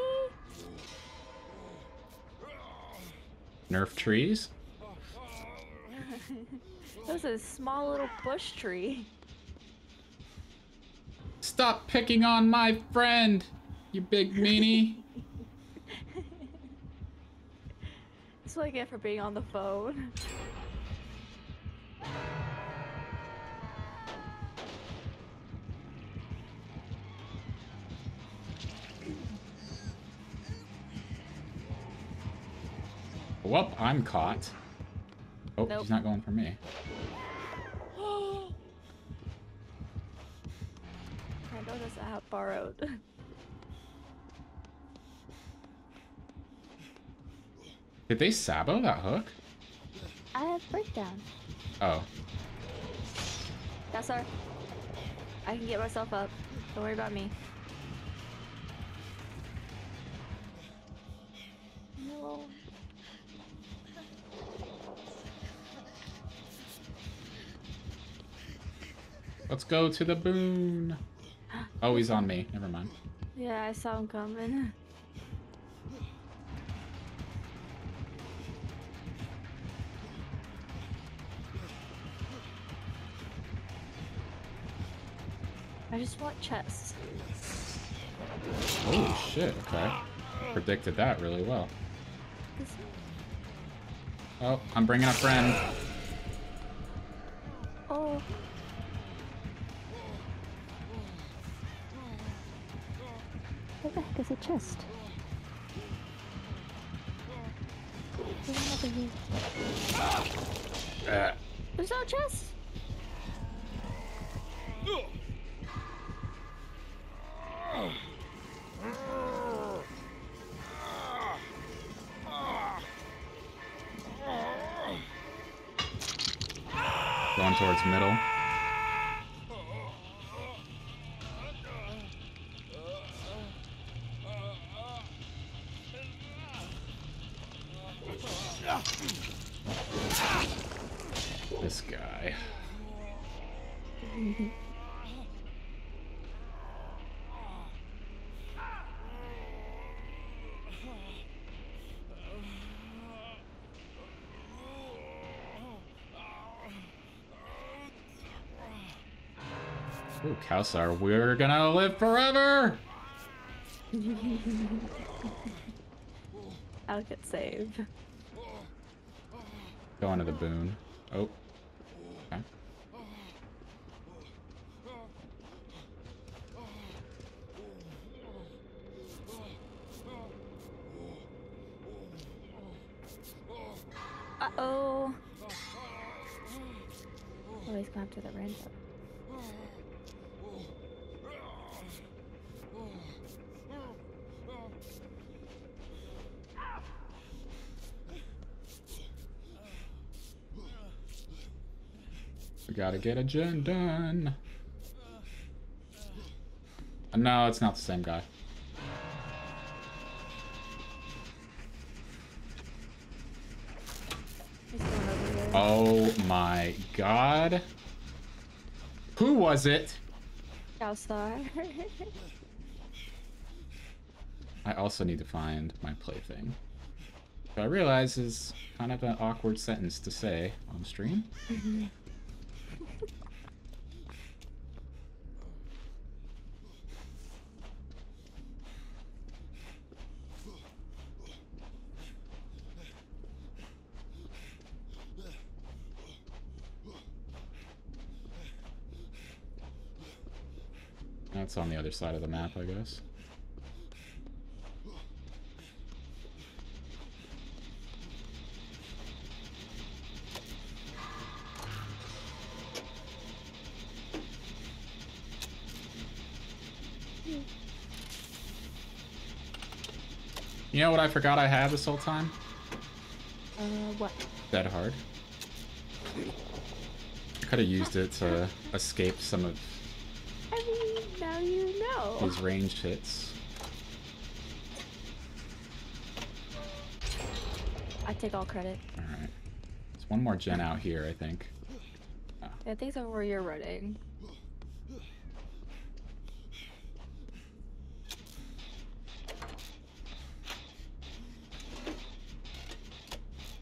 Nerf trees. It was a small little bush tree. Stop picking on my friend, you big meanie. That's what I get for being on the phone. I'm caught. Oh, Nope. he's not going for me. I I have borrowed. Did they sabo that hook? I have breakdown. Oh, That's sir. I can get myself up. Don't worry about me. Let's go to the boon. Oh, he's on me. Never mind. Yeah, I saw him coming. I just want chests. Oh shit. Okay. Predicted that really well. Oh, I'm bringing a friend. Oh. Chest? There's one over here. Uh, There's no chest. going towards middle. Kelsar, we're gonna live forever! I'll get saved. Going to the boon. Oh. Get a gen done. No, it's not the same guy. He's going over here. Oh my god. Who was it? Cowstar. I also need to find my plaything. I realize is kind of an awkward sentence to say on stream. Mm-hmm. That's on the other side of the map, I guess. You know what I forgot I had this whole time? uh, what? Dead hard. I could have used it to escape some of I mean, now these ranged hits. I take all credit. Alright. There's one more gen out here, I think. I think that's where you're running.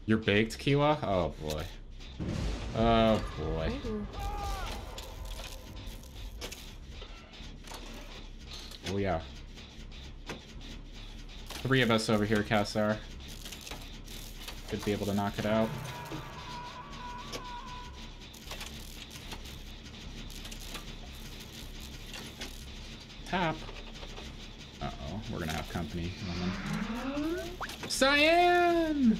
You're baked, Kiwa? Oh boy. Oh boy. Ooh. Oh yeah. Three of us over here, Kassar. Should be able to knock it out. Tap. Uh-oh, we're gonna have company. Cyan!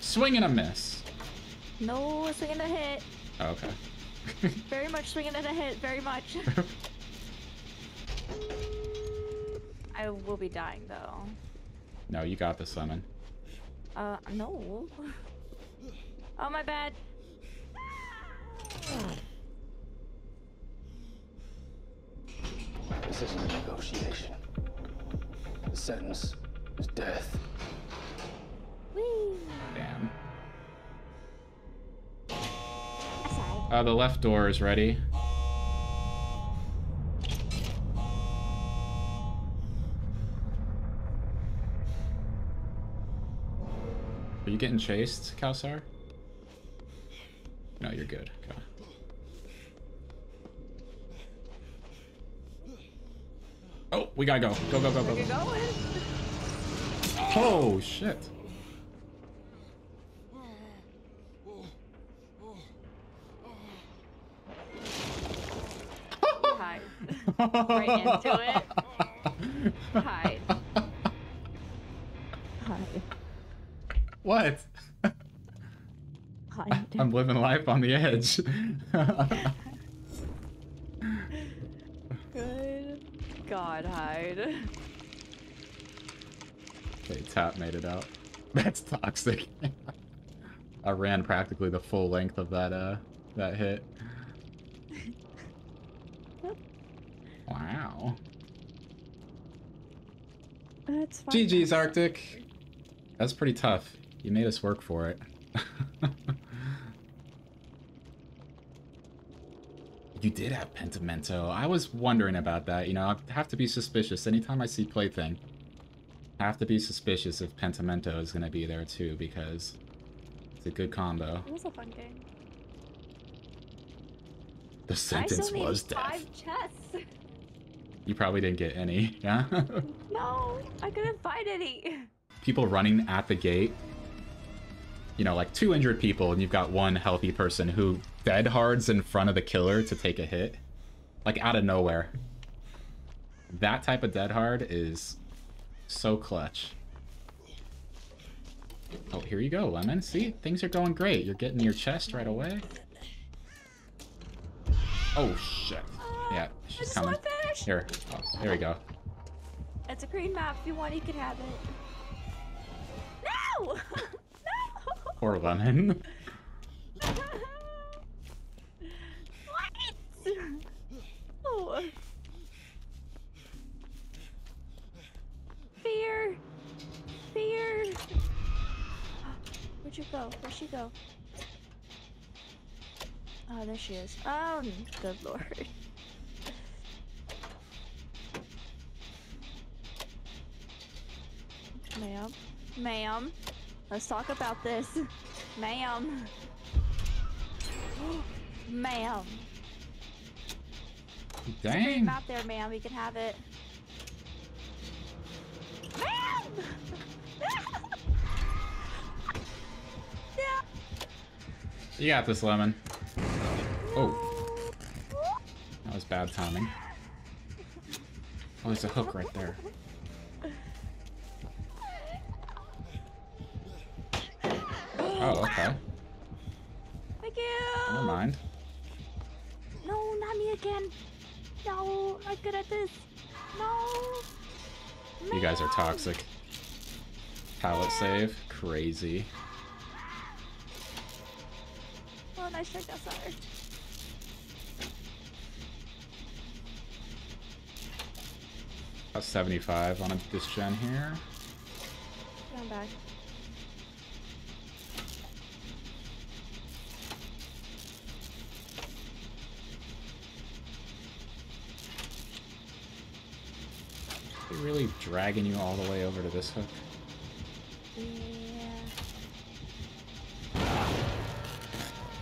Swing and a miss. No swing swinging a hit. Oh, okay. Very much swinging and a hit. Very much. I will be dying though. no, you got the summon. Uh, no. Oh, my bad. This isn't a negotiation. The sentence is death. Uh, the left door is ready. Are you getting chased, Kalsar? No, you're good. Okay. Oh, we gotta go. Go, go, go, go, go. Oh, shit. Hide. Right into it. Hide. what? Hide. I'm living life on the edge. Good God, hide. okay, Tap made it out. That's toxic. I ran practically the full length of that uh that hit. Wow. That's fine. GG's Arctic. That's pretty tough. You made us work for it. you did have Pentimento. I was wondering about that. You know, I have to be suspicious. Anytime I see Plaything, I have to be suspicious if Pentimento is going to be there too, because it's a good combo. It was a fun game. The sentence was death. You probably didn't get any, yeah? no, I couldn't find any. people running at the gate. You know, like two injured people, and you've got one healthy person who dead hards in front of the killer to take a hit. Like out of nowhere. That type of dead hard is so clutch. Oh, here you go, Lemon. See, things are going great. You're getting your chest right away. Oh, shit. Uh, yeah, she's coming. Here. Oh, there we go. It's a green map. If you want, you can have it. No! no! Poor Lemon. what? Oh. Fear. Fear. Where'd you go? Where'd she go? Oh, there she is. Oh, good lord. Ma'am. Ma'am. Let's talk about this. Ma'am. Ma'am. There's a Dang. map there, ma'am. You can have it. Ma'am! yeah. You got this, Lemon. Oh, that was bad timing. Oh, there's a hook right there. Good at this. No. You guys are toxic. Pallet save. Crazy. Oh, nice trick, outsider. About 75 on a, this gen here. I'm back. They really dragging you all the way over to this hook. Yeah.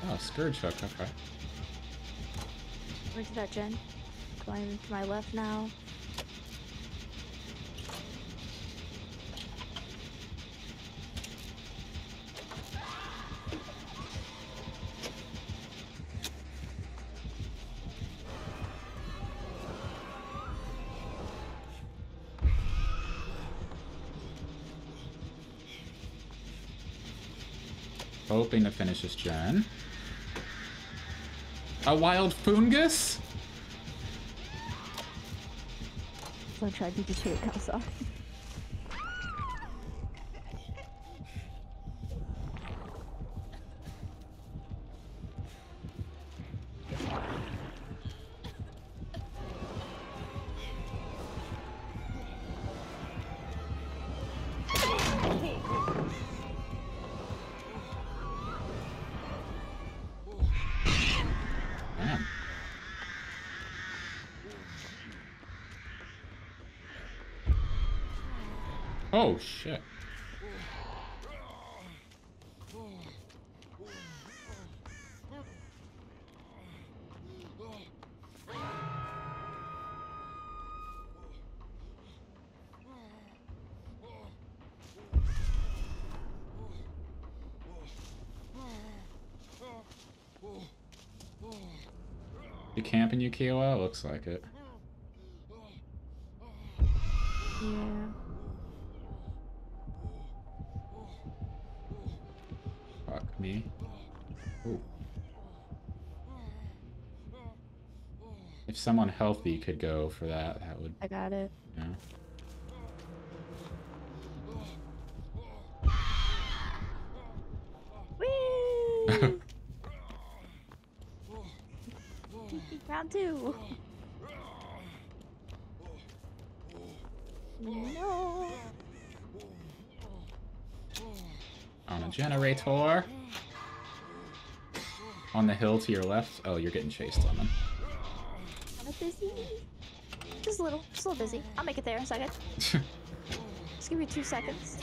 Oh, Scourge hook, okay. Where's that gen? Going to my left now. Finish this gen. A wild fungus? So I tried Pikachu, it comes. Oh, shit. You camping, Yukioa? Looks like it. Yeah. me. Ooh. If someone healthy could go for that, that would, I got it. yeah. Woo! Round two. No. On a generator. On the hill to your left. Oh, you're getting chased on them. I'm busy. Just a little, little busy. I'll make it there in a second. Just give me two seconds.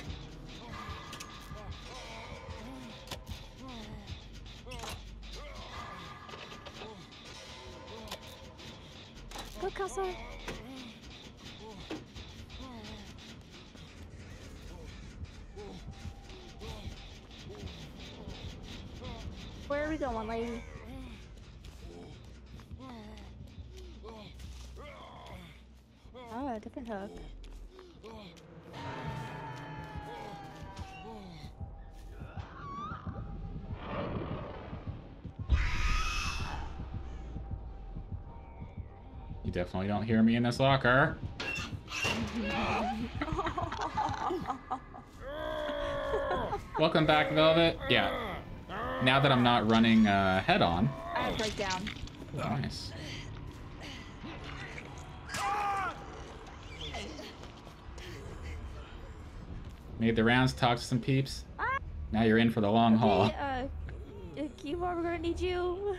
This locker. Welcome back, Velvet. Yeah. Now that I'm not running uh, head on. I have breakdown. Nice. Made the rounds, talked to some peeps. Now you're in for the long haul. Hey, uh, Keyboard, we're gonna need you.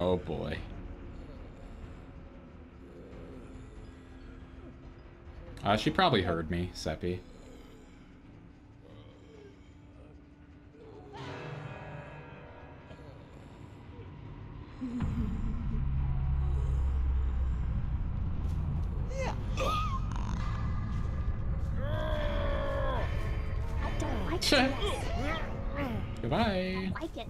Oh boy. Uh, she probably heard me, Seppi. I don't like it. Goodbye. I like it.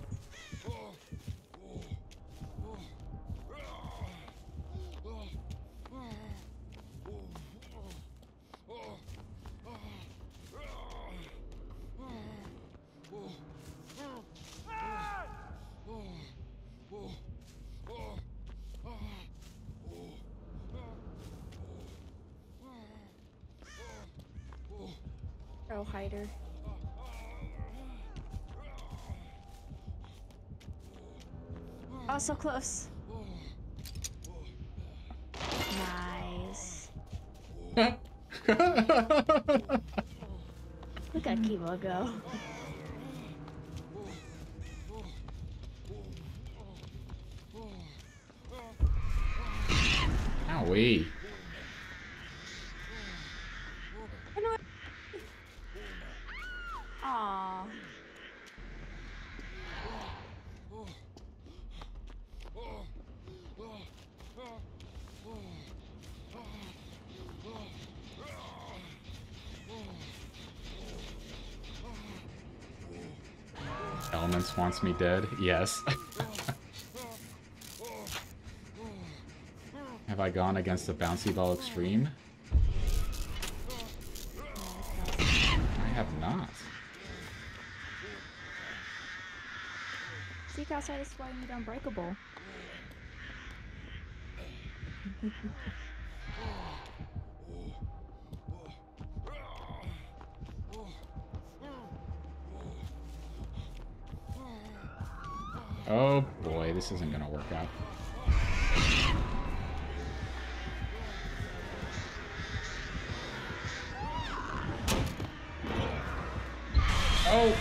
So close. Nice. Look at Kibo go. Wants me dead. Yes. Have I gone against the bouncy ball extreme? I have not. Seek outside is why you need unbreakable. this isn't gonna work out. Oh!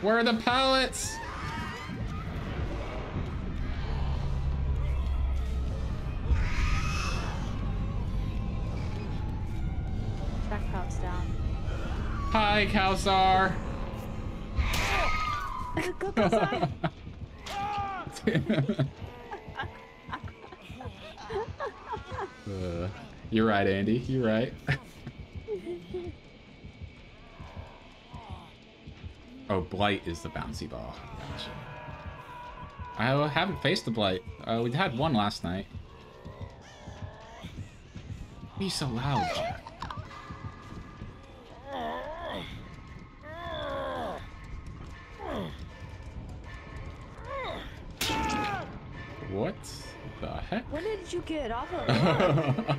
Where are the pallets? Backpack's down. Hi, Kalsar! Uh, you're right, Andy. You're right. oh, Blight is the bouncy ball. I haven't faced the Blight. Uh, we had one last night. Be so loud, you get off of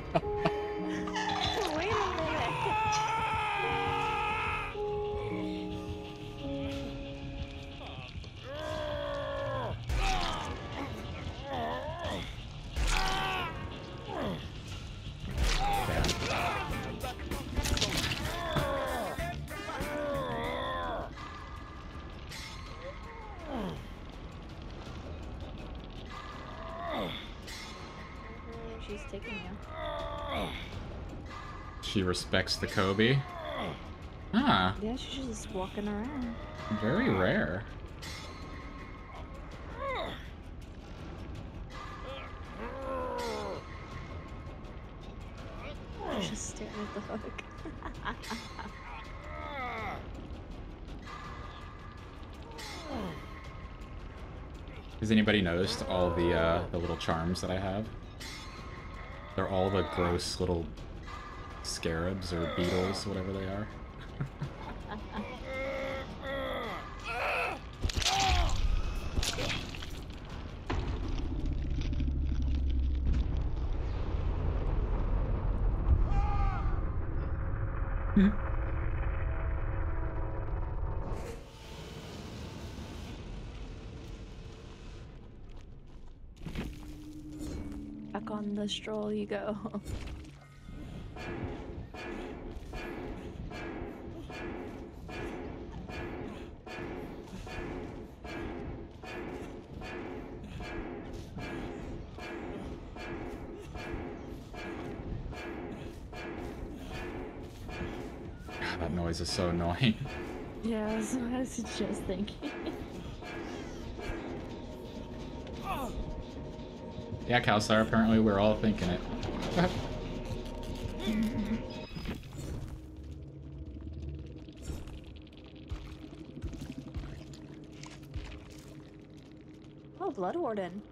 she respects the Kobe. Ah, Yeah, she's just walking around. very rare. Just staring at the hook. Has anybody noticed all the uh, the little charms that I have? They're all the gross little scarabs or beetles, whatever they are. Back on the stroll you go. was just thinking. yeah, Kalsar, apparently we're all thinking it. oh, Blood Warden.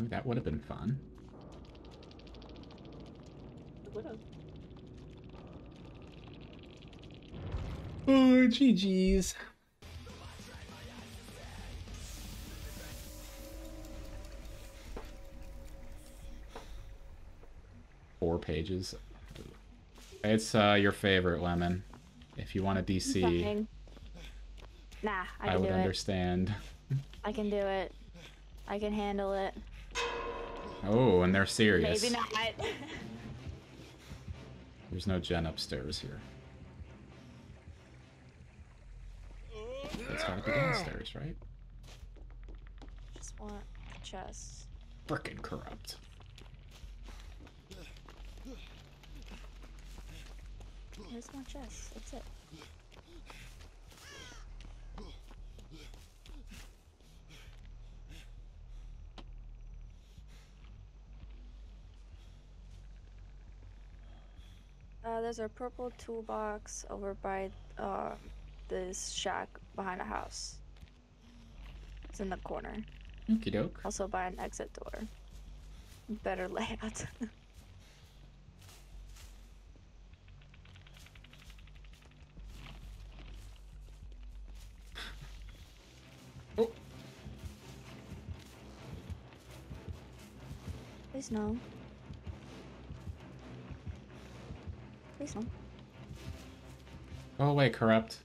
Ooh, that would have been fun. Would've. Oh, GG's. Four pages. It's uh, your favorite, Lemon. If you want a DC, Fine. Nah, I I, can would do it. understand. I can do it. I can handle it. Oh, and they're serious. Maybe not. There's no gen upstairs here. It's gotta be downstairs, right? Just want the chest. Frickin' corrupt. Here's my chest. That's it. Uh, there's a purple toolbox over by uh, this shack behind the house. It's in the corner. Okie doke. Also by an exit door. Better layout. Oh. Please no. Please no. Oh, Go away, corrupt.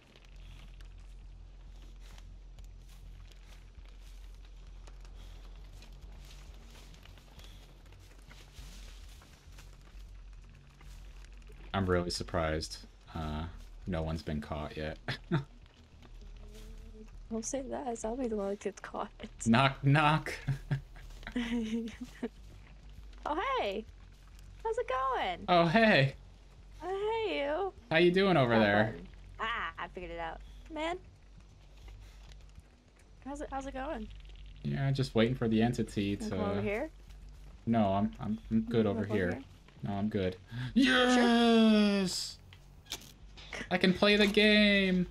I'm really surprised. Uh, no one's been caught yet. Don't say that, as I'll be the one that gets caught. knock, knock. oh hey! How's it going? Oh, hey. Oh hey you! How you doing over That there? button. Ah, I figured it out. Man. How's it how's it going? Yeah, just waiting for the entity. Come over here? No, I'm I'm, I'm good Wanna over come here. No, I'm good. Yes. I can play the game.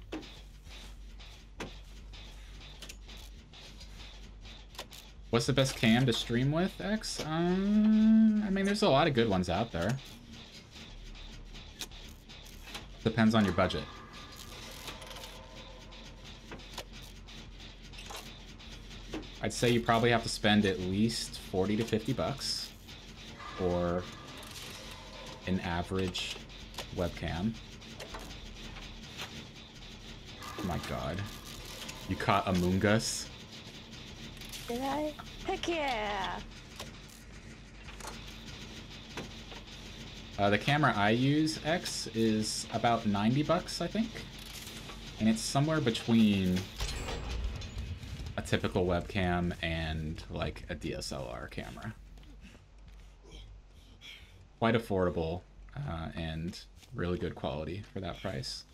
What's the best cam to stream with, X? Um, I mean, there's a lot of good ones out there. Depends on your budget. I'd say you probably have to spend at least 40 to 50 bucks for an average webcam. Oh my god. You caught Among Us? Did I? Heck yeah! Uh, the camera I use, X, is about 90 bucks, I think. And it's somewhere between a typical webcam and like a DSLR camera. Quite affordable uh, and really good quality for that price.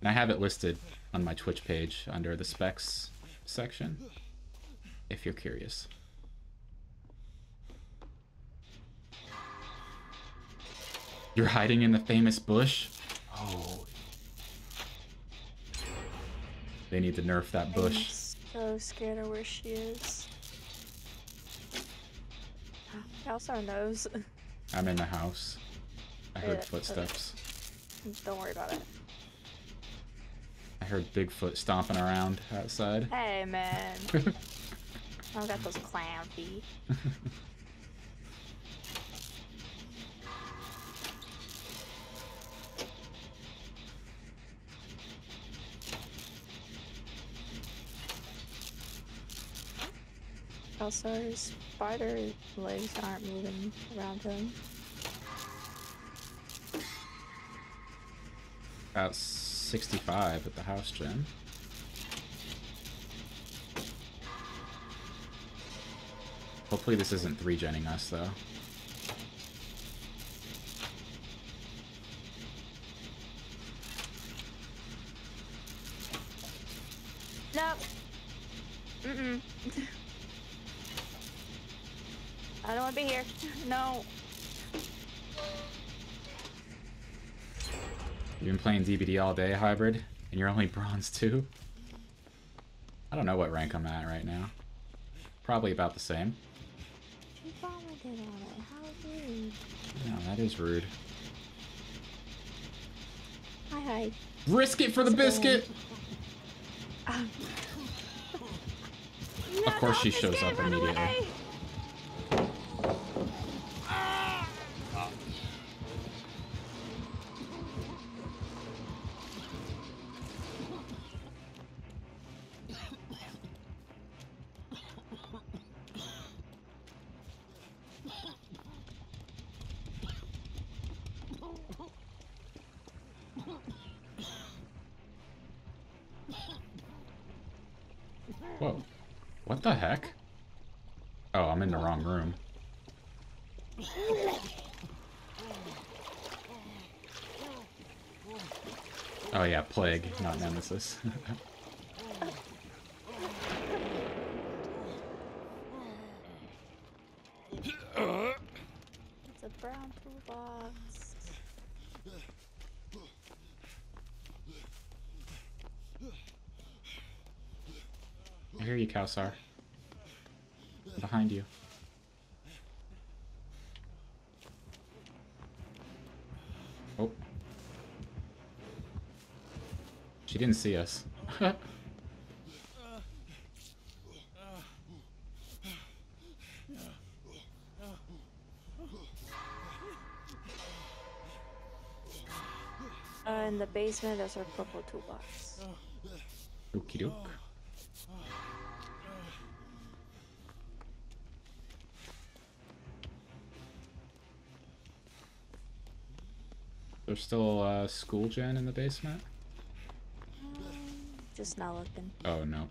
And I have it listed on my Twitch page under the specs section, if you're curious. You're hiding in the famous bush? Oh. They need to nerf that bush. I'm so scared of where she is. Elsar knows. I'm in the house. I heard Yeah, footsteps. Don't worry about it. I heard Bigfoot stomping around outside. Hey, man. Oh, I got those clown feet. Elsar's spider legs aren't moving around him. About 65 at the house gym. Hopefully this isn't 3-genning us, though. You've been playing DBD all day, Hybrid, and you're only Bronze 2? I don't know what rank I'm at right now. Probably about the same. She vomited on it. How rude. No, that is rude. Hi, hi. Risk it for the biscuit! Of course she shows up immediately. Nemesis. It's a brown toolbox. I hear you, Kowsar. Behind you. Oh. She didn't see us. Uh, in the basement, there's our purple toolbox. Okie doke. There's still uh, school gen in the basement? Just not looking. Oh no.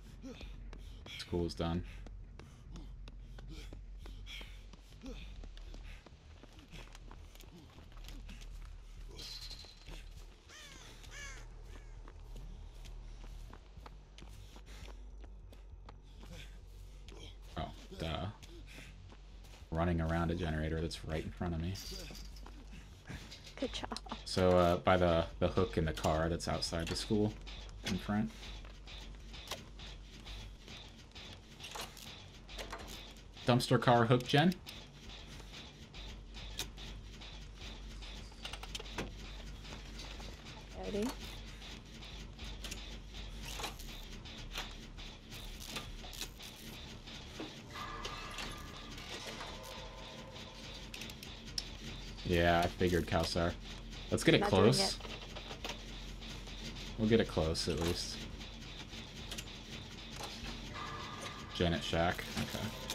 School's done. Oh, duh. Running around a generator that's right in front of me. Good job. So uh, by the the hook in the car that's outside the school in front. dumpster car hook gen. Ready? Yeah, I figured Kalsar. Let's get it close. We'll get it close, at least. Janet Shack. Okay.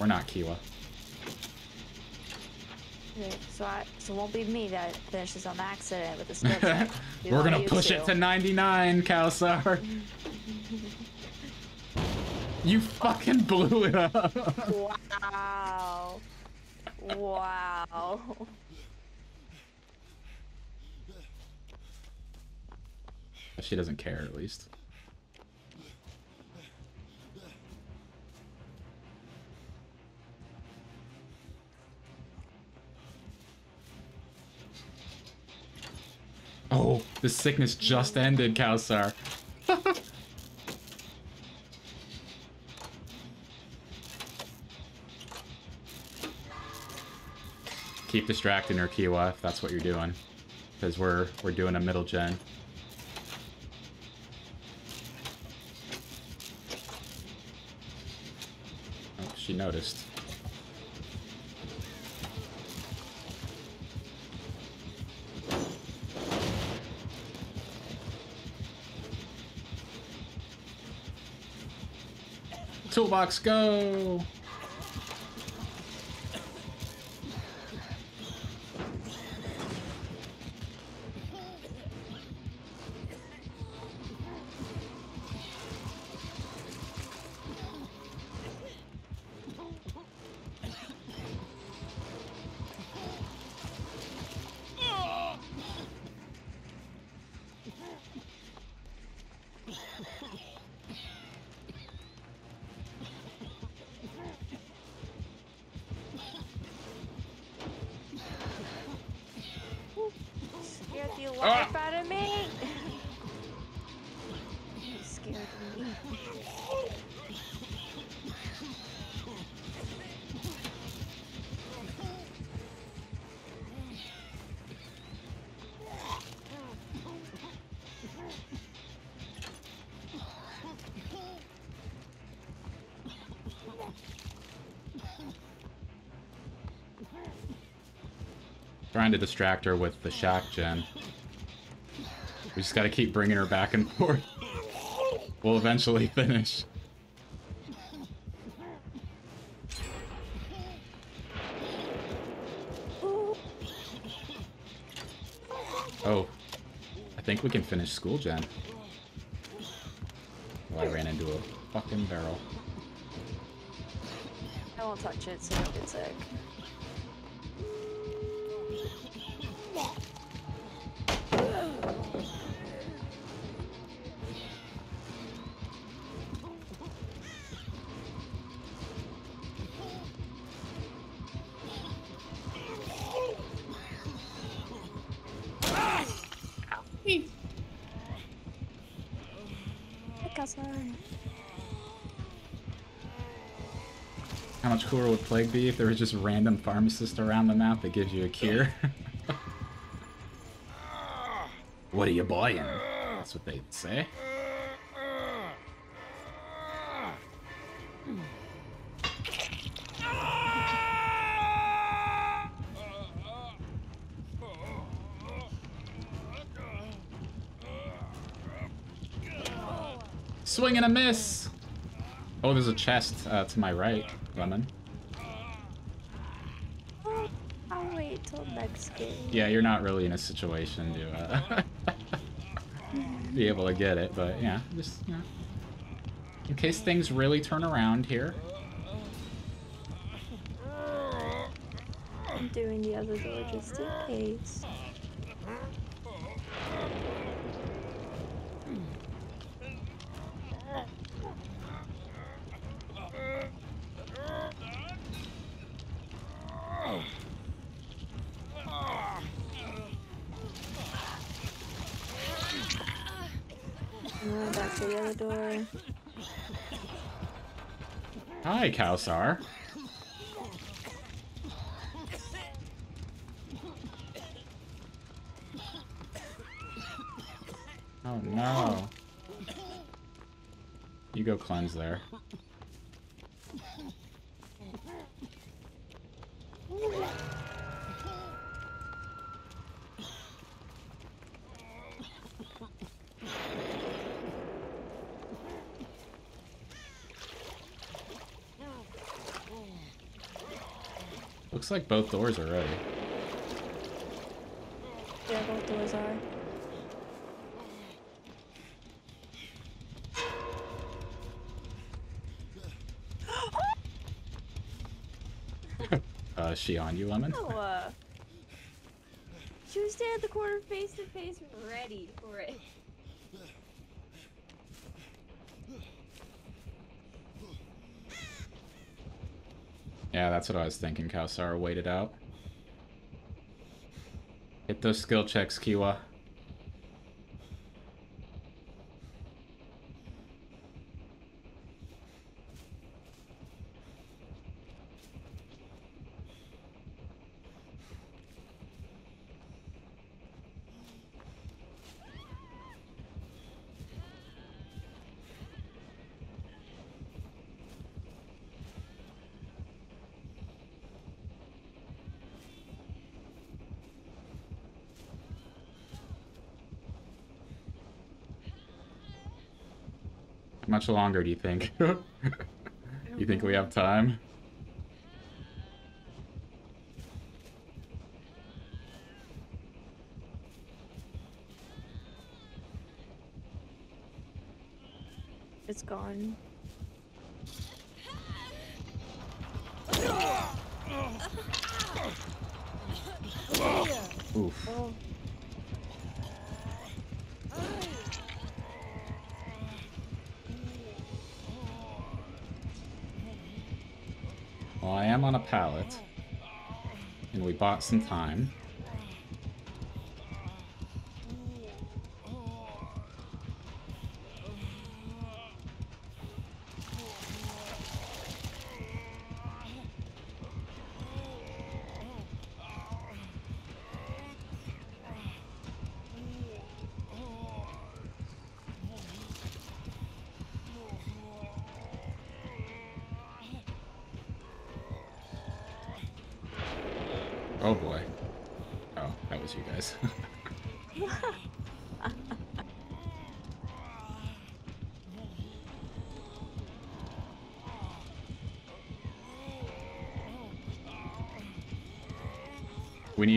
We're not Kiwa. Okay, so I so it won't be me that finishes on accident with the We're gonna push it to 99, Kalsar. you fucking blew it up. Wow. Wow. she doesn't care, at least. The sickness just ended, Kalsar. Keep distracting her, Kiwa, if that's what you're doing. Because we're we're doing a middle gen. Oh, she noticed. Toolbox, go! To distract her with the shack gen. We just gotta keep bringing her back and forth. We'll eventually finish. Oh, I think we can finish school gen. Well, I ran into a fucking barrel. I won't touch it so don't get sick. Much cooler would Plague be if there was just a random pharmacist around the map that gives you a cure? what are you buying? That's what they'd say. Swing and a miss! Oh, there's a chest uh, to my right, Lemon. Oh, I'll wait till next game. Yeah, you're not really in a situation to uh, be able to get it, but yeah, just know, in case things really turn around here. I'm doing the other door just in case. Uh, back to the other door. Hi, Kausar. Oh no. You go cleanse there. Like both doors are ready. Yeah, both doors are. Uh, is she on you, Lemon? Oh, uh, she was standing at the corner face to face, ready for it. Yeah, that's what I was thinking. Kausar waited out. Hit those skill checks, Kiwa. Much longer do you think? you think we have time? It's gone. Some time.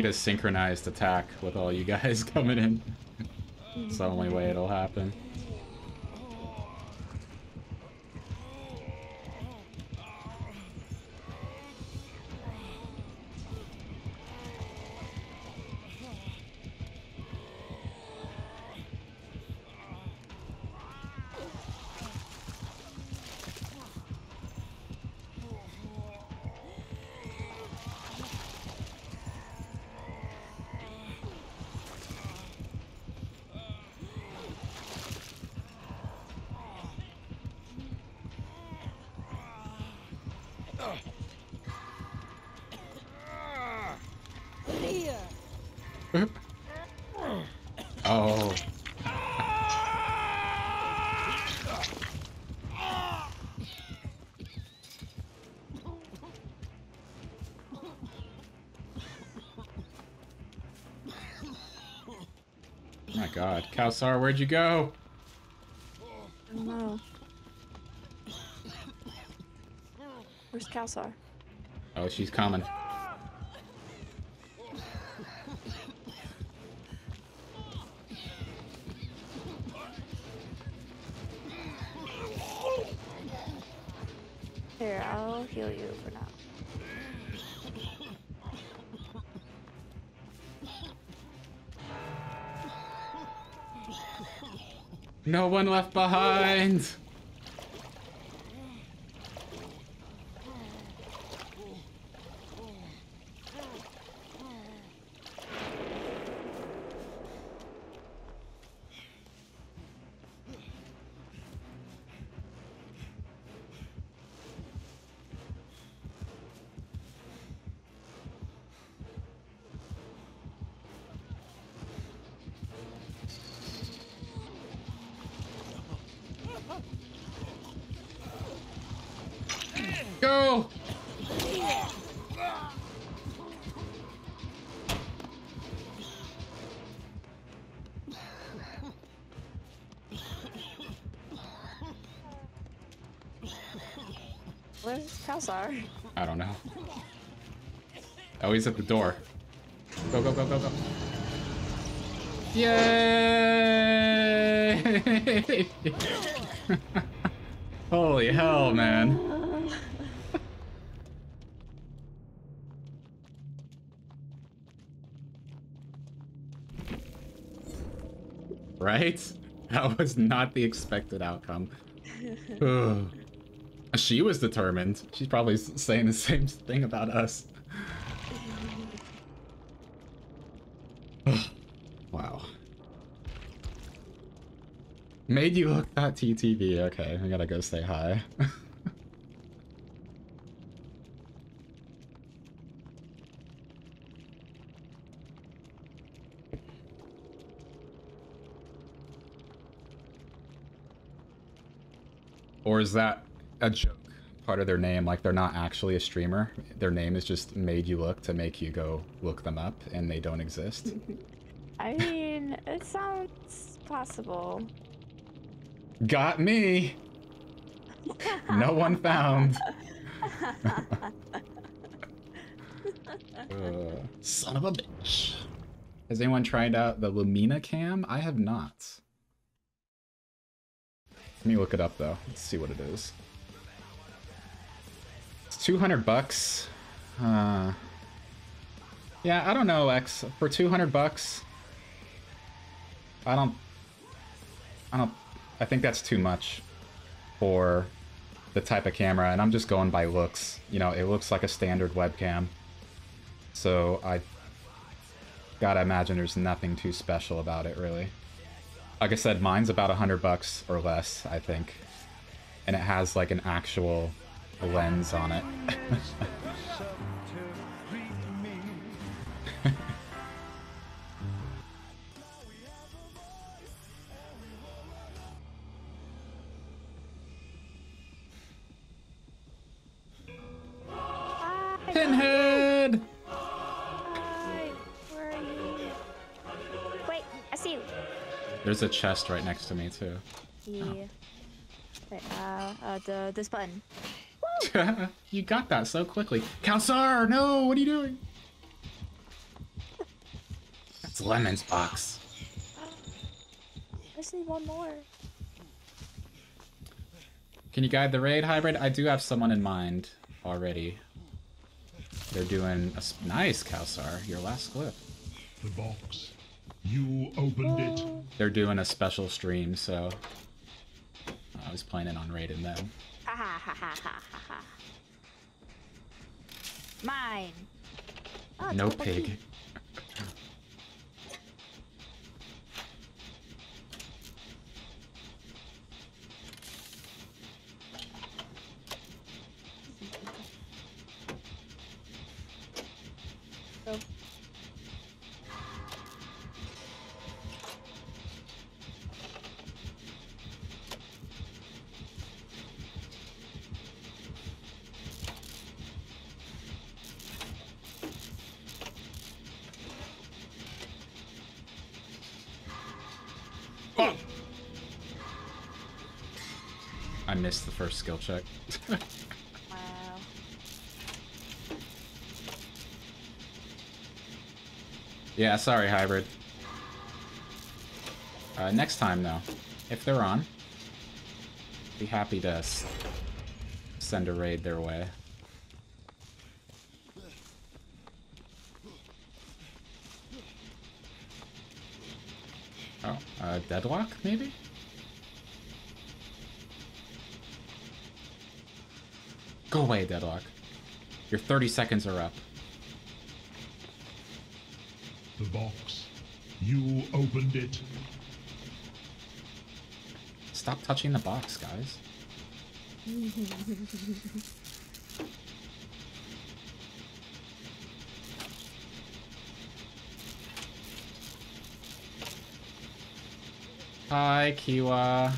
A synchronized attack with all you guys coming in. It's the only way it'll happen. God. Kalsar, where'd you go? I don't know. Where's Kalsar? Oh, she's coming. No one left behind! Where's Kalsar? I don't know. Oh, he's at the door. Go, go, go, go, go. Yay! Holy hell, man. right? That was not the expected outcome. She was determined. She's probably saying the same thing about us. wow. Made you look that TTV. Okay, I gotta go say hi. or is that a joke? Part of their name, like they're not actually a streamer. Their name is just made you look to make you go look them up, and they don't exist. I mean, it sounds possible. Got me. No one found. Uh, son of a bitch. Has anyone tried out the Lumina cam? I have not. Let me look it up though. Let's see what it is. It's 200 bucks. Uh, yeah, I don't know, X. For 200 bucks, I don't. I don't. I think that's too much for the type of camera, and I'm just going by looks. You know, it looks like a standard webcam. So I gotta imagine there's nothing too special about it, really. Like I said, mine's about a hundred bucks or less, I think, and it has like an actual lens on it. Pinhead! Hi, where are you? Wait, I see you. There's a chest right next to me too. Yeah. Wait, uh, uh, the, this button. you got that so quickly. Kalsar, no, what are you doing? That's Lemon's box. I just need one more. Can you guide the raid hybrid? I do have someone in mind already. They're doing a s- nice Kalsar, your last clip. The box. You opened it. They're doing a special stream, so I was planning on raiding them. Ha ha ha ha ha ha ha. Mine. Oh, No pig. key. Check. Wow. yeah, sorry, hybrid. Uh, next time, though, if they're on, be happy to s- send a raid their way. Oh, uh, deadlock, maybe? Go away, deadlock. Your 30 seconds are up. The box. You opened it. Stop touching the box, guys. Hi, Kiwa.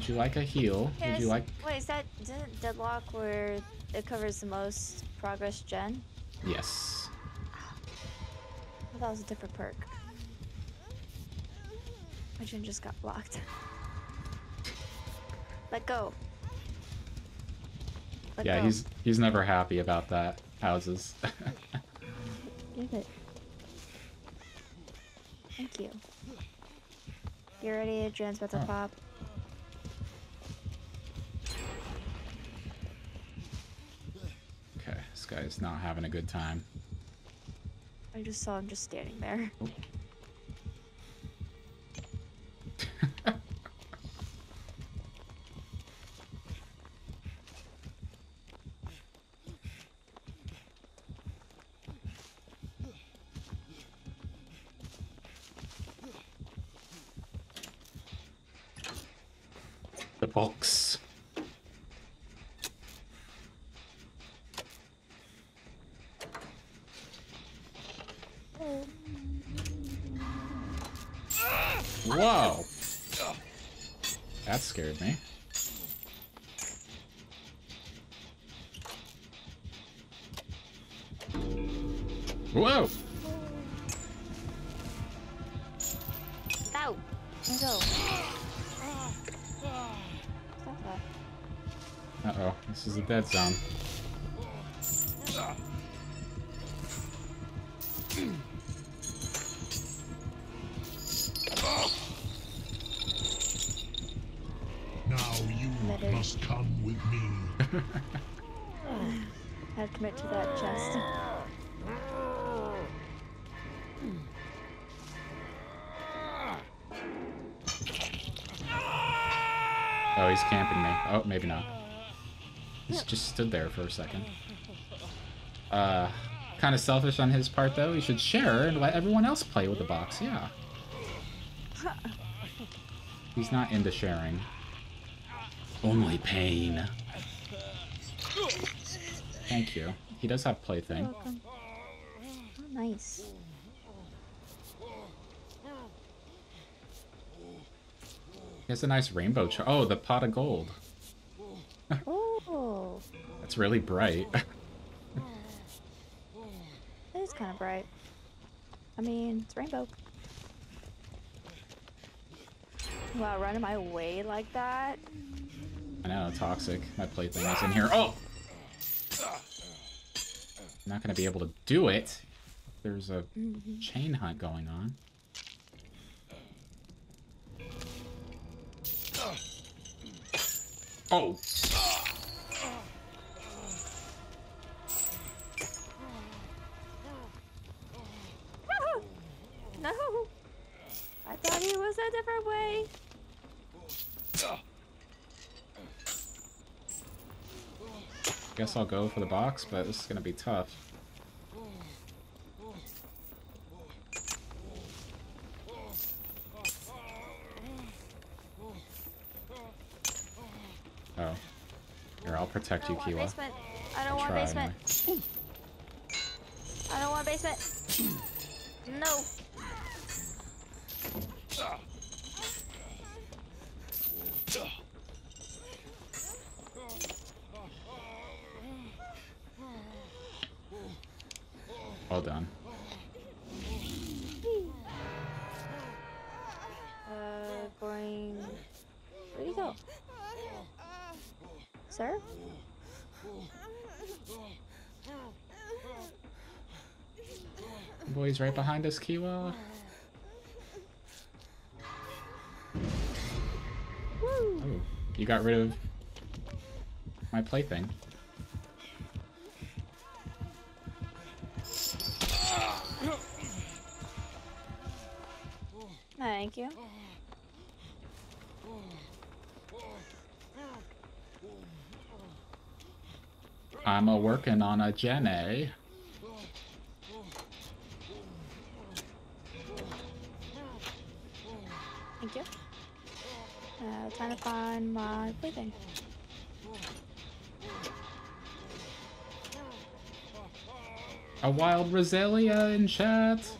Would you like a heal? Would you like? Wait, is that isn't Deadlock where it covers the most progress gen? Yes. I thought that was a different perk. My chin just got blocked. Let go. Let yeah, go. he's he's never happy about that. Houses. Give it. Thank you. You ready? Gen's about to Oh. pop. Guy's not having a good time. I just saw him just standing there. The this is stood there for a second. Uh, kind of selfish on his part, though. He should share and let everyone else play with the box. Yeah. He's not into sharing. Only pain. Thank you. He does have plaything. Oh, nice. He has a nice rainbow char- Oh, the pot of gold. That's really bright. it is kind of bright. I mean, it's rainbow. Wow, running my way like that? I know, toxic. My plaything is in here. Oh! I'm not gonna be able to do it. There's a mm-hmm. chain hunt going on. Oh! No! I thought he was a different way. Guess I'll go for the box, but this is gonna be tough. Oh. Here, I'll protect you, Kiwa. basement. I don't I'll want basement. anyway. I don't want basement. No. Well done. Uh, going. Where'd he go? Sir? Right behind us, Kiwa. Oh, you got rid of my plaything. Thank you. I'm a working on a Jenny. Thank you. Uh, trying to find my plaything. A wild Roselia in chat.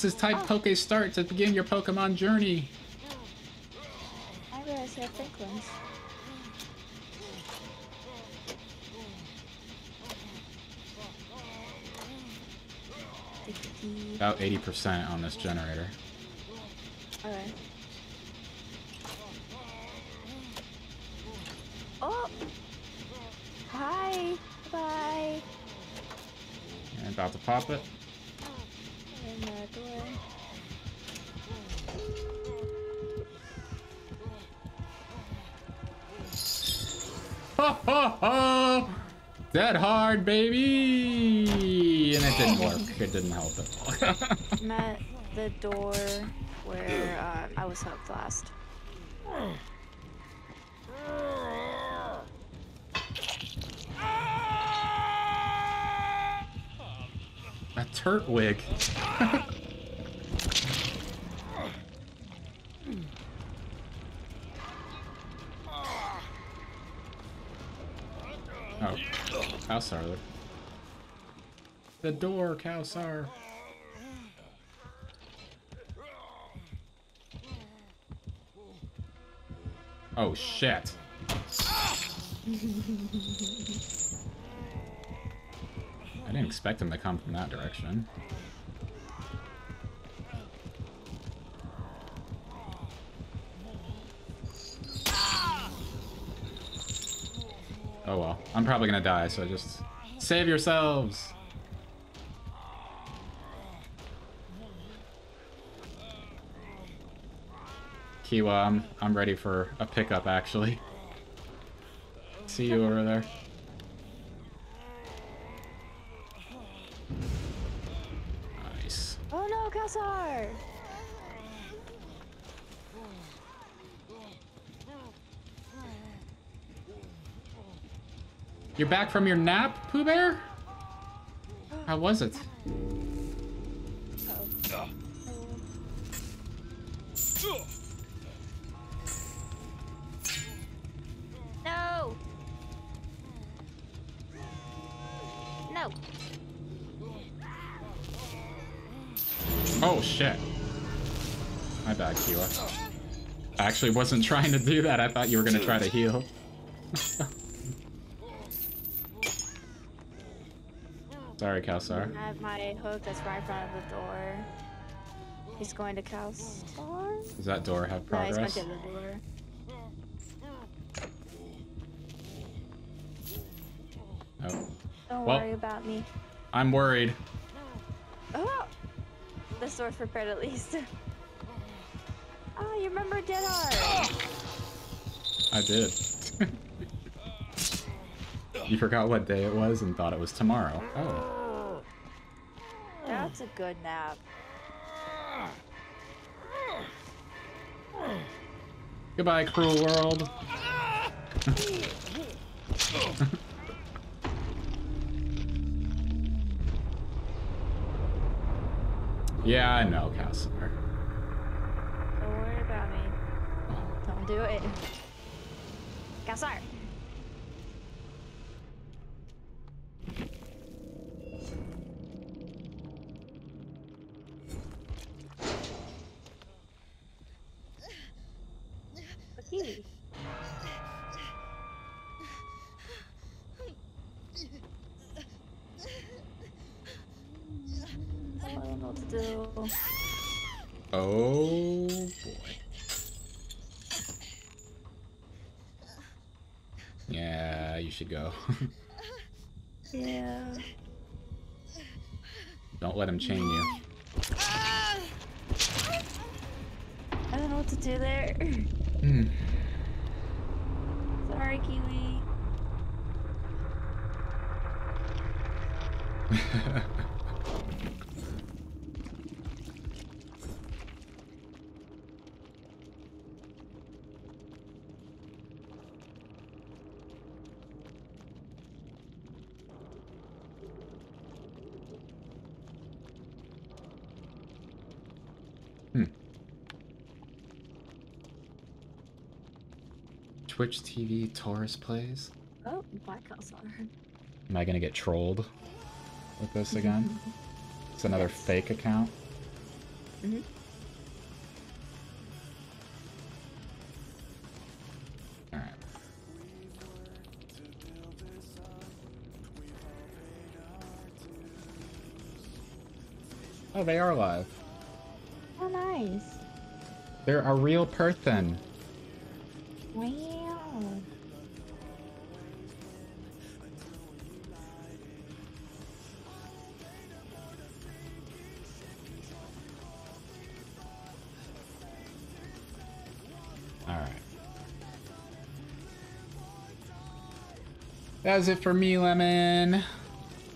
This type Poke start to begin your Pokemon journey? I realize you have Franklins. About 80% on this generator. Okay. Oh! Hi! Bye! And about to pop it. Baby! And it didn't work. It didn't help at all. I'm at the door where uh, I was hooked last. A Turtwig. oh, Kalsar. The door, Kalsar. Oh shit. I didn't expect him to come from that direction. I'm probably gonna die, so just save yourselves! Kiwa, I'm, I'm ready for a pickup actually. See you over there. Nice. Oh no, Kalsar! You're back from your nap, Pooh Bear? How was it? No! No! Oh shit. My bad, Kiwa. I actually wasn't trying to do that. I thought you were gonna try to heal. Sorry, Kalsar. I have my hook that's right in front of the door. He's going to Kalsar? Does that door have No, he's going progress? to the door. Oh. Don't Well- worry about me. I'm worried. Oh! The door's prepared at least. Oh, you remember Dead? I did. you forgot what day it was and thought it was tomorrow. Oh. Good nap. Goodbye, cruel world. yeah, I know, Casimir. Don't worry about me. Don't do it. Do. Oh boy. Yeah, you should go. Yeah. Don't let him chain you. I don't know what to do there. Hmm. Sorry, Kiwi. Twitch TV Taurus plays. Oh, Black House her. Am I gonna get trolled with this again? It's another Yes. fake account. Mhm. Alright. Oh, they are live. Oh, nice. They're a real person. That's it for me, Lemon. It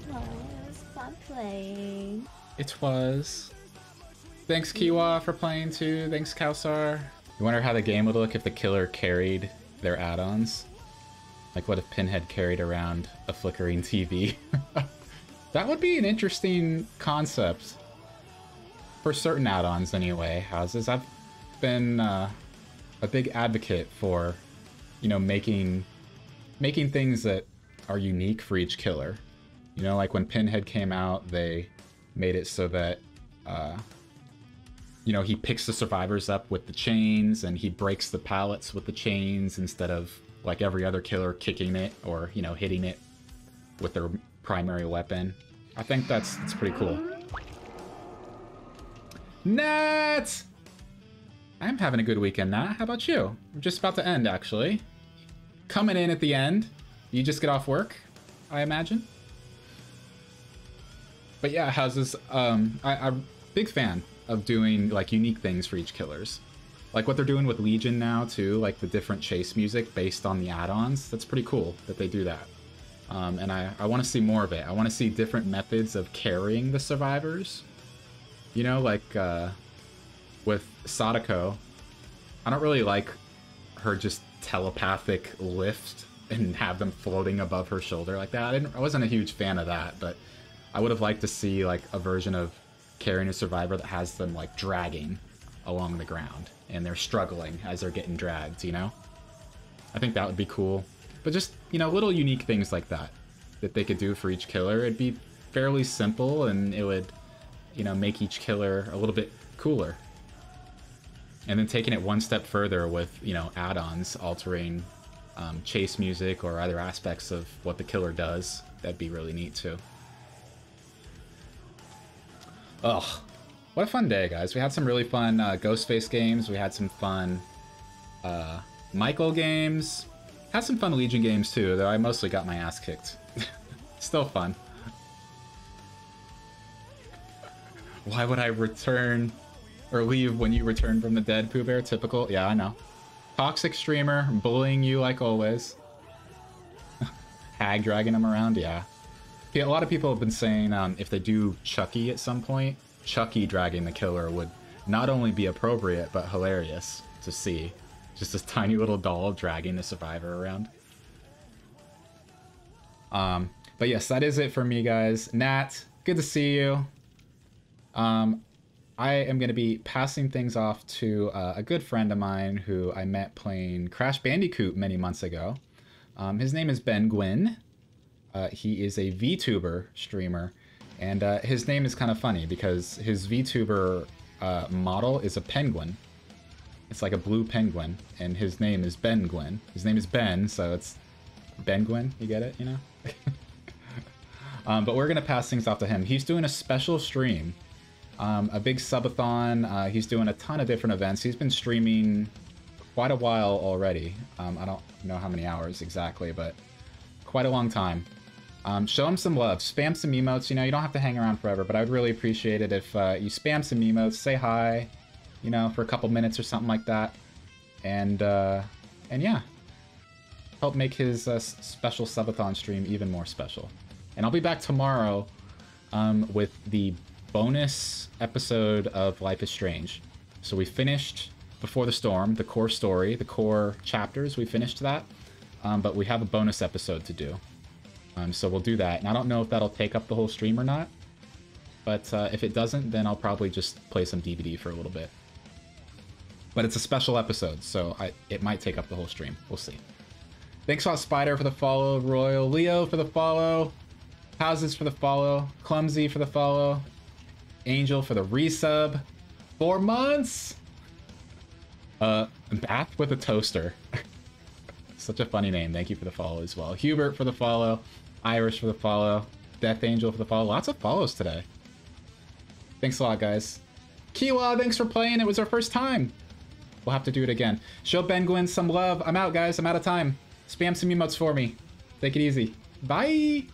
was fun playing. It was. Thanks, Kiwa, for playing too. Thanks, Kalsar. You wonder how the game would look if the killer carried their add ons? Like, what if Pinhead carried around a flickering TV? that would be an interesting concept. For certain add ons, anyway. Houses. I've been uh, a big advocate for, you know, making making things that are unique for each killer. You know, like when Pinhead came out, they made it so that, uh, you know, he picks the survivors up with the chains and he breaks the pallets with the chains instead of like every other killer kicking it or, you know, hitting it with their primary weapon. I think that's, that's pretty cool. Nat! I'm having a good weekend, Nat. How about you? I'm just about to end, actually. Coming in at the end. You just get off work, I imagine? But yeah, houses. Um, I, I'm big fan of doing like unique things for each killers, like what they're doing with Legion now too, like the different chase music based on the add-ons. That's pretty cool that they do that. Um, and I, I want to see more of it. I want to see different methods of carrying the survivors. You know, like uh, with Sadako, I don't really like her just telepathic lift and have them floating above her shoulder like that. I, didn't, I wasn't a huge fan of that, but I would have liked to see like a version of carrying a survivor that has them like dragging along the ground and they're struggling as they're getting dragged, you know? I think that would be cool. But just, you know, little unique things like that that they could do for each killer. It'd be fairly simple and it would, you know, make each killer a little bit cooler. And then taking it one step further with, you know, add ons, altering um, chase music or other aspects of what the killer does, that'd be really neat too. Ugh. What a fun day, guys. We had some really fun uh, Ghostface games. We had some fun uh, Michael games. Had some fun Legion games too, though I mostly got my ass kicked. Still fun. Why would I return or leave when you return from the dead, Pooh Bear? Typical. Yeah, I know. Toxic streamer, bullying you like always. Hag dragging him around, yeah. Yeah, a lot of people have been saying um, if they do Chucky at some point, Chucky dragging the killer would not only be appropriate but hilarious to see. Just this tiny little doll dragging the survivor around. Um, but yes, that is it for me, guys. Nat, good to see you. Um, I am going to be passing things off to uh, a good friend of mine who I met playing Crash Bandicoot many months ago. Um, his name is Benguin. Uh, he is a VTuber streamer, and uh, his name is kind of funny because his VTuber uh, model is a penguin. It's like a blue penguin, and his name is Benguin. His name is Ben, so it's Benguin. You get it? You know. um, but we're gonna pass things off to him. He's doing a special stream, um, a big subathon. Uh, he's doing a ton of different events. He's been streaming quite a while already. Um, I don't know how many hours exactly, but quite a long time. Um, show him some love. Spam some emotes. You know, you don't have to hang around forever, but I would really appreciate it if uh, you spam some emotes, say hi, you know, for a couple minutes or something like that, and uh, and yeah, help make his uh, special subathon stream even more special. And I'll be back tomorrow um, with the bonus episode of Life is Strange. So we finished Before the Storm, the core story, the core chapters. We finished that, um, but we have a bonus episode to do. Um, so we'll do that. And I don't know if that'll take up the whole stream or not. But uh, if it doesn't, then I'll probably just play some DbD for a little bit. But it's a special episode, so I, it might take up the whole stream. We'll see. Thanks a lot, Spider, for the follow. Royal Leo for the follow. Houses for the follow. Clumsy for the follow. Angel for the resub. Four months. Uh, Bath with a toaster. Such a funny name. Thank you for the follow as well. Hubert for the follow. Irish for the follow. Death Angel for the follow. Lots of follows today. Thanks a lot, guys. Kiwa, thanks for playing. It was our first time. We'll have to do it again. Show Benguin some love. I'm out, guys. I'm out of time. Spam some emotes for me. Take it easy. Bye.